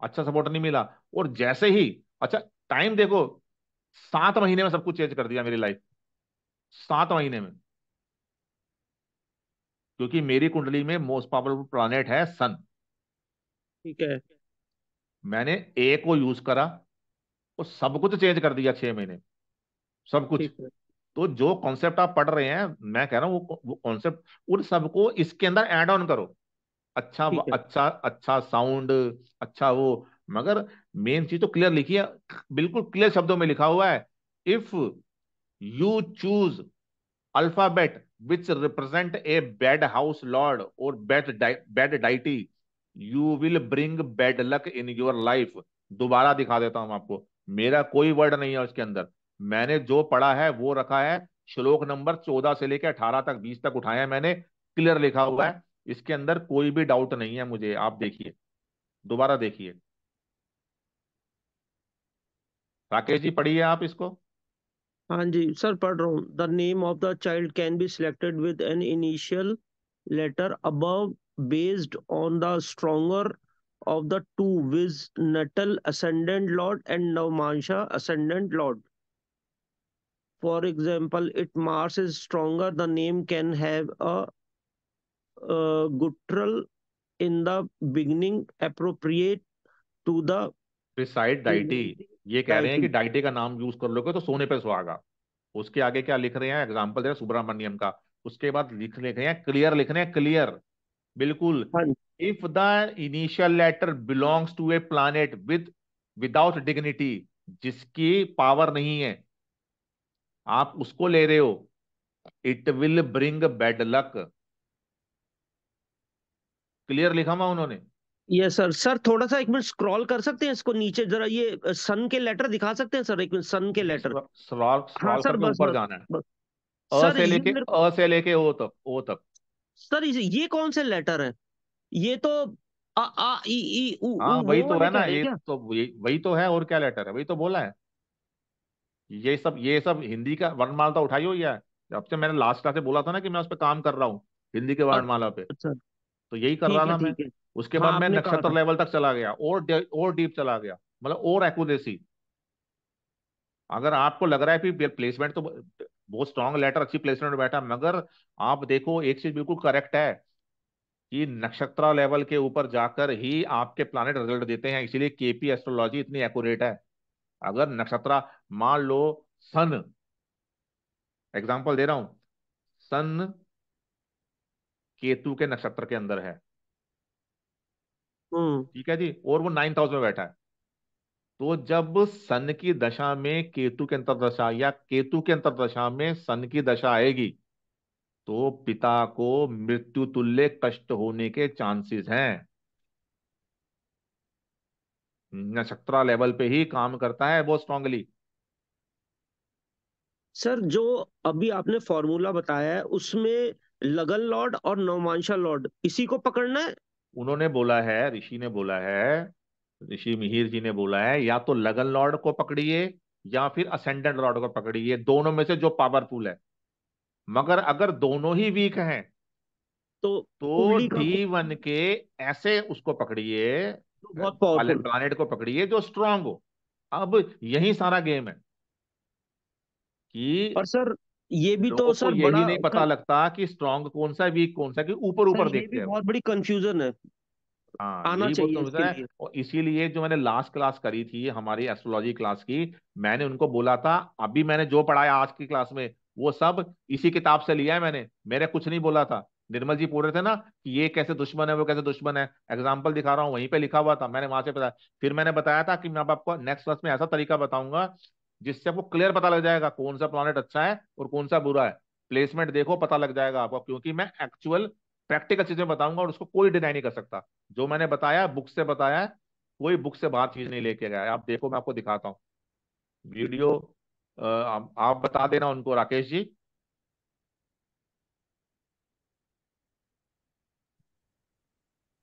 अच्छा सपोर्ट नहीं मिला और जैसे ही अच्छा टाइम देखो सात महीने में सब कुछ चेंज कर दिया मेरी लाइफ सात महीने में। क्योंकि मेरी कुंडली में मोस्ट पावरफुल प्लैनेट है सन ठीक है। मैंने ए को यूज़ करा और सब कुछ चेंज कर दिया छह महीने। सब कुछ। तो जो कॉन्सेप्ट आप पढ़ रहे हैं मैं कह रहा हूँ वो वो कॉन्सेप्ट उन सबको इसके अंदर एड ऑन करो। अच्छा अच्छा अच्छा साउंड अच्छा वो मगर मेन चीज़ तो क्लियर लिखी है बिल्कुल क्लियर शब्दों में लिखा हुआ है। If you choose alphabet which represent a bad house lord और bad bad deity you will bring bad luck in your life दोबारा दिखा देता हूँ आपको। मेरा कोई वर्ड नहीं है उसके अंदर। मैंने जो पढ़ा है, वो रखा है श्लोक नंबर चौदह से लेकर अठारह तक, बीस तक उठाया है मैंने। क्लियर लिखा हुआ है। इसके अंदर कोई भी डाउट नहीं है मुझे। आप देखिए। दोबारा देखिए। राकेश जी, पढ़िए आप इसको। Anji, sir, pardon. The name of the child can be selected with an initial letter above based on the stronger of the two viz. Natal ascendant lord and Navmansha ascendant lord. For example, if Mars is stronger, the name can have a, a guttural in the beginning appropriate to the preside deity. ये कह रहे हैं कि deity का नाम use कर लोगे तो सोने पर सुहागा। उसके आगे क्या लिख रहे हैं? एग्ज़ाम्पल दे सुब्रमण्यम का। उसके बाद लिख लिख रहे हैं क्लियर लिख रहे हैं क्लियर बिल्कुल। If the initial letter belongs to a planet with without dignity जिसकी पावर नहीं है आप उसको ले रहे हो it will bring bad luck clear लिखा हुआ उन्होंने? यस सर सर थोड़ा सा एक मिनट स्क्रॉल कर सकते हैं इसको नीचे? जरा ये सन के लेटर दिखा सकते हैं सर एक मिनट सन के लेटर स्क्रॉल हाँ स्क्रॉल सर ऊपर जाना है। अ से लेके अ से लेके ओ तक ओ तक। सर ये कौन से लेटर है? ये तो आ आ ई ई उ हाँ वो वही तो है ना ये तो वही तो है और क्या लेटर है? वही तो बोला है। ये सब ये सब हिंदी का वर्णमाला तो उठाई हुई है। जब से मैंने लास्ट क्लास से बोला था ना कि मैं उस पर काम कर रहा हूँ हिंदी के वर्णमाला पे। अच्छा। तो यही कर रहा था मैं। उसके हाँ बाद मैं नक्षत्र लेवल तक चला गया और और डीप चला गया मतलब और एक्यूरेसी अगर आपको लग रहा है कि प्लेसमेंट तो बहुत स्ट्रांग लेटर अच्छी प्लेसमेंट में बैठा मगर आप देखो एक चीज़ बिल्कुल करेक्ट है कि नक्षत्र लेवल के ऊपर जाकर ही आपके प्लानेट रिज़ल्ट देते हैं इसीलिए केपी एस्ट्रोलॉजी इतनी एक्यूरेट है। अगर नक्षत्र मान लो सन एग्ज़ाम्पल दे रहा हूँ सन केतु के नक्षत्र के अंदर है। ठीक है जी? और वो नाइन्थ हाउस में बैठा है। तो जब सन की दशा में केतु के अंतरदशा या केतु के अंतरदशा में सन की दशा आएगी तो पिता को मृत्यु तुल्य कष्ट होने के चांसेस हैं। नक्षत्रा लेवल पे ही काम करता है वो स्ट्रांगली सर जो अभी आपने फॉर्मूला बताया है उसमें लगन लॉर्ड और नवमांशा लॉर्ड इसी को पकड़ना है? उन्होंने बोला है ऋषि ने बोला है ऋषि मिहिर जी ने बोला है या तो लगन लॉर्ड को पकड़िए या फिर असेंडेंट लॉर्ड को पकड़िए दोनों में से जो पावरफुल है। मगर अगर दोनों ही वीक हैं तो तो डी वन के ऐसे उसको पकड़िए प्लानेट को पकड़िए जो स्ट्रांग हो। अब यही सारा गेम है कि और सर ये भी तो सर यही बड़ा नहीं पता. लगता कि स्ट्रांग कौन सा वीक कौन सा कि ऊपर ऊपर देखते हैं बहुत बड़ी कंफ्यूजन है। हाँ आना चाहिए इसके लिए। और इसीलिए जो मैंने लास्ट क्लास करी थी हमारी एस्ट्रोलॉजी क्लास की मैंने उनको बोला था अभी मैंने जो पढ़ाया आज की क्लास में वो सब इसी किताब से लिया है मैंने। मेरे कुछ नहीं बोला था। निर्मल जी पूछ रहे थे ना कि ये कैसे दुश्मन है वो कैसे दुश्मन है। एग्ज़ाम्पल दिखा रहा हूँ वहीं पे लिखा हुआ था। मैंने वहाँ से बताया फिर मैंने बताया था कि मैं आपको नेक्स्ट क्लास में ऐसा तरीका बताऊँगा जिससे आपको क्लियर पता लग जाएगा कौन सा प्लॉनेट अच्छा है और कौन सा बुरा है। प्लेसमेंट देखो पता लग जाएगा आपको क्योंकि मैं एक्चुअल प्रैक्टिकल चीज़ें बताऊँगा और उसको कोई डिनाई नहीं कर सकता। जो मैंने बताया बुक से बताया कोई बुक से बाहर चीज़ नहीं लेके गया है। आप देखो मैं आपको दिखाता हूँ। वीडियो आप बता देना उनको राकेश जी।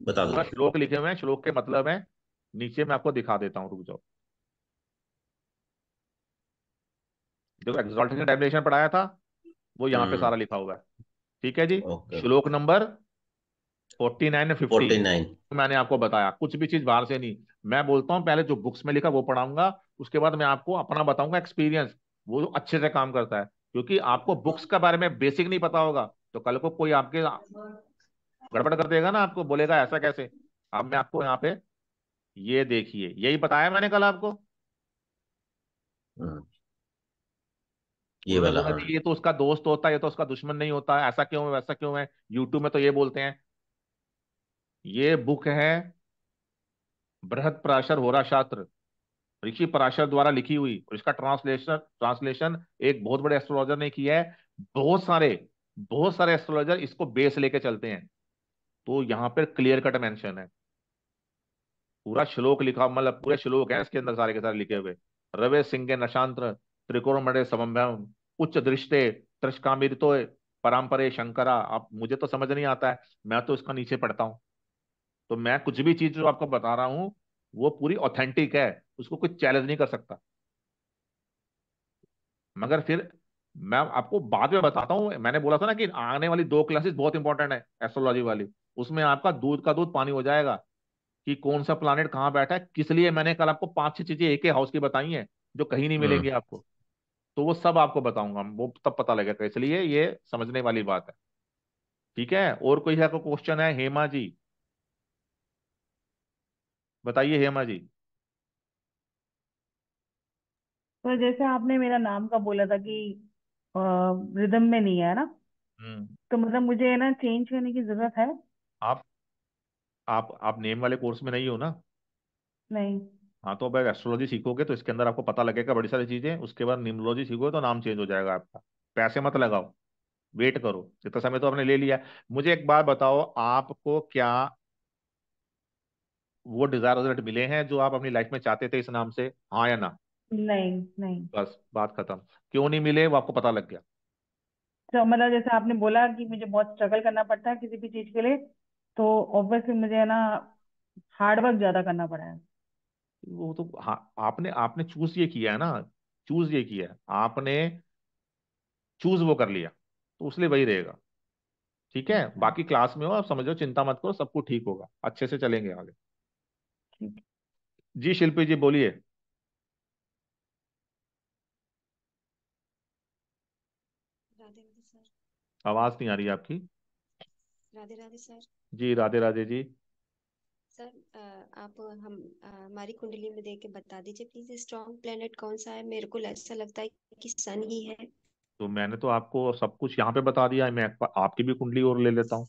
बता दो। श्लोक लिखे हुए हैं श्लोक के मतलब है। नीचे मैं आपको दिखा देता हूँ रुक जाओ। देखो एक्सॉल्टेशन डेफिनेशन पढ़ाया था वो यहाँ पे सारा लिखा हुआ है। ठीक है जी? श्लोक नंबर फोर्टी नाइन फिफ्टी मैंने आपको बताया कुछ भी चीज़ बाहर से नहीं। मैं बोलता हूँ पहले जो बुक्स में लिखा वो पढ़ाऊँगा उसके बाद मैं आपको अपना बताऊँगा एक्सपीरियंस वो अच्छे से काम करता है क्योंकि आपको बुक्स के बारे में बेसिक नहीं पता होगा। तो कल को कोई आपके गड़बड़ कर देगा ना आपको बोलेगा ऐसा कैसे? अब मैं आपको यहाँ पे ये देखिए यही बताया मैंने कल आपको। ये वाला हाँ। ये तो उसका दोस्त होता है ये तो उसका दुश्मन नहीं होता है ऐसा क्यों है वैसा क्यों है? यूट्यूब में तो ये बोलते हैं। ये बुक है बृहद पराशर होरा शास्त्र। ऋषि पराशर द्वारा लिखी हुई और इसका ट्रांसलेशन ट्रांसलेशन एक बहुत बड़े एस्ट्रोलॉजर ने किया है। बहुत सारे बहुत सारे एस्ट्रोलॉजर इसको बेस लेके चलते हैं। तो यहाँ पर क्लियर कट मेंशन है। पूरा श्लोक लिखा मतलब पूरे श्लोक है इसके अंदर सारे के सारे लिखे हुए। रवे सिंह के नशांत्र त्रिकोण मड़े समभ्यम उच्च दृष्टे त्रिशकामितो परम्परे शंकरा आप मुझे तो समझ नहीं आता है मैं तो इसका नीचे पढ़ता हूँ। तो मैं कुछ भी चीज़ जो आपको बता रहा हूँ वो पूरी ऑथेंटिक है उसको कोई चैलेंज नहीं कर सकता। मगर फिर मैं आपको बाद में बताता हूँ मैंने बोला था ना कि आने वाली दो क्लासेस बहुत इंपॉर्टेंट है एस्ट्रोलॉजी वाली उसमें आपका दूध का दूध पानी हो जाएगा कि कौन सा प्लानिट कहाँ बैठा है किस लिए मैंने कल आपको पाँच छह चीज़ें एक ही हाउस की बताई हैं जो कहीं नहीं मिलेंगी आपको। तो वो सब आपको बताऊँगा वो तब पता लगेगा। इसलिए ये समझने वाली बात है। ठीक है? और कोई है क्वेश्चन है? हेमा जी। बताइए हेमा जी। तो जैसे आपने मेरा नाम का बोला था कि रिदम में नहीं है ना? हम्म। तो मतलब मुझे है ना चेंज करने की ज़रूरत है। आप आप आप नेम वाले कोर्स में नहीं हो ना? नहीं। हाँ तो अब एस्ट्रोलॉजी सीखोगे तो इसके अंदर आपको पता लगेगा बड़ी सारी चीज़ें उसके बाद न्यूमरोलॉजी सीखोगे तो नाम चेंज हो जाएगा आपका। पैसे मत लगाओ वेट करो इतना समय तो आपने ले लिया। मुझे एक बात बताओ आपको क्या वो डिज़ायर रिज़ल्ट मिले हैं जो आप अपनी लाइफ में चाहते थे इस नाम से हाँ या ना? नहीं नहीं। बस बात खत्म। क्यों नहीं मिले वो आपको पता लग गया। तो मतलब जैसे आपने बोला कि मुझे बहुत स्ट्रगल करना पड़ता है किसी भी चीज़ के लिए तो ऑब्वियसली मुझे है ना हार्ड वर्क ज़्यादा करना पड़ा है। वो तो हाँ आपने आपने चूज़ ये किया है ना चूज़ ये किया है। आपने चूज़ वो कर लिया तो उसलिए वही रहेगा। ठीक है? अच्छा बाकी क्लास में हो आप समझो चिंता मत करो सब कुछ ठीक होगा। अच्छे से चलेंगे आगे। जी शिल्पी जी बोलिए। राधे राधे सर। आवाज़ नहीं आ रही है आपकी। राधे राधे सर। जी राधे राधे जी। सर आप हम हमारी कुंडली में देख के बता दीजिए प्लीज़ स्ट्रॉन्ग प्लेनेट कौन सा है? मेरे को ऐसा लगता है कि सन ही है। तो मैंने तो आपको सब कुछ यहाँ पे बता दिया, मैं आपकी भी कुंडली और ले लेता हूँ।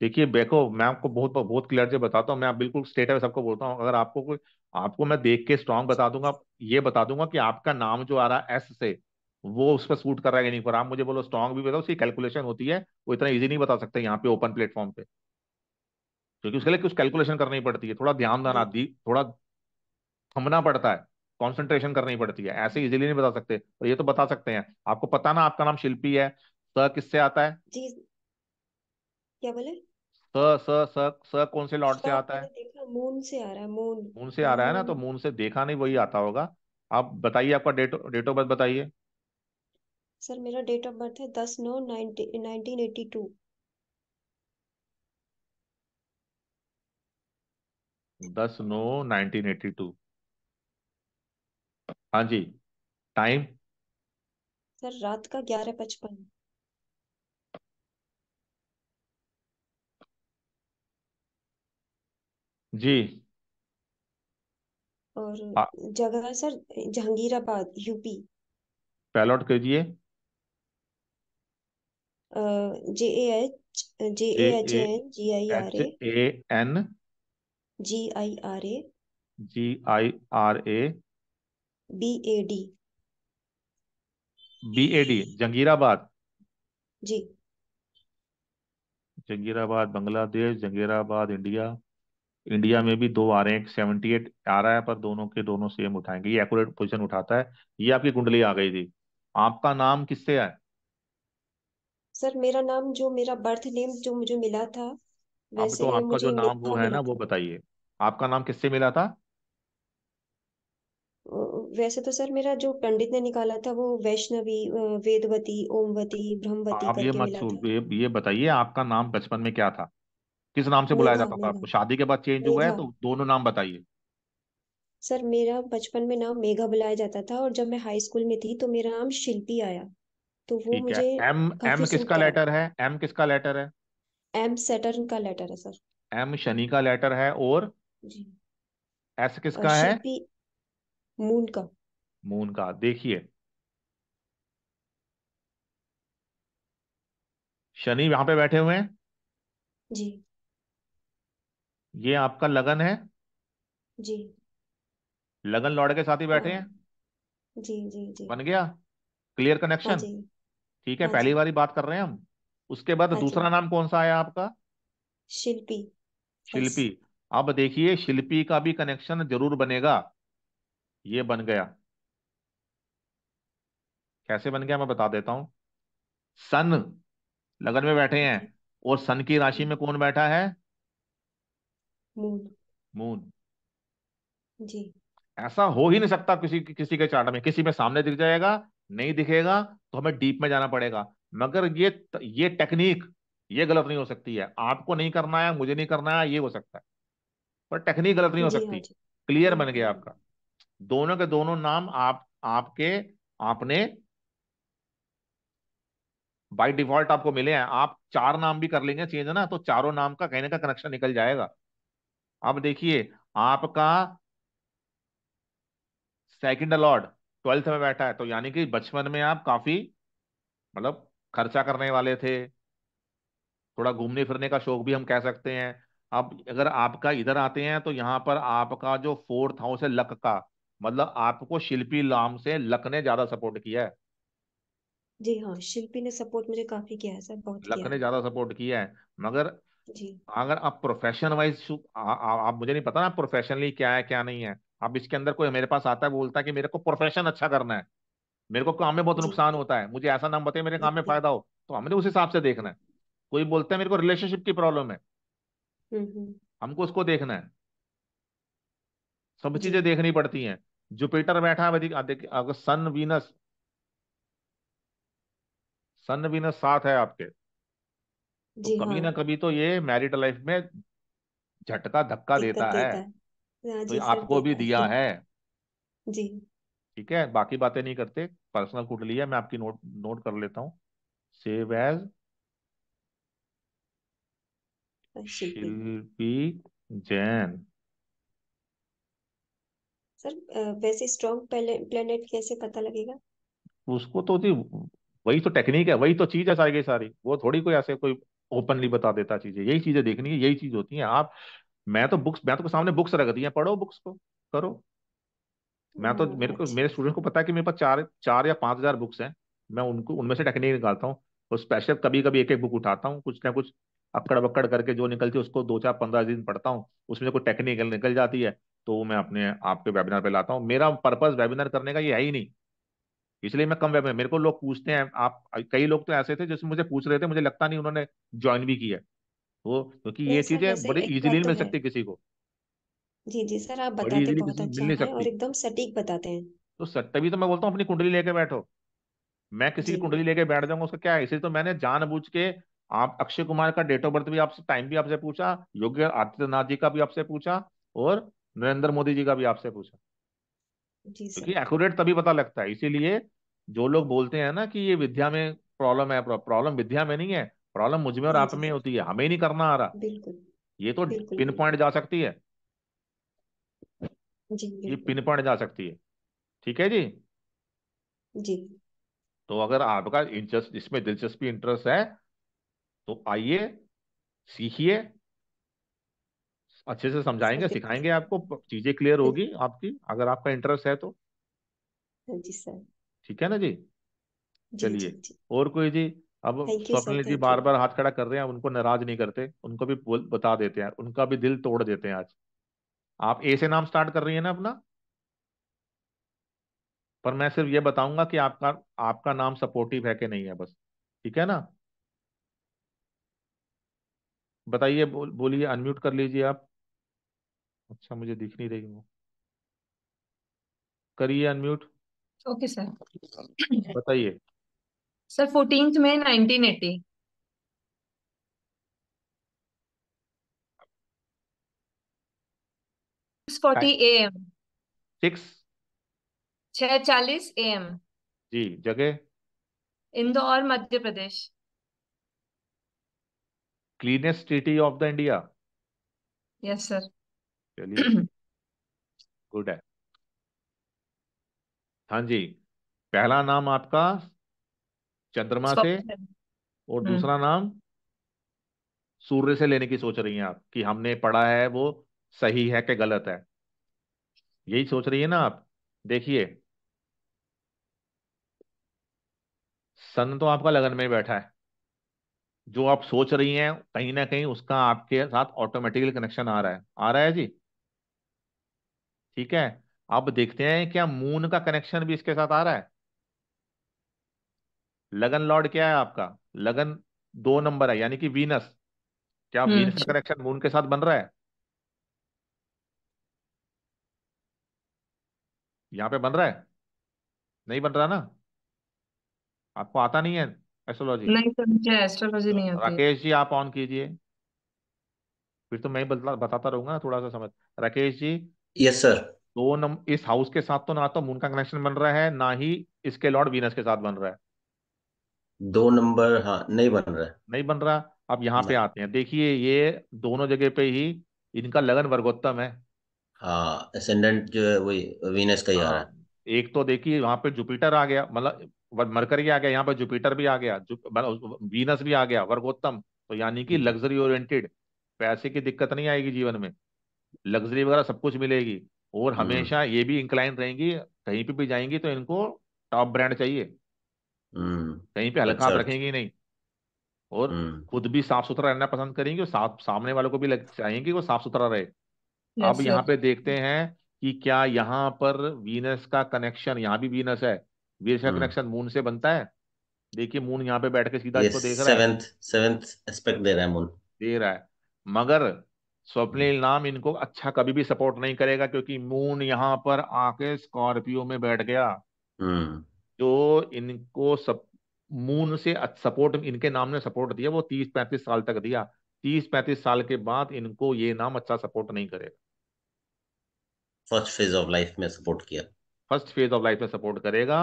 देखिए, देखो, मैं आपको बहुत बहुत क्लियर से बताता हूँ, मैं बिल्कुल स्टेट है सबको बोलता हूँ, अगर आपको कोई, आपको मैं देख के स्ट्रांग बता दूँगा, ये बता दूँगा कि आपका नाम जो आ रहा है एस से, वो उस पर सूट कर रहा है नहीं पर आप मुझे बोलो स्ट्रांग भी बताओ, उसकी कैलकुलेशन होती है, वो इतना इजी नहीं बता सकते यहाँ पे ओपन प्लेटफॉर्म पे। क्योंकि उसके लिए कुछ कैलकुलेशन करनी पड़ती है। थोड़ा ध्यान देना दी थोड़ा थमना पड़ता है। कॉन्सेंट्रेशन करनी पड़ती है। ऐसे इजीली नहीं बता सकते। पर ये तो बता सकते हैं। आपको पता ना आपका नाम शिल्पी है? स किससे आता है? जी। क्या बोले? स स स स कौन से लॉर्ड से आता है? देखा? मून से आ रहा है मून मून से आ रहा है ना तो मून से देखा नहीं वही आता होगा। आप बताइए आपका डेट डेट ऑफ़ बर्थ बताइए। सर मेरा डेट ऑफ़ बर्थ है दस नौ नाइनटीन एटी टू। दस नौ नाइनटीन एटी टू। हाँ जी टाइम? सर रात का ग्यारह पचपन। जी। और जगह सर जहांगीराबाद यूपी। पैलॉट कीजिए J A H J A H N G I R A A N G I R A G I R A B A D B A D Jangirabad. Ji. Jangirabad Bangladesh Jangirabad India. India में भी दो आ रहे हैं एक seventy eight आ रहा है पर दोनों के दोनों सेम उठाएँगे। ये एक्यूरेट पोजीशन उठाता है। ये आपकी कुंडली आ गई थी। आपका नाम किससे है? सर मेरा नाम जो मेरा बर्थ नेम जो मुझे मिला था अब वैसे तो आपका जो नाम वो है ना वो बताइए। आपका नाम किससे मिला था? वैसे तो सर मेरा जो पंडित ने निकाला था वो वैष्णवी वेदवती ओमवती ब्रह्मवती आप ये मत ये, ये बताइए आपका नाम बचपन में क्या था? किस नाम से बुलाया जाता था आपको? शादी के बाद चेंज हुआ है तो दोनों नाम बताइए। सर मेरा बचपन में नाम मेघा बुलाया जाता था और जब मैं हाई स्कूल में थी तो मेरा नाम शिल्पी आया। तो वो है। मुझे एम एम किसका लेटर है। एम किसका लेटर है? एम सैटर्न का लेटर है सर। एम शनि का लेटर है और एस किसका है? मून का। मून का देखिए। शनि वहाँ पे बैठे हुए हैं। जी। ये आपका लगन है। जी। लगन लौड़ के साथ ही बैठे हाँ। हैं। जी जी जी। बन गया? क्लियर हाँ कनेक्शन ठीक है हाँ पहली बारी बात कर रहे हैं हम। उसके बाद हाँ दूसरा नाम कौन सा आया आपका? शिल्पी। शिल्पी। अब देखिए शिल्पी का भी कनेक्शन ज़रूर बनेगा। ये बन गया। कैसे बन गया मैं बता देता हूँ। सन लगन में बैठे हैं। और सन की राशि में कौन बैठा है? मून। मून। जी। ऐसा हो ही नहीं सकता किसी किसी के चार्ट में। किसी में सामने दिख जाएगा नहीं दिखेगा तो हमें डीप में जाना पड़ेगा। मगर ये ये टेक्निक ये गलत नहीं हो सकती है। आपको नहीं करना है मुझे नहीं करना है ये हो सकता है। पर टेक्निक गलत नहीं हो सकती। हाँ क्लियर हम्म बन गया आपका। दोनों के दोनों नाम आप आपके आपने बाई डिफ़ॉल्ट आपको मिले हैं। आप चार नाम भी कर लेंगे चेंज ना तो चारों नाम का कहने का कनेक्शन निकल जाएगा। अब देखिए आपका सेकंड अलॉर्ड ट्वेल्थ में बैठा है तो यानी कि बचपन में आप काफ़ी मतलब खर्चा करने वाले थे। थोड़ा घूमने फिरने का शौक भी हम कह सकते हैं। अब अगर आपका इधर आते हैं तो यहाँ पर आपका जो फोर्थ हाउस है लक का मतलब आपको शिल्पी लाम से लक ने ज़्यादा सपोर्ट किया है। जी हाँ शिल्पी ने सपोर्ट मुझे काफ़ी किया है सर बहुत लक किया ने ज़्यादा सपोर्ट किया है मगर जी। अगर आप प्रोफेशन वाइज आप मुझे नहीं पता ना प्रोफेशनली क्या है क्या नहीं है। अब इसके अंदर कोई मेरे पास आता है बोलता है कि मेरे को प्रोफेशन अच्छा करना है मेरे को काम में बहुत नुकसान होता है मुझे ऐसा नाम बताइए मेरे काम में फ़ायदा हो तो हमने उस हिसाब से देखना है। कोई बोलता है मेरे को रिलेशनशिप की प्रॉब्लम है हमको उसको देखना है। सब चीज़ें देखनी पड़ती हैं। जुपिटर बैठा है अगर सन वीनस सन वीनस साथ है आपके। तो जी कभी हाँ। ना कभी तो ये मैरिड लाइफ में झटका धक्का देता है। है। तो आपको भी दिया है। है। जी। ठीक है बाकी बातें नहीं करते। पर्सनल कुंडली है मैं आपकी नोट नोट कर लेता हूँ। Save as Shilpi Jain sir वैसे स्ट्रॉन्ग प्लेनेट कैसे पता लगेगा उसको तो जी वही तो टेक्निक है वही तो चीज़ है सारी की सारी। वो थोड़ी कोई ऐसे कोई ओपनली बता देता चीज़ें। यही चीज़ें देखनी है यही चीज़ होती है। आप मैं तो बुक्स मैं तो सामने बुक्स रख दी है पढ़ो बुक्स को करो। मैं तो मेरे को अच्छा मेरे स्टूडेंट को पता है कि मेरे पास चार चार या पाँच हज़ार बुक्स हैं। मैं उनको उनमें से टेक्निक निकालता हूँ। और स्पेशल कभी कभी एक एक बुक उठाता हूँ कुछ ना कुछ अक्कड़ बक्कड़ करके जो निकलती है उसको दो चार पंद्रह दिन पढ़ता हूँ उसमें कोई टेक्निकल निकल जाती है तो मैं अपने आपके वेबिनार पे लाता हूँ। मेरा पर्पज वेबिनार करने का ये है ही नहीं। इसलिए मैं कम वेबिनार मेरे को लोग पूछते हैं आप कई लोग तो ऐसे थे जिसमें मुझे पूछ रहे थे मुझे लगता नहीं उन्होंने ज्वाइन भी किया। वो क्योंकि ये चीज़ें बड़ी इजीली तो मिल है। सकती किसी को। जी जी सर आप बताते बहुत अच्छा है और एकदम सटीक बताते हैं। तो सर तभी तो मैं बोलता हूँ अपनी कुंडली लेके बैठो। मैं किसी की कुंडली लेके बैठ जाऊँगा उसका क्या है? इसलिए तो मैंने जानबूझ के आप अक्षय कुमार का डेट ऑफ़ बर्थ भी आपसे टाइम भी आपसे पूछा योगी आदित्यनाथ जी का भी आपसे पूछा और नरेंद्र मोदी जी का भी आपसे पूछा। क्योंकि एक्यूरेट तभी पता लगता है इसीलिए जो लोग बोलते हैं ना कि ये विद्या में प्रॉब्लम है प्रॉब्लम विद्या में नहीं है प्रॉब्लम मुझमें और आप में होती है हमें नहीं करना आ रहा। बिल्कुल। ये तो पिन पॉइंट जा सकती है। जी ये पिन पॉइंट जा सकती है। ठीक है जी? जी। तो अगर आपका इंटरेस्ट इसमें दिलचस्पी इंटरेस्ट है तो आइए सीखिए अच्छे से समझाएँगे देख सिखाएँगे आपको चीज़ें क्लियर होगी आपकी अगर आपका इंटरेस्ट है तो। हाँ जी सर। ठीक है ना जी? चलिए। और कोई जी अब स्वप्निल जी बार बार हाथ खड़ा कर रहे हैं उनको नाराज़ नहीं करते उनको भी बोल बता देते हैं उनका भी दिल तोड़ देते हैं आज। आप ए से नाम स्टार्ट कर रही है ना अपना? पर मैं सिर्फ़ ये बताऊँगा कि आपका आपका नाम सपोर्टिव है कि नहीं है बस। ठीक है ना? बताइए बोल, बोलिए अनम्यूट कर लीजिए आप। अच्छा मुझे दिख नहीं रही वो। करिए अनम्यूट ओके सर। बताइए। सर फोर्टींथ में nineteen eighty forty M six छह चालीस ए एम जी जगह? Indore Madhya Pradesh. Cleanest city of the India yes sir चलिए गुड है. हाँ जी. पहला नाम आपका चंद्रमा से और हम्म। दूसरा नाम सूर्य से लेने की सोच रही हैं आप कि हमने पढ़ा है वो सही है कि गलत है? यही सोच रही है ना आप? देखिए। सन तो आपका लगन में बैठा है। जो आप सोच रही हैं कहीं ना कहीं उसका आपके साथ ऑटोमेटिकली कनेक्शन आ रहा है। आ रहा है जी? ठीक है। अब देखते हैं क्या मून का कनेक्शन भी इसके साथ आ रहा है। लगन लॉर्ड क्या है आपका? लगन दो नंबर है यानी कि वीनस। क्या वीनस का हम्म कनेक्शन मून के साथ बन रहा है? यहाँ पे बन रहा है? नहीं बन रहा ना? आपको आता नहीं है? एस्ट्रोलॉजी नहीं सर मुझे एस्ट्रोलॉजी नहीं आती। राकेश जी आप ऑन कीजिए। फिर तो मैं ही बताता रहूँगा ना थोड़ा सा समझ। राकेश जी। यस सर दो नंबर इस हाउस के साथ तो ना तो मून का कनेक्शन बन रहा है ना ही इसके लॉर्ड वीनस के साथ बन रहा है। दो नंबर हाँ नहीं बन रहा है। नहीं बन रहा? अब यहाँ पे आते हैं। देखिए ये दोनों जगह पे ही इनका लगन वर्गोत्तम है। हाँ असेंडेंट जो है वही वीनस का ही आ रहा हाँ। एक तो देखिए वहाँ पे जुपिटर आ गया मतलब मरकरी आ गया यहाँ पे जुपिटर भी आ गया वीनस भी आ गया वर्गोत्तम तो यानी कि हम्म। लग्जरी ओरिएंटेड पैसे की दिक्कत नहीं आएगी जीवन में लग्जरी वगैरह सब कुछ मिलेगी और हम्म। हमेशा ये भी इंक्लाइन रहेंगी कहीं पे भी जाएँगी तो इनको टॉप ब्रांड चाहिए। हम्म। कहीं पे हल्का अच्छा। रखेंगी नहीं और खुद भी साफ़ सुथरा रहना पसंद करेंगी और साफ़ सामने वालों को भी लग चाहेंगे वो साफ़ सुथरा रहे। अब यहाँ पे देखते हैं कि क्या यहाँ पर वीनस का कनेक्शन यहाँ भी वीनस है वीनस का कनेक्शन मून से बनता है? देखिए मून यहाँ पे बैठ के सीधा इसको देख रहा है। सेवेंथ एस्पेक्ट दे रहा है मून दे रहा है। मगर स्वप्निल नाम इनको अच्छा कभी भी सपोर्ट नहीं करेगा क्योंकि मून यहाँ पर आके स्कॉर्पियो में बैठ गया। जो इनको सब मून से सपोर्ट इनके नाम ने सपोर्ट दिया वो तीस पैंतीस साल तक दिया। तीस पैंतीस साल के बाद इनको ये नाम अच्छा सपोर्ट नहीं करेगा। फ़र्स्ट फ़ेज़ ऑफ़ लाइफ में सपोर्ट किया। फ़र्स्ट फ़ेज़ ऑफ़ लाइफ में सपोर्ट करेगा।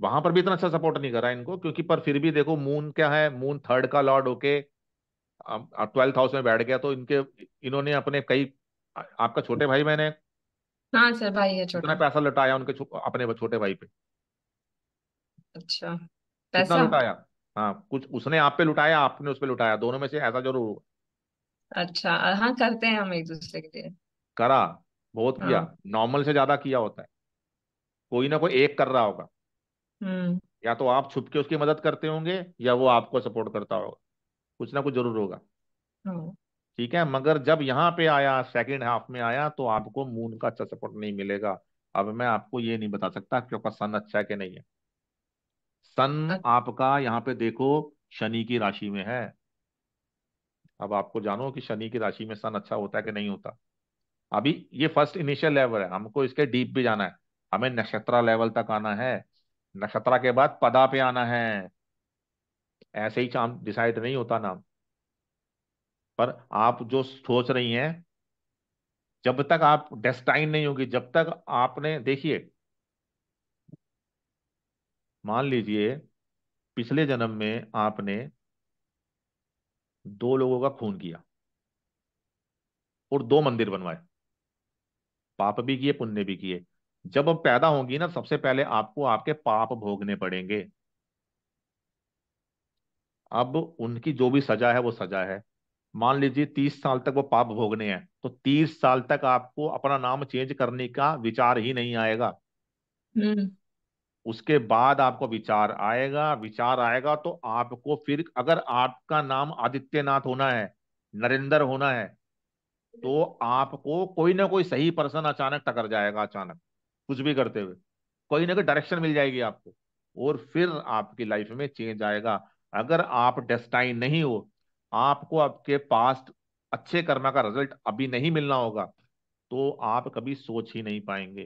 वहाँ पर भी इतना अच्छा सपोर्ट नहीं करा इनको क्योंकि पर फिर भी देखो मून क्या है? मून थर्ड का लॉर्ड होके ट्वेल्थ हाउस में बैठ गया तो इनके इन्होंने अपने कई आपका छोटे भाई मैंने हाँ? सर भाई है छोटा। पैसा लुटाया उनके अपने छोटे भाई पे। अच्छा पैसा? लुटाया? हाँ कुछ उसने आप पे लुटाया आपने उस पे लुटाया दोनों में से ऐसा ज़रूर हुआ। अच्छा हाँ करते हैं हम एक दूसरे के लिए। करा। बहुत किया हाँ। नॉर्मल से ज़्यादा किया होता है। कोई ना कोई एक कर रहा होगा। हम्म। या तो आप छुप के उसकी मदद करते होंगे या वो आपको सपोर्ट करता होगा। कुछ ना कुछ ज़रूर होगा। हाँ। ठीक है मगर जब यहाँ पे आया सेकंड हाफ़ में आया तो आपको मून का अच्छा सपोर्ट नहीं मिलेगा। अब मैं आपको ये नहीं बता सकता कि आपका सन अच्छा है कि नहीं है। सन आपका यहाँ पे देखो शनि की राशि में है। अब आपको जानो कि शनि की राशि में सन अच्छा होता है कि नहीं होता। अभी ये फ़र्स्ट इनिशियल लेवल है। हमको इसके डीप भी जाना है। हमें नक्षत्रा लेवल तक आना है। नक्षत्रा के बाद पदा पे आना है। ऐसे ही चाम डिसाइड नहीं होता नाम। पर आप जो सोच रही हैं, जब तक आप डेस्टाइन नहीं होगी, जब तक आपने, देखिए, मान लीजिए, पिछले जन्म में आपने दो लोगों का खून किया और दो मंदिर बनवाए। पाप भी किए पुण्य भी किए। जब अब पैदा होंगी ना सबसे पहले आपको आपके पाप भोगने पड़ेंगे। अब उनकी जो भी सजा है वो सजा है। मान लीजिए तीस साल तक वो पाप भोगने हैं तो तीस साल तक आपको अपना नाम चेंज करने का विचार ही नहीं आएगा। हम्म। उसके बाद आपको विचार आएगा विचार आएगा तो आपको फिर अगर आपका नाम आदित्यनाथ होना है नरेंद्र होना है तो आपको कोई ना कोई सही पर्सन अचानक टकर जाएगा, अचानक, कुछ भी करते हुए। कोई ना कोई डायरेक्शन मिल जाएगी आपको, और फिर आपकी लाइफ में चेंज आएगा। अगर आप डेस्टाइन नहीं हो, आपको आपके पास्ट अच्छे कर्मा का रिज़ल्ट अभी नहीं मिलना होगा तो आप कभी सोच ही नहीं पाएँगे।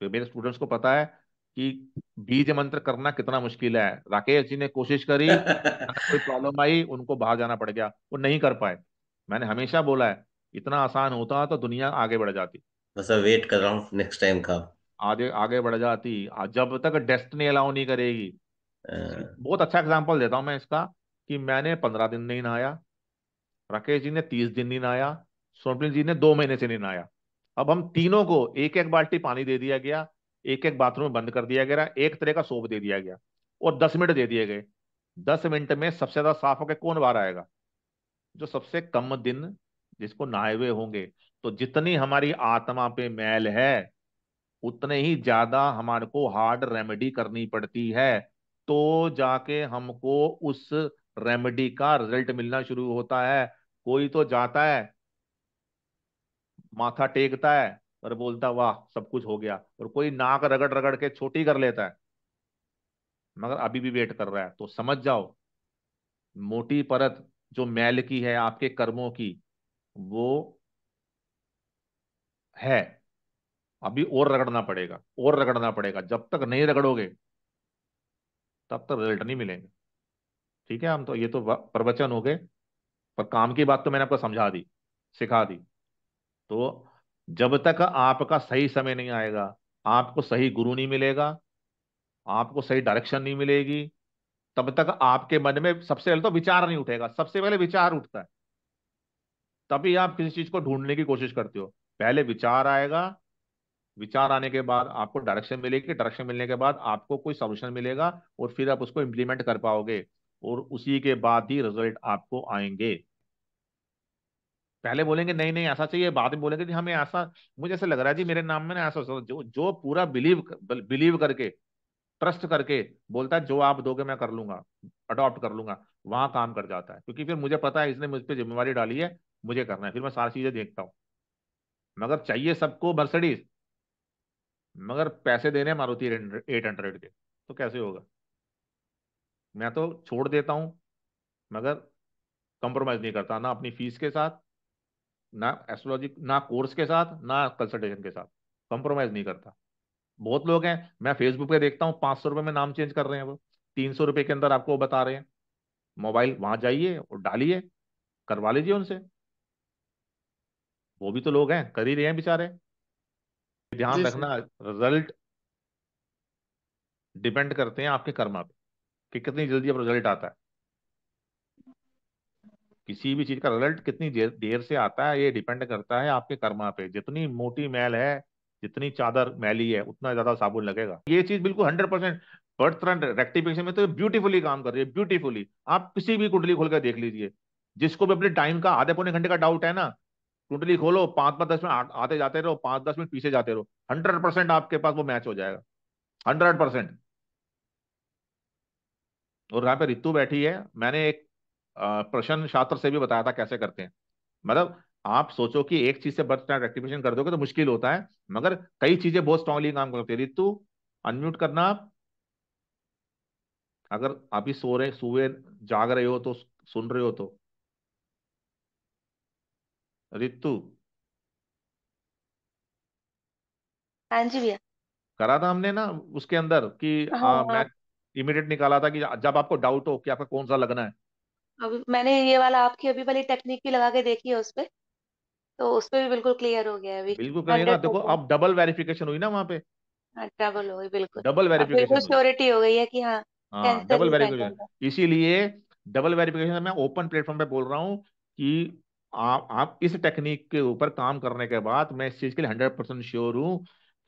तो मेरे स्टूडेंट्स को पता है कि बीज मंत्र करना कितना मुश्किल है। राकेश जी ने कोशिश करी, कोई प्रॉब्लम आई, उनको बाहर जाना पड़ गया, वो नहीं कर पाए। मैंने हमेशा बोला है इतना आसान होता तो दुनिया आगे बढ़ जाती। बस वेट कर रहा हूँ नेक्स्ट टाइम का। आगे आगे बढ़ जाती। जब तक डेस्टिनी अलाउ नहीं करेगी। बहुत अच्छा एग्जांपल देता हूँ मैं इसका कि मैंने पंद्रह दिन नहीं नहाया राकेश जी ने तीस दिन नहीं नहाया स्वप्निल जी ने दो महीने से नहीं नहाया। अब हम तीनों को एक एक बाल्टी पानी दे दिया गया एक एक बाथरूम बंद कर दिया गया एक तरह का सोप दे दिया गया और दस मिनट दे दिए गए। दस मिनट में सबसे ज़्यादा साफ़ होकर कौन बाहर आएगा? जो सबसे कम दिन जिसको नहाए हुए होंगे तो जितनी हमारी आत्मा पे मैल है, उतने ही ज़्यादा हमारे को हार्ड रेमेडी करनी पड़ती है। तो जाके हमको उस रेमेडी का रिज़ल्ट मिलना शुरू होता है। कोई तो जाता है, माथा टेकता है और बोलता, वाह, सब कुछ हो गया। और कोई नाक रगड़ रगड़ के छोटी कर लेता है, मगर अभी भी वेट कर रहा है। तो समझ जाओ, मोटी परत जो मैल की है, आपके कर्मों की, वो है। अभी और रगड़ना पड़ेगा, और रगड़ना पड़ेगा। जब तक नहीं रगड़ोगे, तब तक रिज़ल्ट नहीं मिलेंगे। ठीक है, हम तो ये तो प्रवचन हो गए। पर काम की बात तो मैंने आपको समझा दी, सिखा दी। तो जब तक आपका सही समय नहीं आएगा, आपको सही गुरु नहीं मिलेगा, आपको सही डायरेक्शन नहीं मिलेगी तब तक आपके मन में सबसे पहले तो विचार नहीं उठेगा। सबसे पहले विचार उठता है। तभी आप किसी चीज़ को ढूँढने की कोशिश करते हो। पहले विचार आएगा, विचार आने के बाद आपको डायरेक्शन मिलेगी डायरेक्शन मिलने के बाद आपको कोई सोल्यूशन मिलेगा और फिर आप उसको इम्प्लीमेंट कर पाओगे और उसी के बाद ही रिज़ल्ट आपको आएँगे। पहले बोलेंगे, नहीं नहीं, ऐसा चाहिए। बाद में बोलेंगे हमें ऐसा, मुझे ऐसा लग रहा है, जी, मेरे नाम में ना ऐसा जो जो पूरा बिलीव बिलीव करके ट्रस्ट करके बोलता है, जो आप दोगे मैं कर लूँगा अडॉप्ट कर लूँगा। वहाँ काम कर जाता है। क्योंकि फिर मुझे पता है, इसने मुझ पर जिम्मेवारी डाली है, मुझे करना है। फिर मैं सारी चीज़ें देखता हूँ। मगर चाहिए सबको मर्सिडीज। मगर पैसे देने मारुति एट हंड्रेड के। तो कैसे होगा? मैं तो छोड़ देता हूँ, मगर कंप्रोमाइज नहीं करता। ना अपनी फ़ीस के साथ, ना एस्ट्रोलॉजी ना कोर्स के साथ, ना कंसल्टेशन के साथ। कंप्रोमाइज नहीं करता। बहुत लोग हैं। मैं फेसबुक पे देखता हूँ पाँच सौ रुपए में नाम चेंज कर रहे हैं वो। तीन सौ रुपए के अंदर आपको बता रहे हैं। मोबाइल वहाँ जाइए और डालिए करवा लीजिए उनसे। वो भी तो लोग हैं कर ही रहे हैं बेचारे। ध्यान रखना रिज़ल्ट डिपेंड करते हैं आपके कर्मा पे कि कितनी जल्दी अब रिज़ल्ट आता है। किसी भी चीज़ का रिज़ल्ट कितनी देर से आता है ये डिपेंड करता है आपके कर्मा पे। जितनी मोटी मैल है जितनी चादर मैली है, उतना ज़्यादा साबुन लगेगा। ये चीज़ बिल्कुल हंड्रेड परसेंट बर्थ रेक्टिफिकेशन में तो ब्यूटीफुली काम कर रही है ब्यूटीफुली आप किसी भी कुंडली खोल कर देख लीजिए, जिसको भी अपने टाइम का आधे पौने घंटे का डाउट है ना, कुंडली खोलो पाँच पाँच दस मिनट आते जाते रहो पाँच दस मिनट पीछे जाते रहो हंड्रेड परसेंट आपके पास वो मैच हो जाएगा। हंड्रेड परसेंट और यहाँ पे रितु बैठी है, मैंने एक प्रश्न शास्त्र से भी बताया था कैसे करते हैं। मतलब आप सोचो कि एक चीज़ से बर्थ चार्ट रेक्टिफिकेशन कर दोगे तो मुश्किल होता है मगर कई चीज़ें बहुत स्ट्रांगली काम करती है। रितु अनम्यूट करना आप। अगर अभी सो रहे सुबह जाग रहे हो तो सुन रहे हो तो। रितु। हाँ जी भैया। करा था हमने ना उसके अंदर कि हाँ मैं इमीडिएट निकाला था कि जब आपको डाउट हो कि आपका कौन सा लगना है। अभी मैंने ये वाला आपकी अभी वाली टेक्निक भी लगा के देखी है उस पे। तो उस पे भी बिल्कुल क्लियर हो गया है अभी बिल्कुल क्लियर ना देखो अब डबल वेरिफिकेशन हुई ना वहाँ पे। डबल हो गई बिल्कुल। डबल वेरिफिकेशन श्योरिटी हो गई है कि हाँ डबल ही वेरिफिकेशन इसीलिए डबल वेरिफिकेशन मैं ओपन प्लेटफॉर्म पे बोल रहा हूँ कि आप आप इस टेक्निक के ऊपर काम करने के बाद मैं इस चीज़ के लिए हंड्रेड परसेंट श्योर हूँ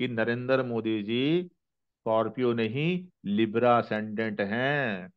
कि नरेंद्र मोदी जी स्कॉर्पियो नहीं लिब्रा असेंडेंट हैं।